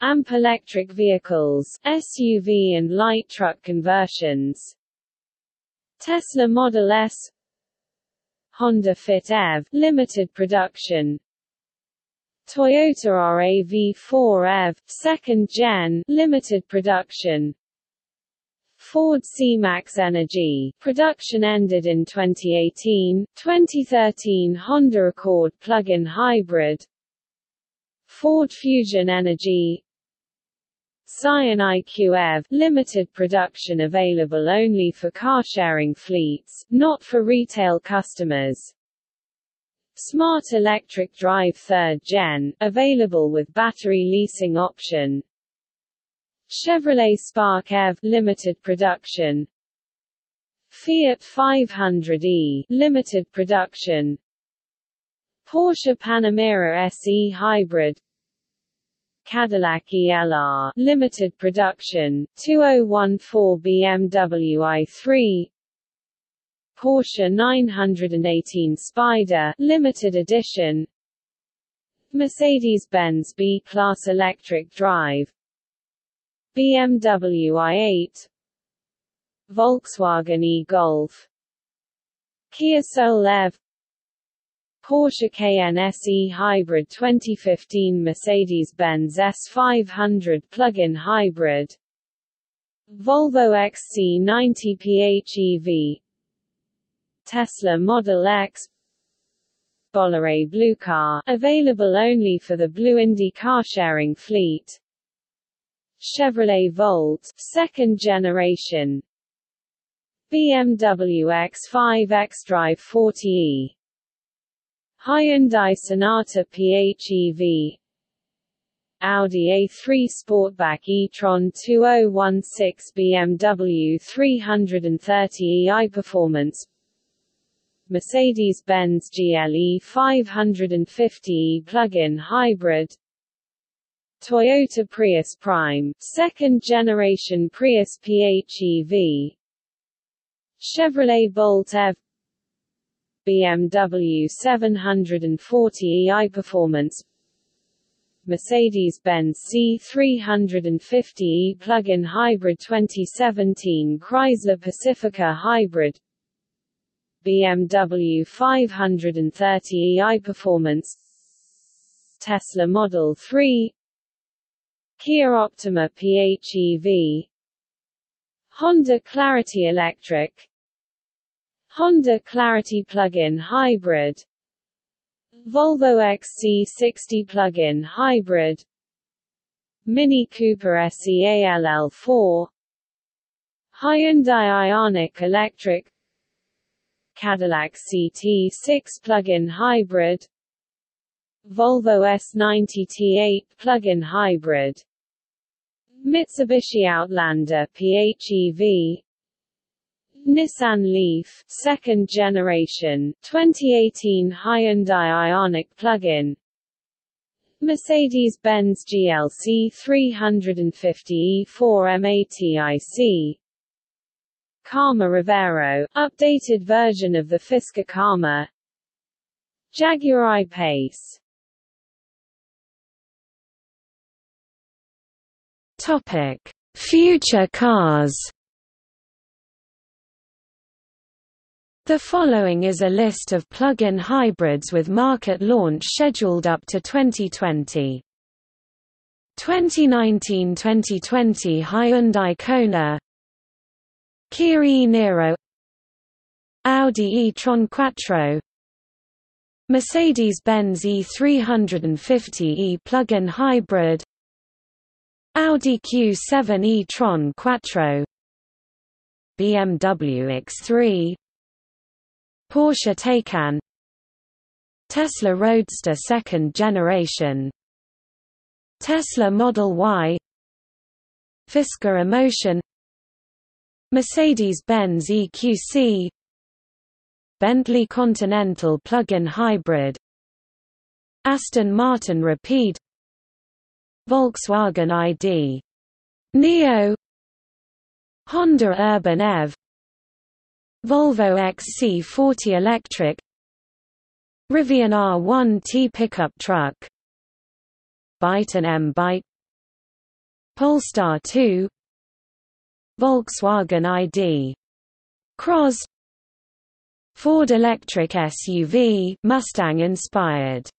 AMP electric vehicles, SUV and light truck conversions. Tesla Model S. Honda Fit EV limited production. Toyota RAV4 EV second gen limited production Ford C-Max Energi. Production ended in 2018 2013 Honda Accord plug-in hybrid. Ford Fusion Energi. Scion IQ EV limited production available only for car-sharing fleets, not for retail customers. Smart Electric Drive 3rd Gen, available with battery leasing option. Chevrolet Spark EV limited production. Fiat 500e limited production. Porsche Panamera SE Hybrid. Cadillac ELR limited production. 2014 BMW i3 Porsche 918 Spyder limited edition. Mercedes-Benz B-Class electric drive BMW i8 Volkswagen e-Golf Kia Soul EV Porsche Cayenne SE Hybrid 2015 Mercedes-Benz S500 plug-in hybrid Volvo XC90 PHEV Tesla Model X Bolloré Blue Car, available only for the Blue Indy car-sharing fleet Chevrolet Volt second generation. BMW X5 xDrive 40e Hyundai Sonata PHEV Audi A3 Sportback e-tron 2016 BMW 330e iPerformance Mercedes-Benz GLE 550e plug-in hybrid Toyota Prius Prime second generation Prius PHEV Chevrolet Bolt EV BMW 740e Performance. Mercedes-Benz C350e plug-in hybrid 2017 Chrysler Pacifica hybrid. BMW 530e Performance. Tesla Model 3 Kia Optima PHEV Honda Clarity Electric. Honda Clarity plug-in hybrid. Volvo XC60 plug-in hybrid. Mini Cooper SEALL4 Hyundai Ioniq Electric. Cadillac CT6 plug-in hybrid Volvo S90 T8 plug-in hybrid Mitsubishi Outlander PHEV Nissan Leaf, second generation, 2018 Hyundai Ioniq plug-in. Mercedes-Benz GLC 350e 4 MATIC. Karma Revero, updated version of the Fisker Karma. Jaguar I-Pace. Topic: Future cars. The following is a list of plug-in hybrids with market launch scheduled up to 2020. 2019–2020 Hyundai Kona. Kia e-Niro Audi e-tron Quattro. Mercedes-Benz E350e plug-in hybrid Audi Q7 e-tron Quattro BMW X3 Porsche Taycan Tesla Roadster second generation Tesla Model Y Fisker Emotion Mercedes-Benz EQC Bentley Continental plug-in hybrid Aston Martin Rapide Volkswagen ID Neo. Honda Urban EV Volvo XC40 electric. Rivian R1T pickup truck. Byton M Byte. Polestar 2 Volkswagen ID Cross. Ford electric SUV Mustang inspired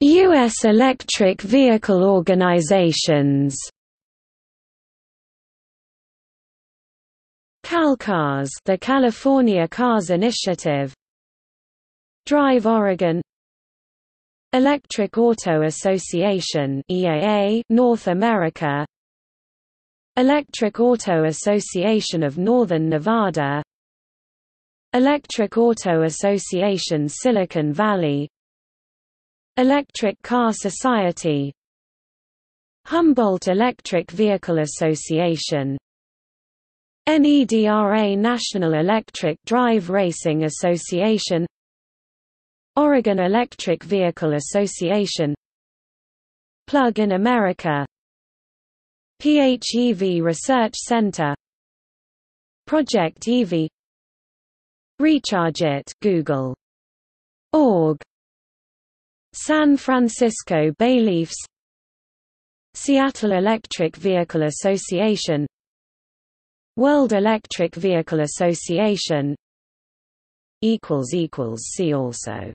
US electric vehicle organizations. CalCars the California Cars Initiative. Drive Oregon. Electric Auto Association EAA North America. Electric Auto Association of Northern Nevada. Electric Auto Association Silicon Valley Electric Car Society. Humboldt Electric Vehicle Association. NEDRA National Electric Drive Racing Association. Oregon Electric Vehicle Association. Plug in America. PHEV Research Center. Project EV Recharge It. Google. Org San Francisco Bayleafs Seattle Electric Vehicle Association World Electric Vehicle Association See also